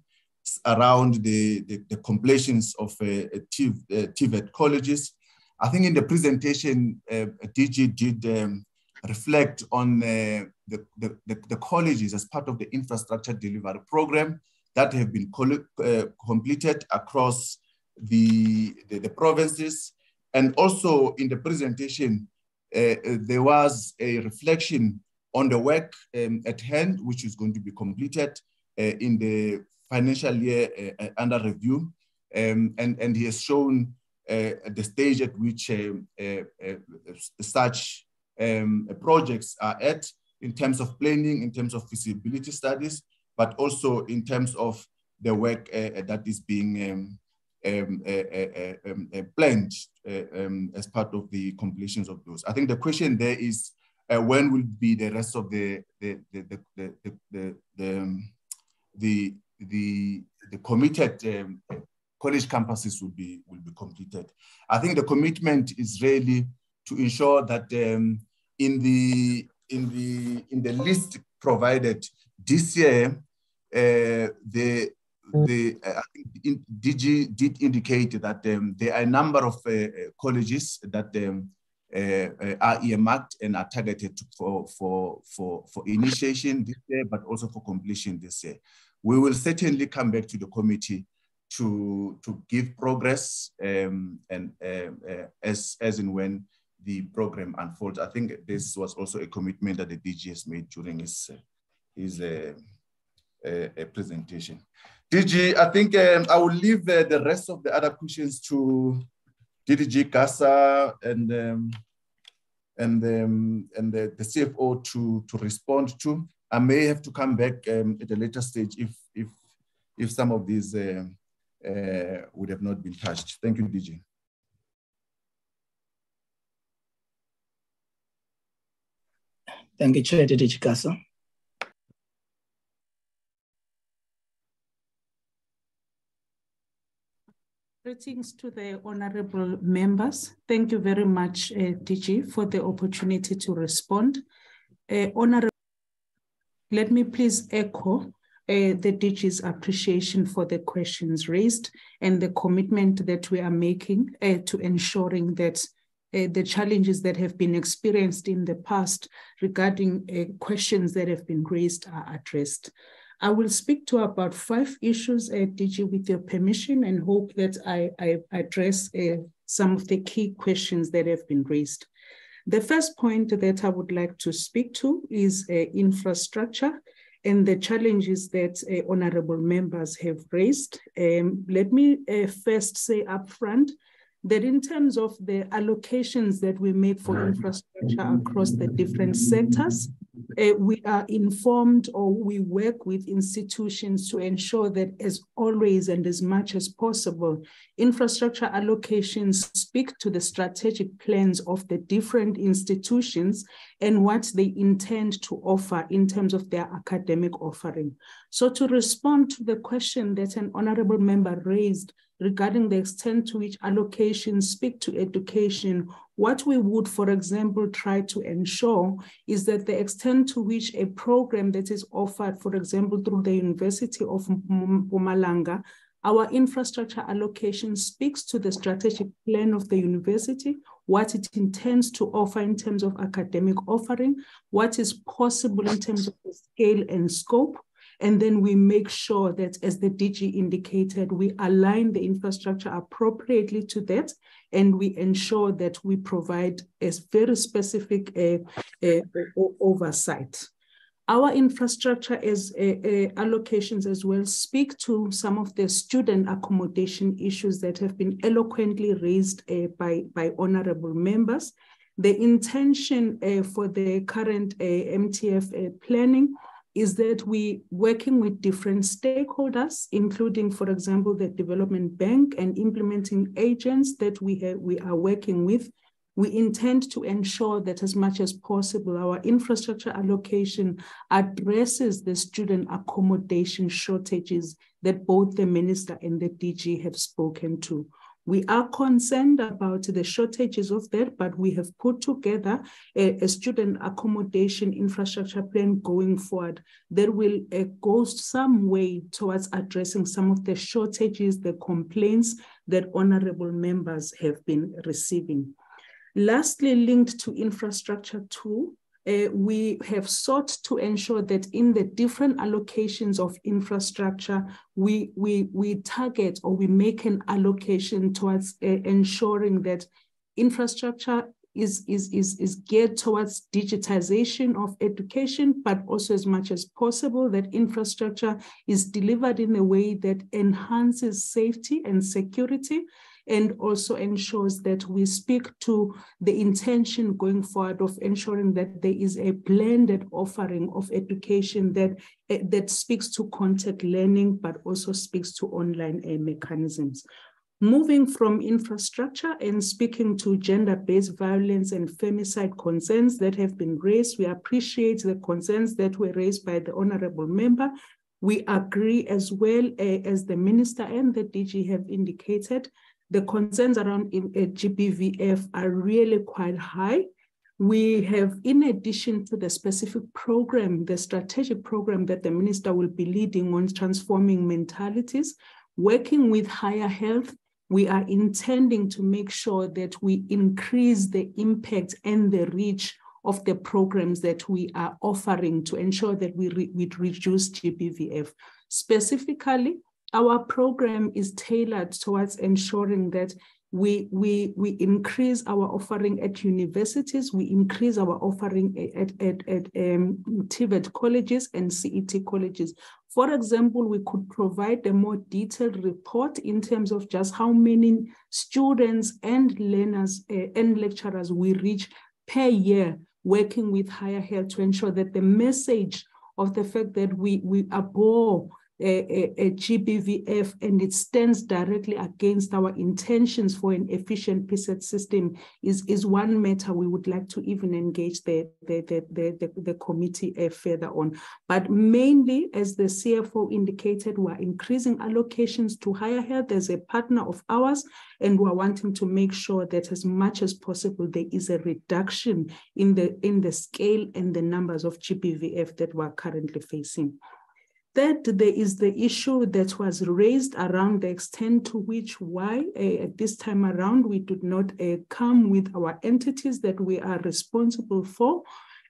Speaker 4: around the, the, the completions of uh, TVET colleges. I think in the presentation, uh, DG did um, reflect on uh, the, the, the, colleges as part of the infrastructure delivery program that have been uh, completed across the, the, the, provinces. And also in the presentation, uh, there was a reflection on the work um, at hand, which is going to be completed uh, in the financial year uh, uh, under review. Um, and, and he has shown the stage at which such um, projects are at in terms of planning, in terms of feasibility studies, but also in terms of the work uh, that is being um, um, uh, uh, planned um, as part of the completions of those. I think the question there is when will be the rest of the the the the the the, the, um, the, the, the committed um, college campuses will be will be completed. I think the commitment is really to ensure that um, in the in the in the list provided this year, uh, the the uh, DG did indicate that um, there are a number of uh, colleges that um, uh, uh, are earmarked and are targeted for, for, for, for initiation this year, but also for completion this year. We will certainly come back to the committee to, to give progress um, and um, uh, as, as and when the program unfolds. I think this was also a commitment that the DG has made during his, his uh, uh, presentation. DG, I think um, I will leave the rest of the other questions to DDG Gasa and um, and um, and the, the, CFO to to respond to. I may have to come back um, at a later stage if if if some of these uh, uh, would have not been touched. Thank you, DG.
Speaker 5: Thank you, Chair DG Gasa.
Speaker 11: Greetings to the honorable members. Thank you very much, uh, DG, for the opportunity to respond. Uh, honorable, let me please echo uh, the DG's appreciation for the questions raised and the commitment that we are making uh, to ensuring that uh, the challenges that have been experienced in the past regarding uh, questions that have been raised are addressed. I will speak to about five issues, uh, DG, with your permission, and hope that I, I address uh, some of the key questions that have been raised. The first point that I would like to speak to is uh, infrastructure and the challenges that uh, honorable members have raised. Um, let me uh, first say upfront that in terms of the allocations that we make for infrastructure across the different sectors, uh, we are informed or we work with institutions to ensure that as always and as much as possible, infrastructure allocations speak to the strategic plans of the different institutions and what they intend to offer in terms of their academic offering. So to respond to the question that an honorable member raised regarding the extent to which allocations speak to education, what we would, for example, try to ensure is that the extent to which a program that is offered, for example, through the University of Mpumalanga, our infrastructure allocation speaks to the strategic plan of the university, what it intends to offer in terms of academic offering, what is possible in terms of scale and scope, and then we make sure that, as the DG indicated, we align the infrastructure appropriately to that, and we ensure that we provide a very specific uh, uh, oversight. Our infrastructure as uh, uh, allocations as well speak to some of the student accommodation issues that have been eloquently raised uh, by, by honorable members. The intention uh, for the current MTF planning is that we working with different stakeholders, including, for example, the development bank and implementing agents that we have, we are working with. We intend to ensure that as much as possible, our infrastructure allocation addresses the student accommodation shortages that both the minister and the DG have spoken to. We are concerned about the shortages of that, but we have put together a, a student accommodation infrastructure plan going forward that will uh, go some way towards addressing some of the shortages, the complaints that honorable members have been receiving. Lastly, linked to infrastructure too, uh, we have sought to ensure that in the different allocations of infrastructure, we, we, we target or we make an allocation towards uh, ensuring that infrastructure is, is, is, is geared towards digitization of education, but also as much as possible that infrastructure is delivered in a way that enhances safety and security and also ensures that we speak to the intention going forward of ensuring that there is a blended offering of education that, uh, that speaks to contact learning, but also speaks to online uh, mechanisms. Moving from infrastructure and speaking to gender-based violence and femicide concerns that have been raised, we appreciate the concerns that were raised by the honorable member. We agree as well uh, as the minister and the DG have indicated the concerns around uh, GBVF are really quite high. We have, in addition to the specific program, the strategic program that the minister will be leading on transforming mentalities, working with higher health, we are intending to make sure that we increase the impact and the reach of the programs that we are offering to ensure that we, re we reduce GBVF. Specifically, our program is tailored towards ensuring that we, we, we increase our offering at universities, we increase our offering at, at, at um, TVET colleges and CET colleges. For example, we could provide a more detailed report in terms of just how many students and learners uh, and lecturers we reach per year working with higher health to ensure that the message of the fact that we, we abhor a, GBVF and it stands directly against our intentions for an efficient PSET system is, is one matter we would like to even engage the, the, the, the, the, the committee uh, further on. But mainly, as the CFO indicated, we're increasing allocations to higher health as a partner of ours, and we're wanting to make sure that as much as possible, there is a reduction in the, in the scale and the numbers of GBVF that we're currently facing. Third, there is the issue that was raised around the extent to which why uh, at this time around we did not uh, come with our entities that we are responsible for.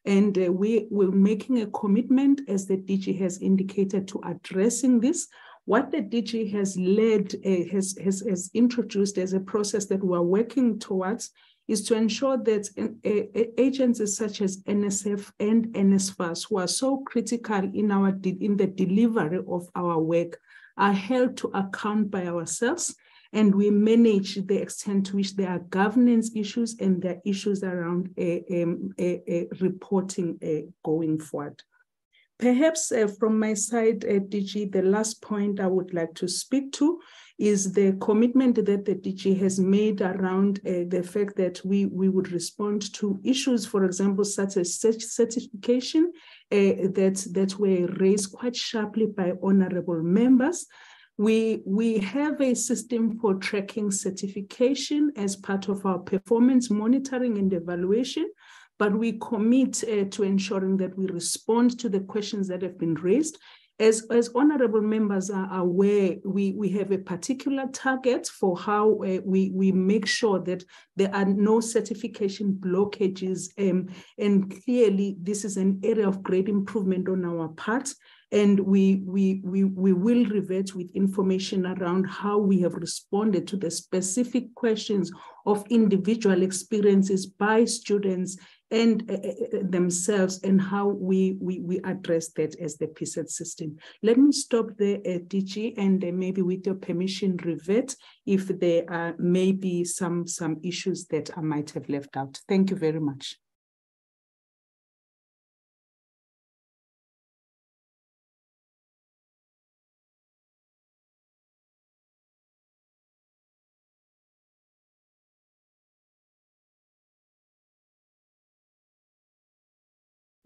Speaker 11: And uh, we were making a commitment, as the DG has indicated, to addressing this. What the DG has led, has, has, has introduced as a process that we're working towards is to ensure that agencies such as NSF and NSFAS, who are so critical in, our in the delivery of our work, are held to account by ourselves and we manage the extent to which there are governance issues and there are issues around reporting uh, going forward. Perhaps uh, from my side, uh, DG, the last point I would like to speak to is the commitment that the DG has made around uh, the fact that we, we would respond to issues, for example, such as certification uh, that, that were raised quite sharply by honorable members. We, we have a system for tracking certification as part of our performance monitoring and evaluation, but we commit uh, to ensuring that we respond to the questions that have been raised as, as honorable members are aware, we, we have a particular target for how uh, we, we make sure that there are no certification blockages. Um, and clearly, this is an area of great improvement on our part. And we, we, we, we will revert with information around how we have responded to the specific questions of individual experiences by students and uh, themselves and how we, we, we address that as the PSET system. Let me stop there, uh, DG, and uh, maybe with your permission, revert if there are maybe some, some issues that I might have left out. Thank you very much.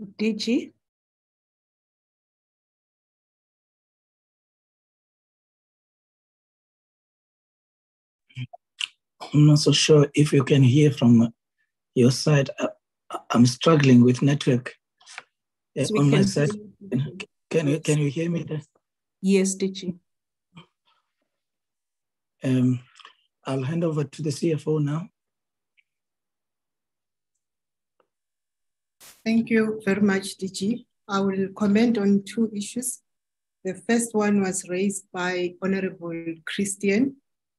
Speaker 11: DG?
Speaker 5: I'm not so sure if you can hear from your side. I'm struggling with network uh, on my side. Can you can you hear me there?
Speaker 11: Yes, DG.
Speaker 5: Um, I'll hand over to the CFO now.
Speaker 6: Thank you very much, DG. I will comment on two issues. The first one was raised by Honorable Christian.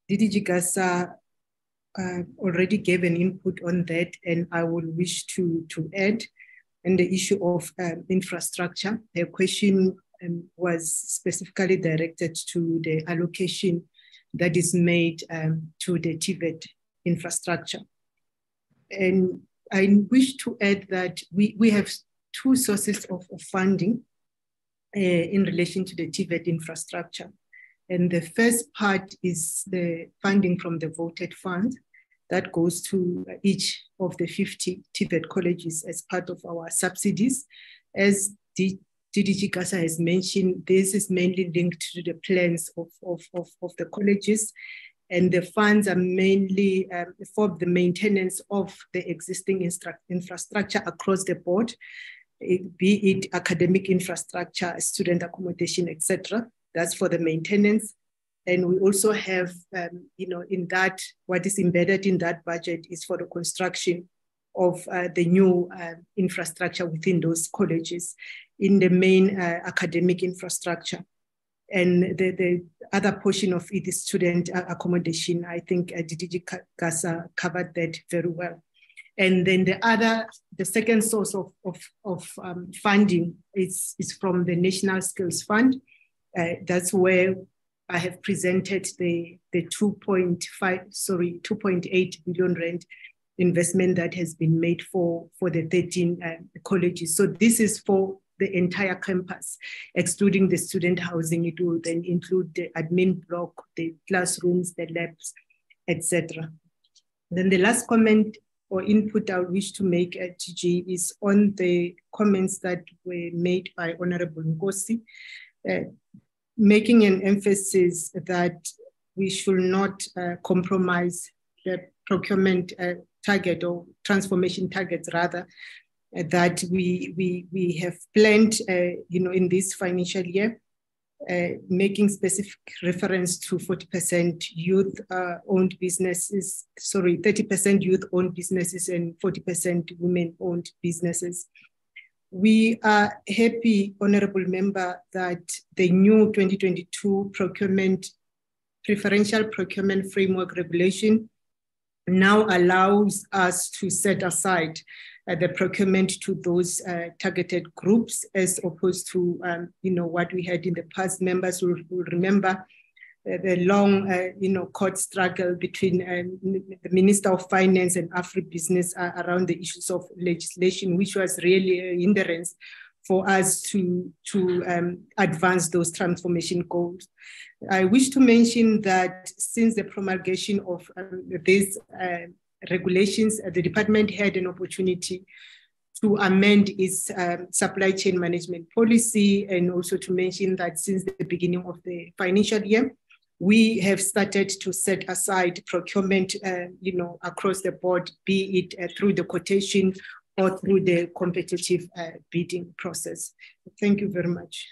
Speaker 6: DDG Gasa uh, already gave an input on that, and I will wish to, to add and the issue of um, infrastructure. The question um, was specifically directed to the allocation that is made um, to the TVET infrastructure. And I wish to add that we, we have two sources of, of funding uh, in relation to the TVET infrastructure. And the first part is the funding from the voted fund that goes to each of the 50 TVET colleges as part of our subsidies. As the DDG Gasa has mentioned, this is mainly linked to the plans of, of, of, of the colleges and the funds are mainly um, for the maintenance of the existing infrastructure across the board, it, be it academic infrastructure, student accommodation, etc. That's for the maintenance. And we also have, um, you know, in that, what is embedded in that budget is for the construction of uh, the new uh, infrastructure within those colleges in the main uh, academic infrastructure and the, the other portion of it is student accommodation. I think uh, DDG Gasa covered that very well. And then the other, the second source of, of, of um, funding is, is from the National Skills Fund. Uh, that's where I have presented the, the 2.5, sorry, 2.8 billion rand investment that has been made for, for the 13 uh, colleges. So this is for the entire campus, excluding the student housing. It will then include the admin block, the classrooms, the labs, etc. Then the last comment or input I wish to make at DG is on the comments that were made by Honorable Nkosi, uh, making an emphasis that we should not uh, compromise the procurement uh, target or transformation targets rather that we, we, we have planned, uh, you know, in this financial year, uh, making specific reference to 40% youth uh, businesses, sorry, 30% youth owned businesses and 40% women owned businesses. We are happy, Honorable Member, that the new 2022 procurement, preferential procurement framework regulation now allows us to set aside the procurement to those uh, targeted groups as opposed to um, you know what we had in the past. Members will, will remember uh, the long uh, you know court struggle between um, the minister of finance and Afribusiness uh, around the issues of legislation which was really a hindrance for us to to um, advance those transformation goals. I wish to mention that since the promulgation of um, this uh, regulations, uh, the department had an opportunity to amend its um, supply chain management policy and also to mention that since the beginning of the financial year, we have started to set aside procurement, uh, you know, across the board, be it uh, through the quotation or through the competitive uh, bidding process. Thank you very much.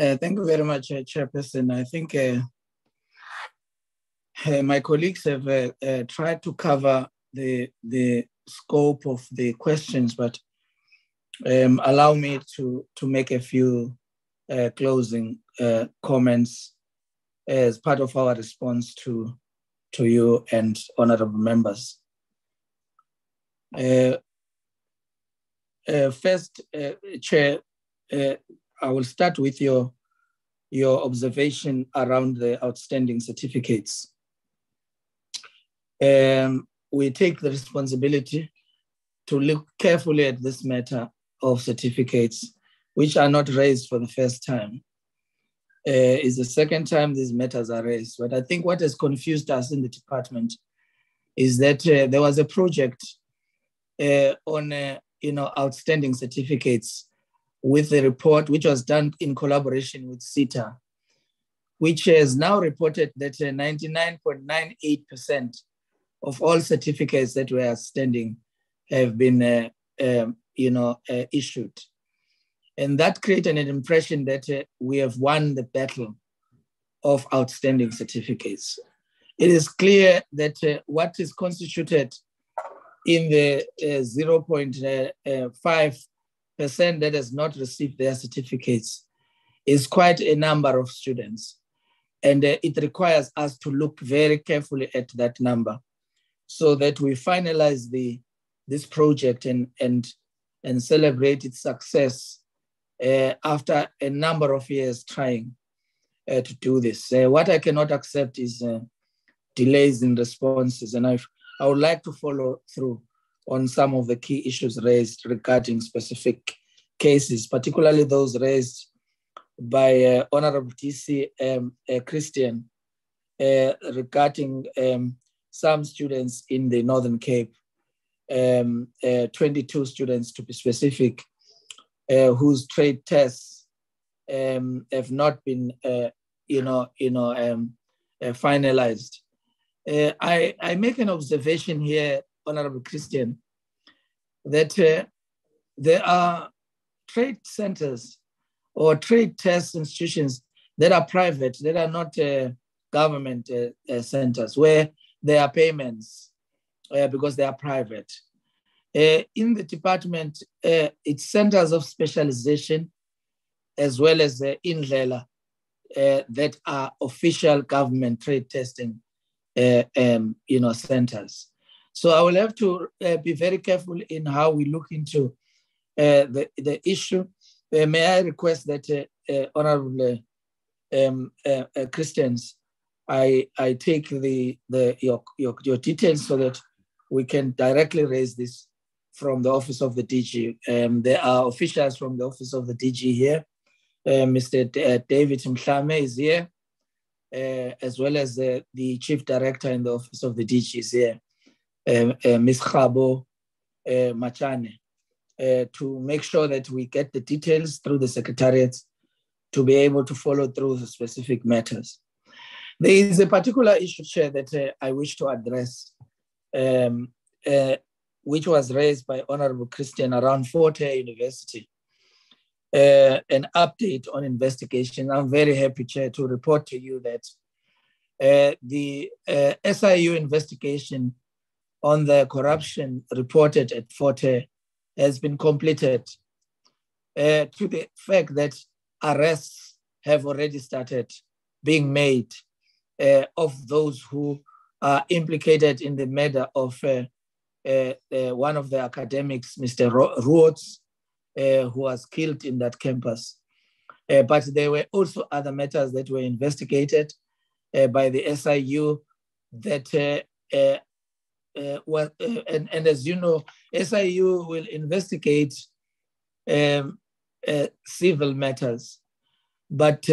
Speaker 5: Uh, thank you very much, uh, Chairperson. I think uh, my colleagues have tried to cover the, the scope of the questions, but um, allow me to, to make a few closing comments as part of our response to to you and honorable members. First, Chair, I will start with your, your observation around the outstanding certificates. Um, we take the responsibility to look carefully at this matter of certificates, which are not raised for the first time. Uh, is the second time these matters are raised. But I think what has confused us in the department is that uh, there was a project uh, on uh, you know outstanding certificates with the report which was done in collaboration with SETA, which has now reported that 99.98% uh, of all certificates that were outstanding have been uh, um, you know issued. And that created an impression that uh, we have won the battle of outstanding certificates. It is clear that uh, what is constituted in the uh, 0.5% uh, that has not received their certificates is quite a number of students. And uh, it requires us to look very carefully at that number so that we finalize the, this project and, and, and celebrate its success uh, after a number of years trying uh, to do this. Uh, what I cannot accept is uh, delays in responses, and i I would like to follow through on some of the key issues raised regarding specific cases, particularly those raised by uh, Honorable TC um, uh, Christian regarding um, some students in the Northern Cape, um, 22 students to be specific, uh, whose trade tests um, have not been, uh, you know, you know, um, uh, finalized. Uh, I, I make an observation here, Honorable Christian, that uh, there are trade centers or trade test institutions that are private, that are not uh, government centers, where there are payments because they are private. Uh, in the department, uh, it's centers of specialization as well as the Indlela uh, that are official government trade testing uh, um, you know, centers. So I will have to uh, be very careful in how we look into uh, the, the issue. may I request that Honorable um, Christians, I, I take the, the, your, your, your details so that we can directly raise this from the office of the DG. Um, there are officials from the office of the DG here. Uh, Mr. D uh, David Mhlame is here, uh, as well as uh, the chief director in the office of the DG is here, uh, Ms. Khabo uh, Machane, to make sure that we get the details through the secretariat to be able to follow through the specific matters. There is a particular issue, Chair, that I wish to address. Um, which was raised by Honorable Christian around Fort Hare University. Uh, an update on investigation. I'm very happy, Chair, to report to you that uh, the uh, SIU investigation on the corruption reported at Fort Hare has been completed uh, to the fact that arrests have already started being made uh, of those who are implicated in the murder of uh, uh, uh, one of the academics, Mr. Rhodes, uh, who was killed in that campus. but there were also other matters that were investigated by the SIU that uh, well, uh, and, and as you know, SIU will investigate um, uh, civil matters, but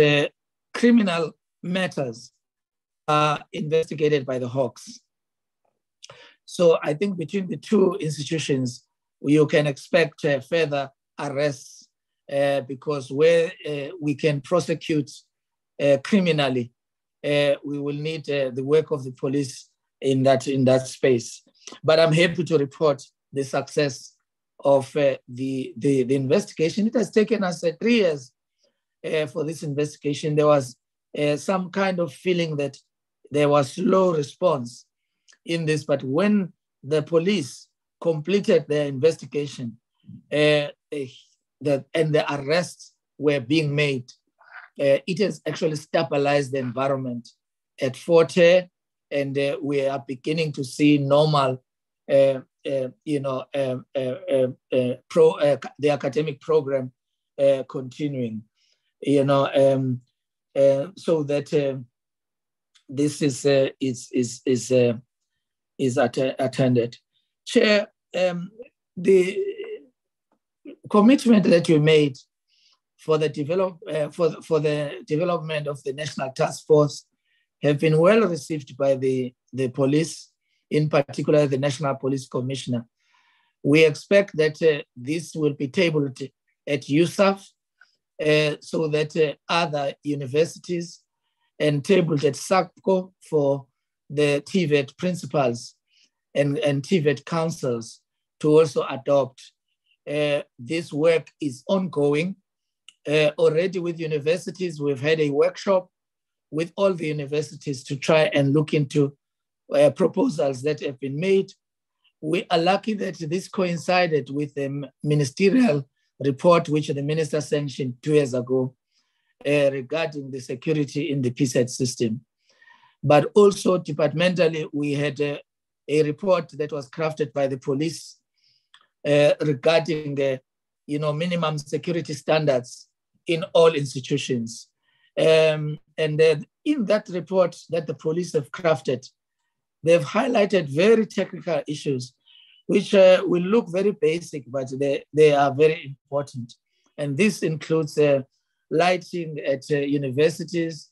Speaker 5: criminal matters are investigated by the Hawks. So I think between the two institutions, you can expect uh, further arrests uh, because where uh, we can prosecute criminally, we will need the work of the police in that in that space. But I'm happy to report the success of uh, the, the, the investigation. It has taken us uh, three years uh, for this investigation. There was some kind of feeling that there was slow response in this, but when the police completed their investigation uh, the, and the arrests were being made, uh, it has actually stabilized the environment at Fort Hare, and uh, we are beginning to see normal, uh, uh, you know, um, pro the academic program continuing, you know, um, so that this is is is is is at, attended. Chair, um, the commitment that you made for the develop uh, for for the development of the national task force have been well received by the the police, in particular the National Police Commissioner. We expect that uh, this will be tabled at USAF uh, so that uh, other universities and tabled at SACPO for the TVET principals and, and TVET councils to also adopt. Uh, this work is ongoing. Uh, already with universities, we've had a workshop with all the universities to try and look into uh, proposals that have been made. We are lucky that this coincided with the ministerial report which the minister sanctioned two years ago uh, regarding the security in the PSET system. But also departmentally, we had a, a report that was crafted by the police uh, regarding the you know, minimum security standards in all institutions. Um, and in that report that the police have crafted, they've highlighted very technical issues, which uh, will look very basic, but they, they are very important. And this includes uh, lighting at uh, universities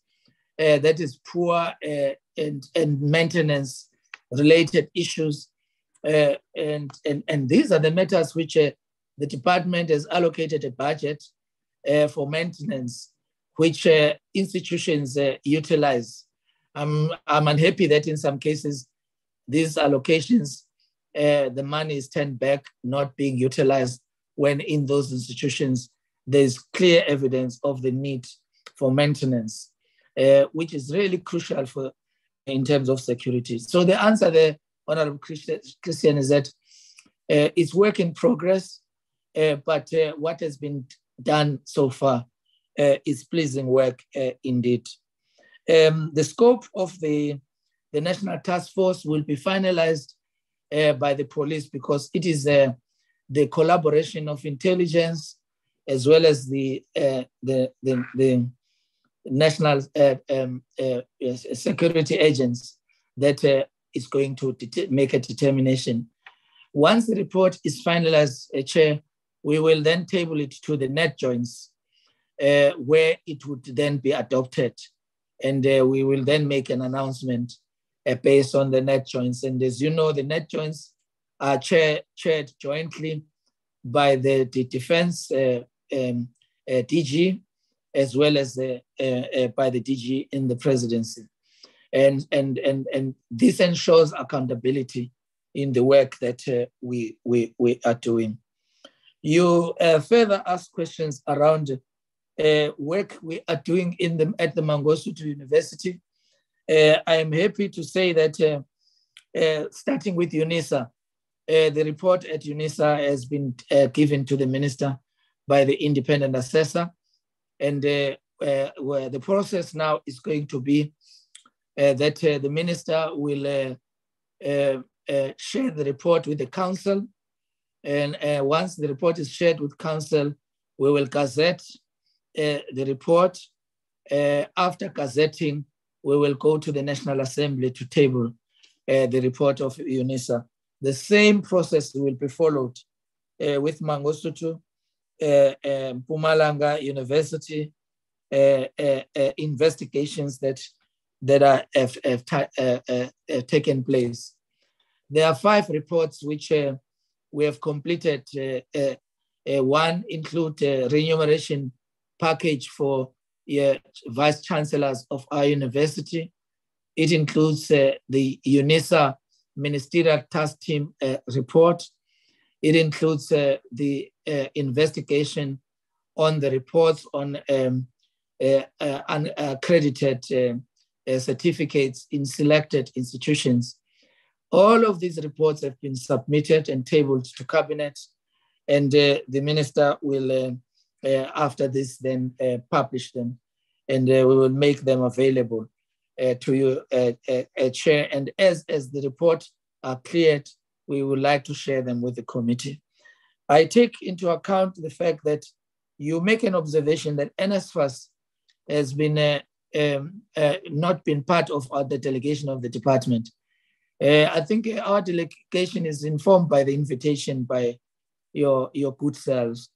Speaker 5: uh, that is poor uh, and, and maintenance related issues. Uh, and, and, and these are the matters which the department has allocated a budget for maintenance which uh, institutions uh, utilize. I'm, I'm unhappy that in some cases, these allocations, uh, the money is turned back, not being utilized, when in those institutions, there's clear evidence of the need for maintenance, uh, which is really crucial for in terms of security. So the answer there, Honorable Christian, is that uh, it's work in progress, uh, but what has been done so far is pleasing work uh, indeed. Um, the scope of the, the National Task Force will be finalized uh, by the police because it is uh, the collaboration of intelligence as well as the, uh, the, the, the, national uh, um, security agents that is going to make a determination. Once the report is finalized, Chair, we will then table it to the NATJOINTS uh, where it would then be adopted. And uh, we will then make an announcement uh, based on the NATJOINTS. And as you know, the NATJOINTS are chair, chaired jointly by the, the defense uh, um, uh, DG as well as the, uh, by the DG in the presidency. And, and, and, and this ensures accountability in the work that we, we, we are doing. You further ask questions around uh, work we are doing in the, at the Mangosuthu University. Uh, I am happy to say that uh, uh starting with UNISA, uh, the report at UNISA has been uh, given to the minister by the independent assessor. And where the process now is going to be that the minister will share the report with the council. And once the report is shared with council, we will gazette Uh, the report. Uh, after gazetting, we will go to the National Assembly to table uh, the report of UNISA. The same process will be followed uh, with Mangosuthu, uh, um, Mpumalanga University, investigations that that are, have, have, uh, uh, taken place. There are five reports which uh, we have completed. one include remuneration package for uh, vice chancellors of our university. It includes uh, the UNISA Ministerial Task Team uh, report. It includes uh, the uh, investigation on the reports on um, uh, unaccredited certificates in selected institutions. All of these reports have been submitted and tabled to cabinet, and the minister will uh, after this then uh, publish them and uh, we will make them available uh, to you, uh, uh, Chair. And as, as the report are cleared, we would like to share them with the committee. I take into account the fact that you make an observation that NSFAS has been uh, um, uh, not been part of uh, the delegation of the department. Uh, I think our delegation is informed by the invitation by your, your good selves.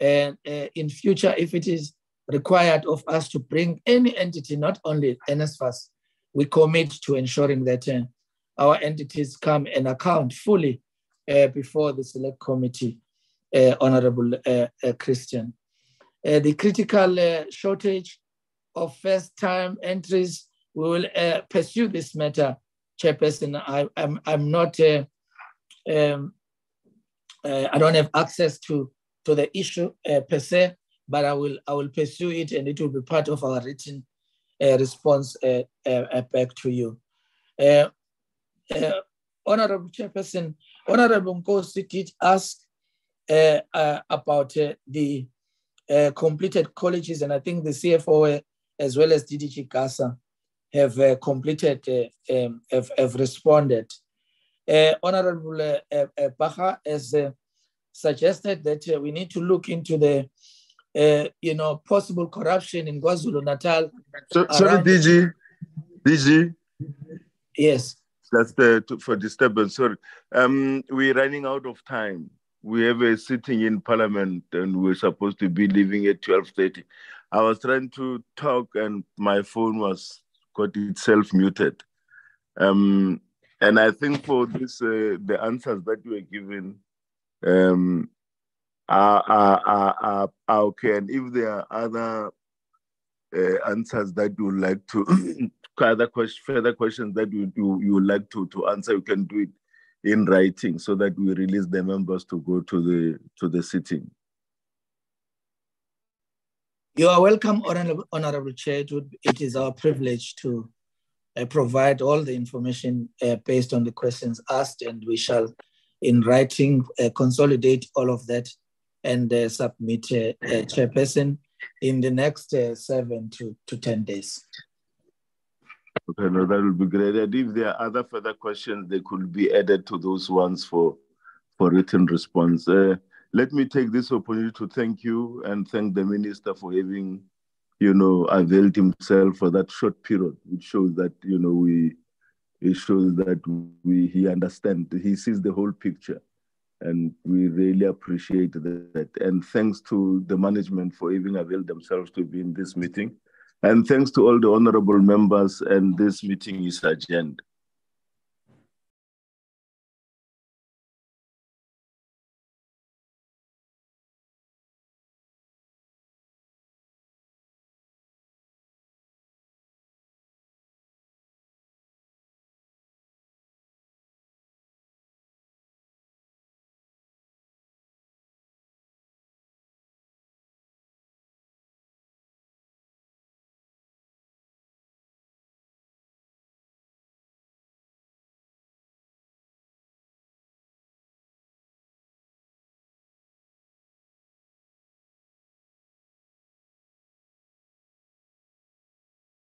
Speaker 5: And uh, in future, if it is required of us to bring any entity, not only NSFAS, we commit to ensuring that uh, our entities come and account fully uh, before the select committee, uh, Honorable uh, uh, Christian. The critical shortage of first-time entries, we will pursue this matter, Chairperson. I, I'm, I'm not, um, I don't have access to, to the issue per se, but I will, I will pursue it and it will be part of our written response back to you. Uh, Honorable Chairperson, Honorable Nkosi did ask uh, uh, about uh, the uh, completed colleges, and I think the CFO as well as DDG GASA have uh, completed, um, have, have, responded. Honorable uh, Baha has suggested that we need to look into the, you know, possible corruption in KwaZulu Natal.
Speaker 1: So, sorry, DG, DG.
Speaker 5: Yes.
Speaker 1: That's the for disturbance. Sorry, um, we're running out of time. We have a sitting in Parliament, and we're supposed to be leaving at twelve thirty. I was trying to talk, and my phone was got itself muted. Um, and I think for this, uh, the answers that you were given um, are, are, are, are, okay. And if there are other uh, answers that you would like to [coughs] other question, further questions that you, you, you would like to, to answer, you can do it in writing so that we release the members to go to the to the sitting.
Speaker 5: You are welcome, Honorable, Honorable Chair. It is our privilege to uh, provide all the information uh, based on the questions asked, and we shall, in writing, uh, consolidate all of that and uh, submit a uh, chairperson in the next seven to, to 10 days.
Speaker 1: Okay, no, that would be great. And if there are other further questions, they could be added to those ones for, for written response. Uh, let me take this opportunity to thank you and thank the minister for having, you know, availed himself for that short period. which shows that, you know, we, it shows that we, he understands, he sees the whole picture. And we really appreciate that. And thanks to the management for even availed themselves to be in this meeting. And thanks to all the honorable members, and this meeting is adjourned.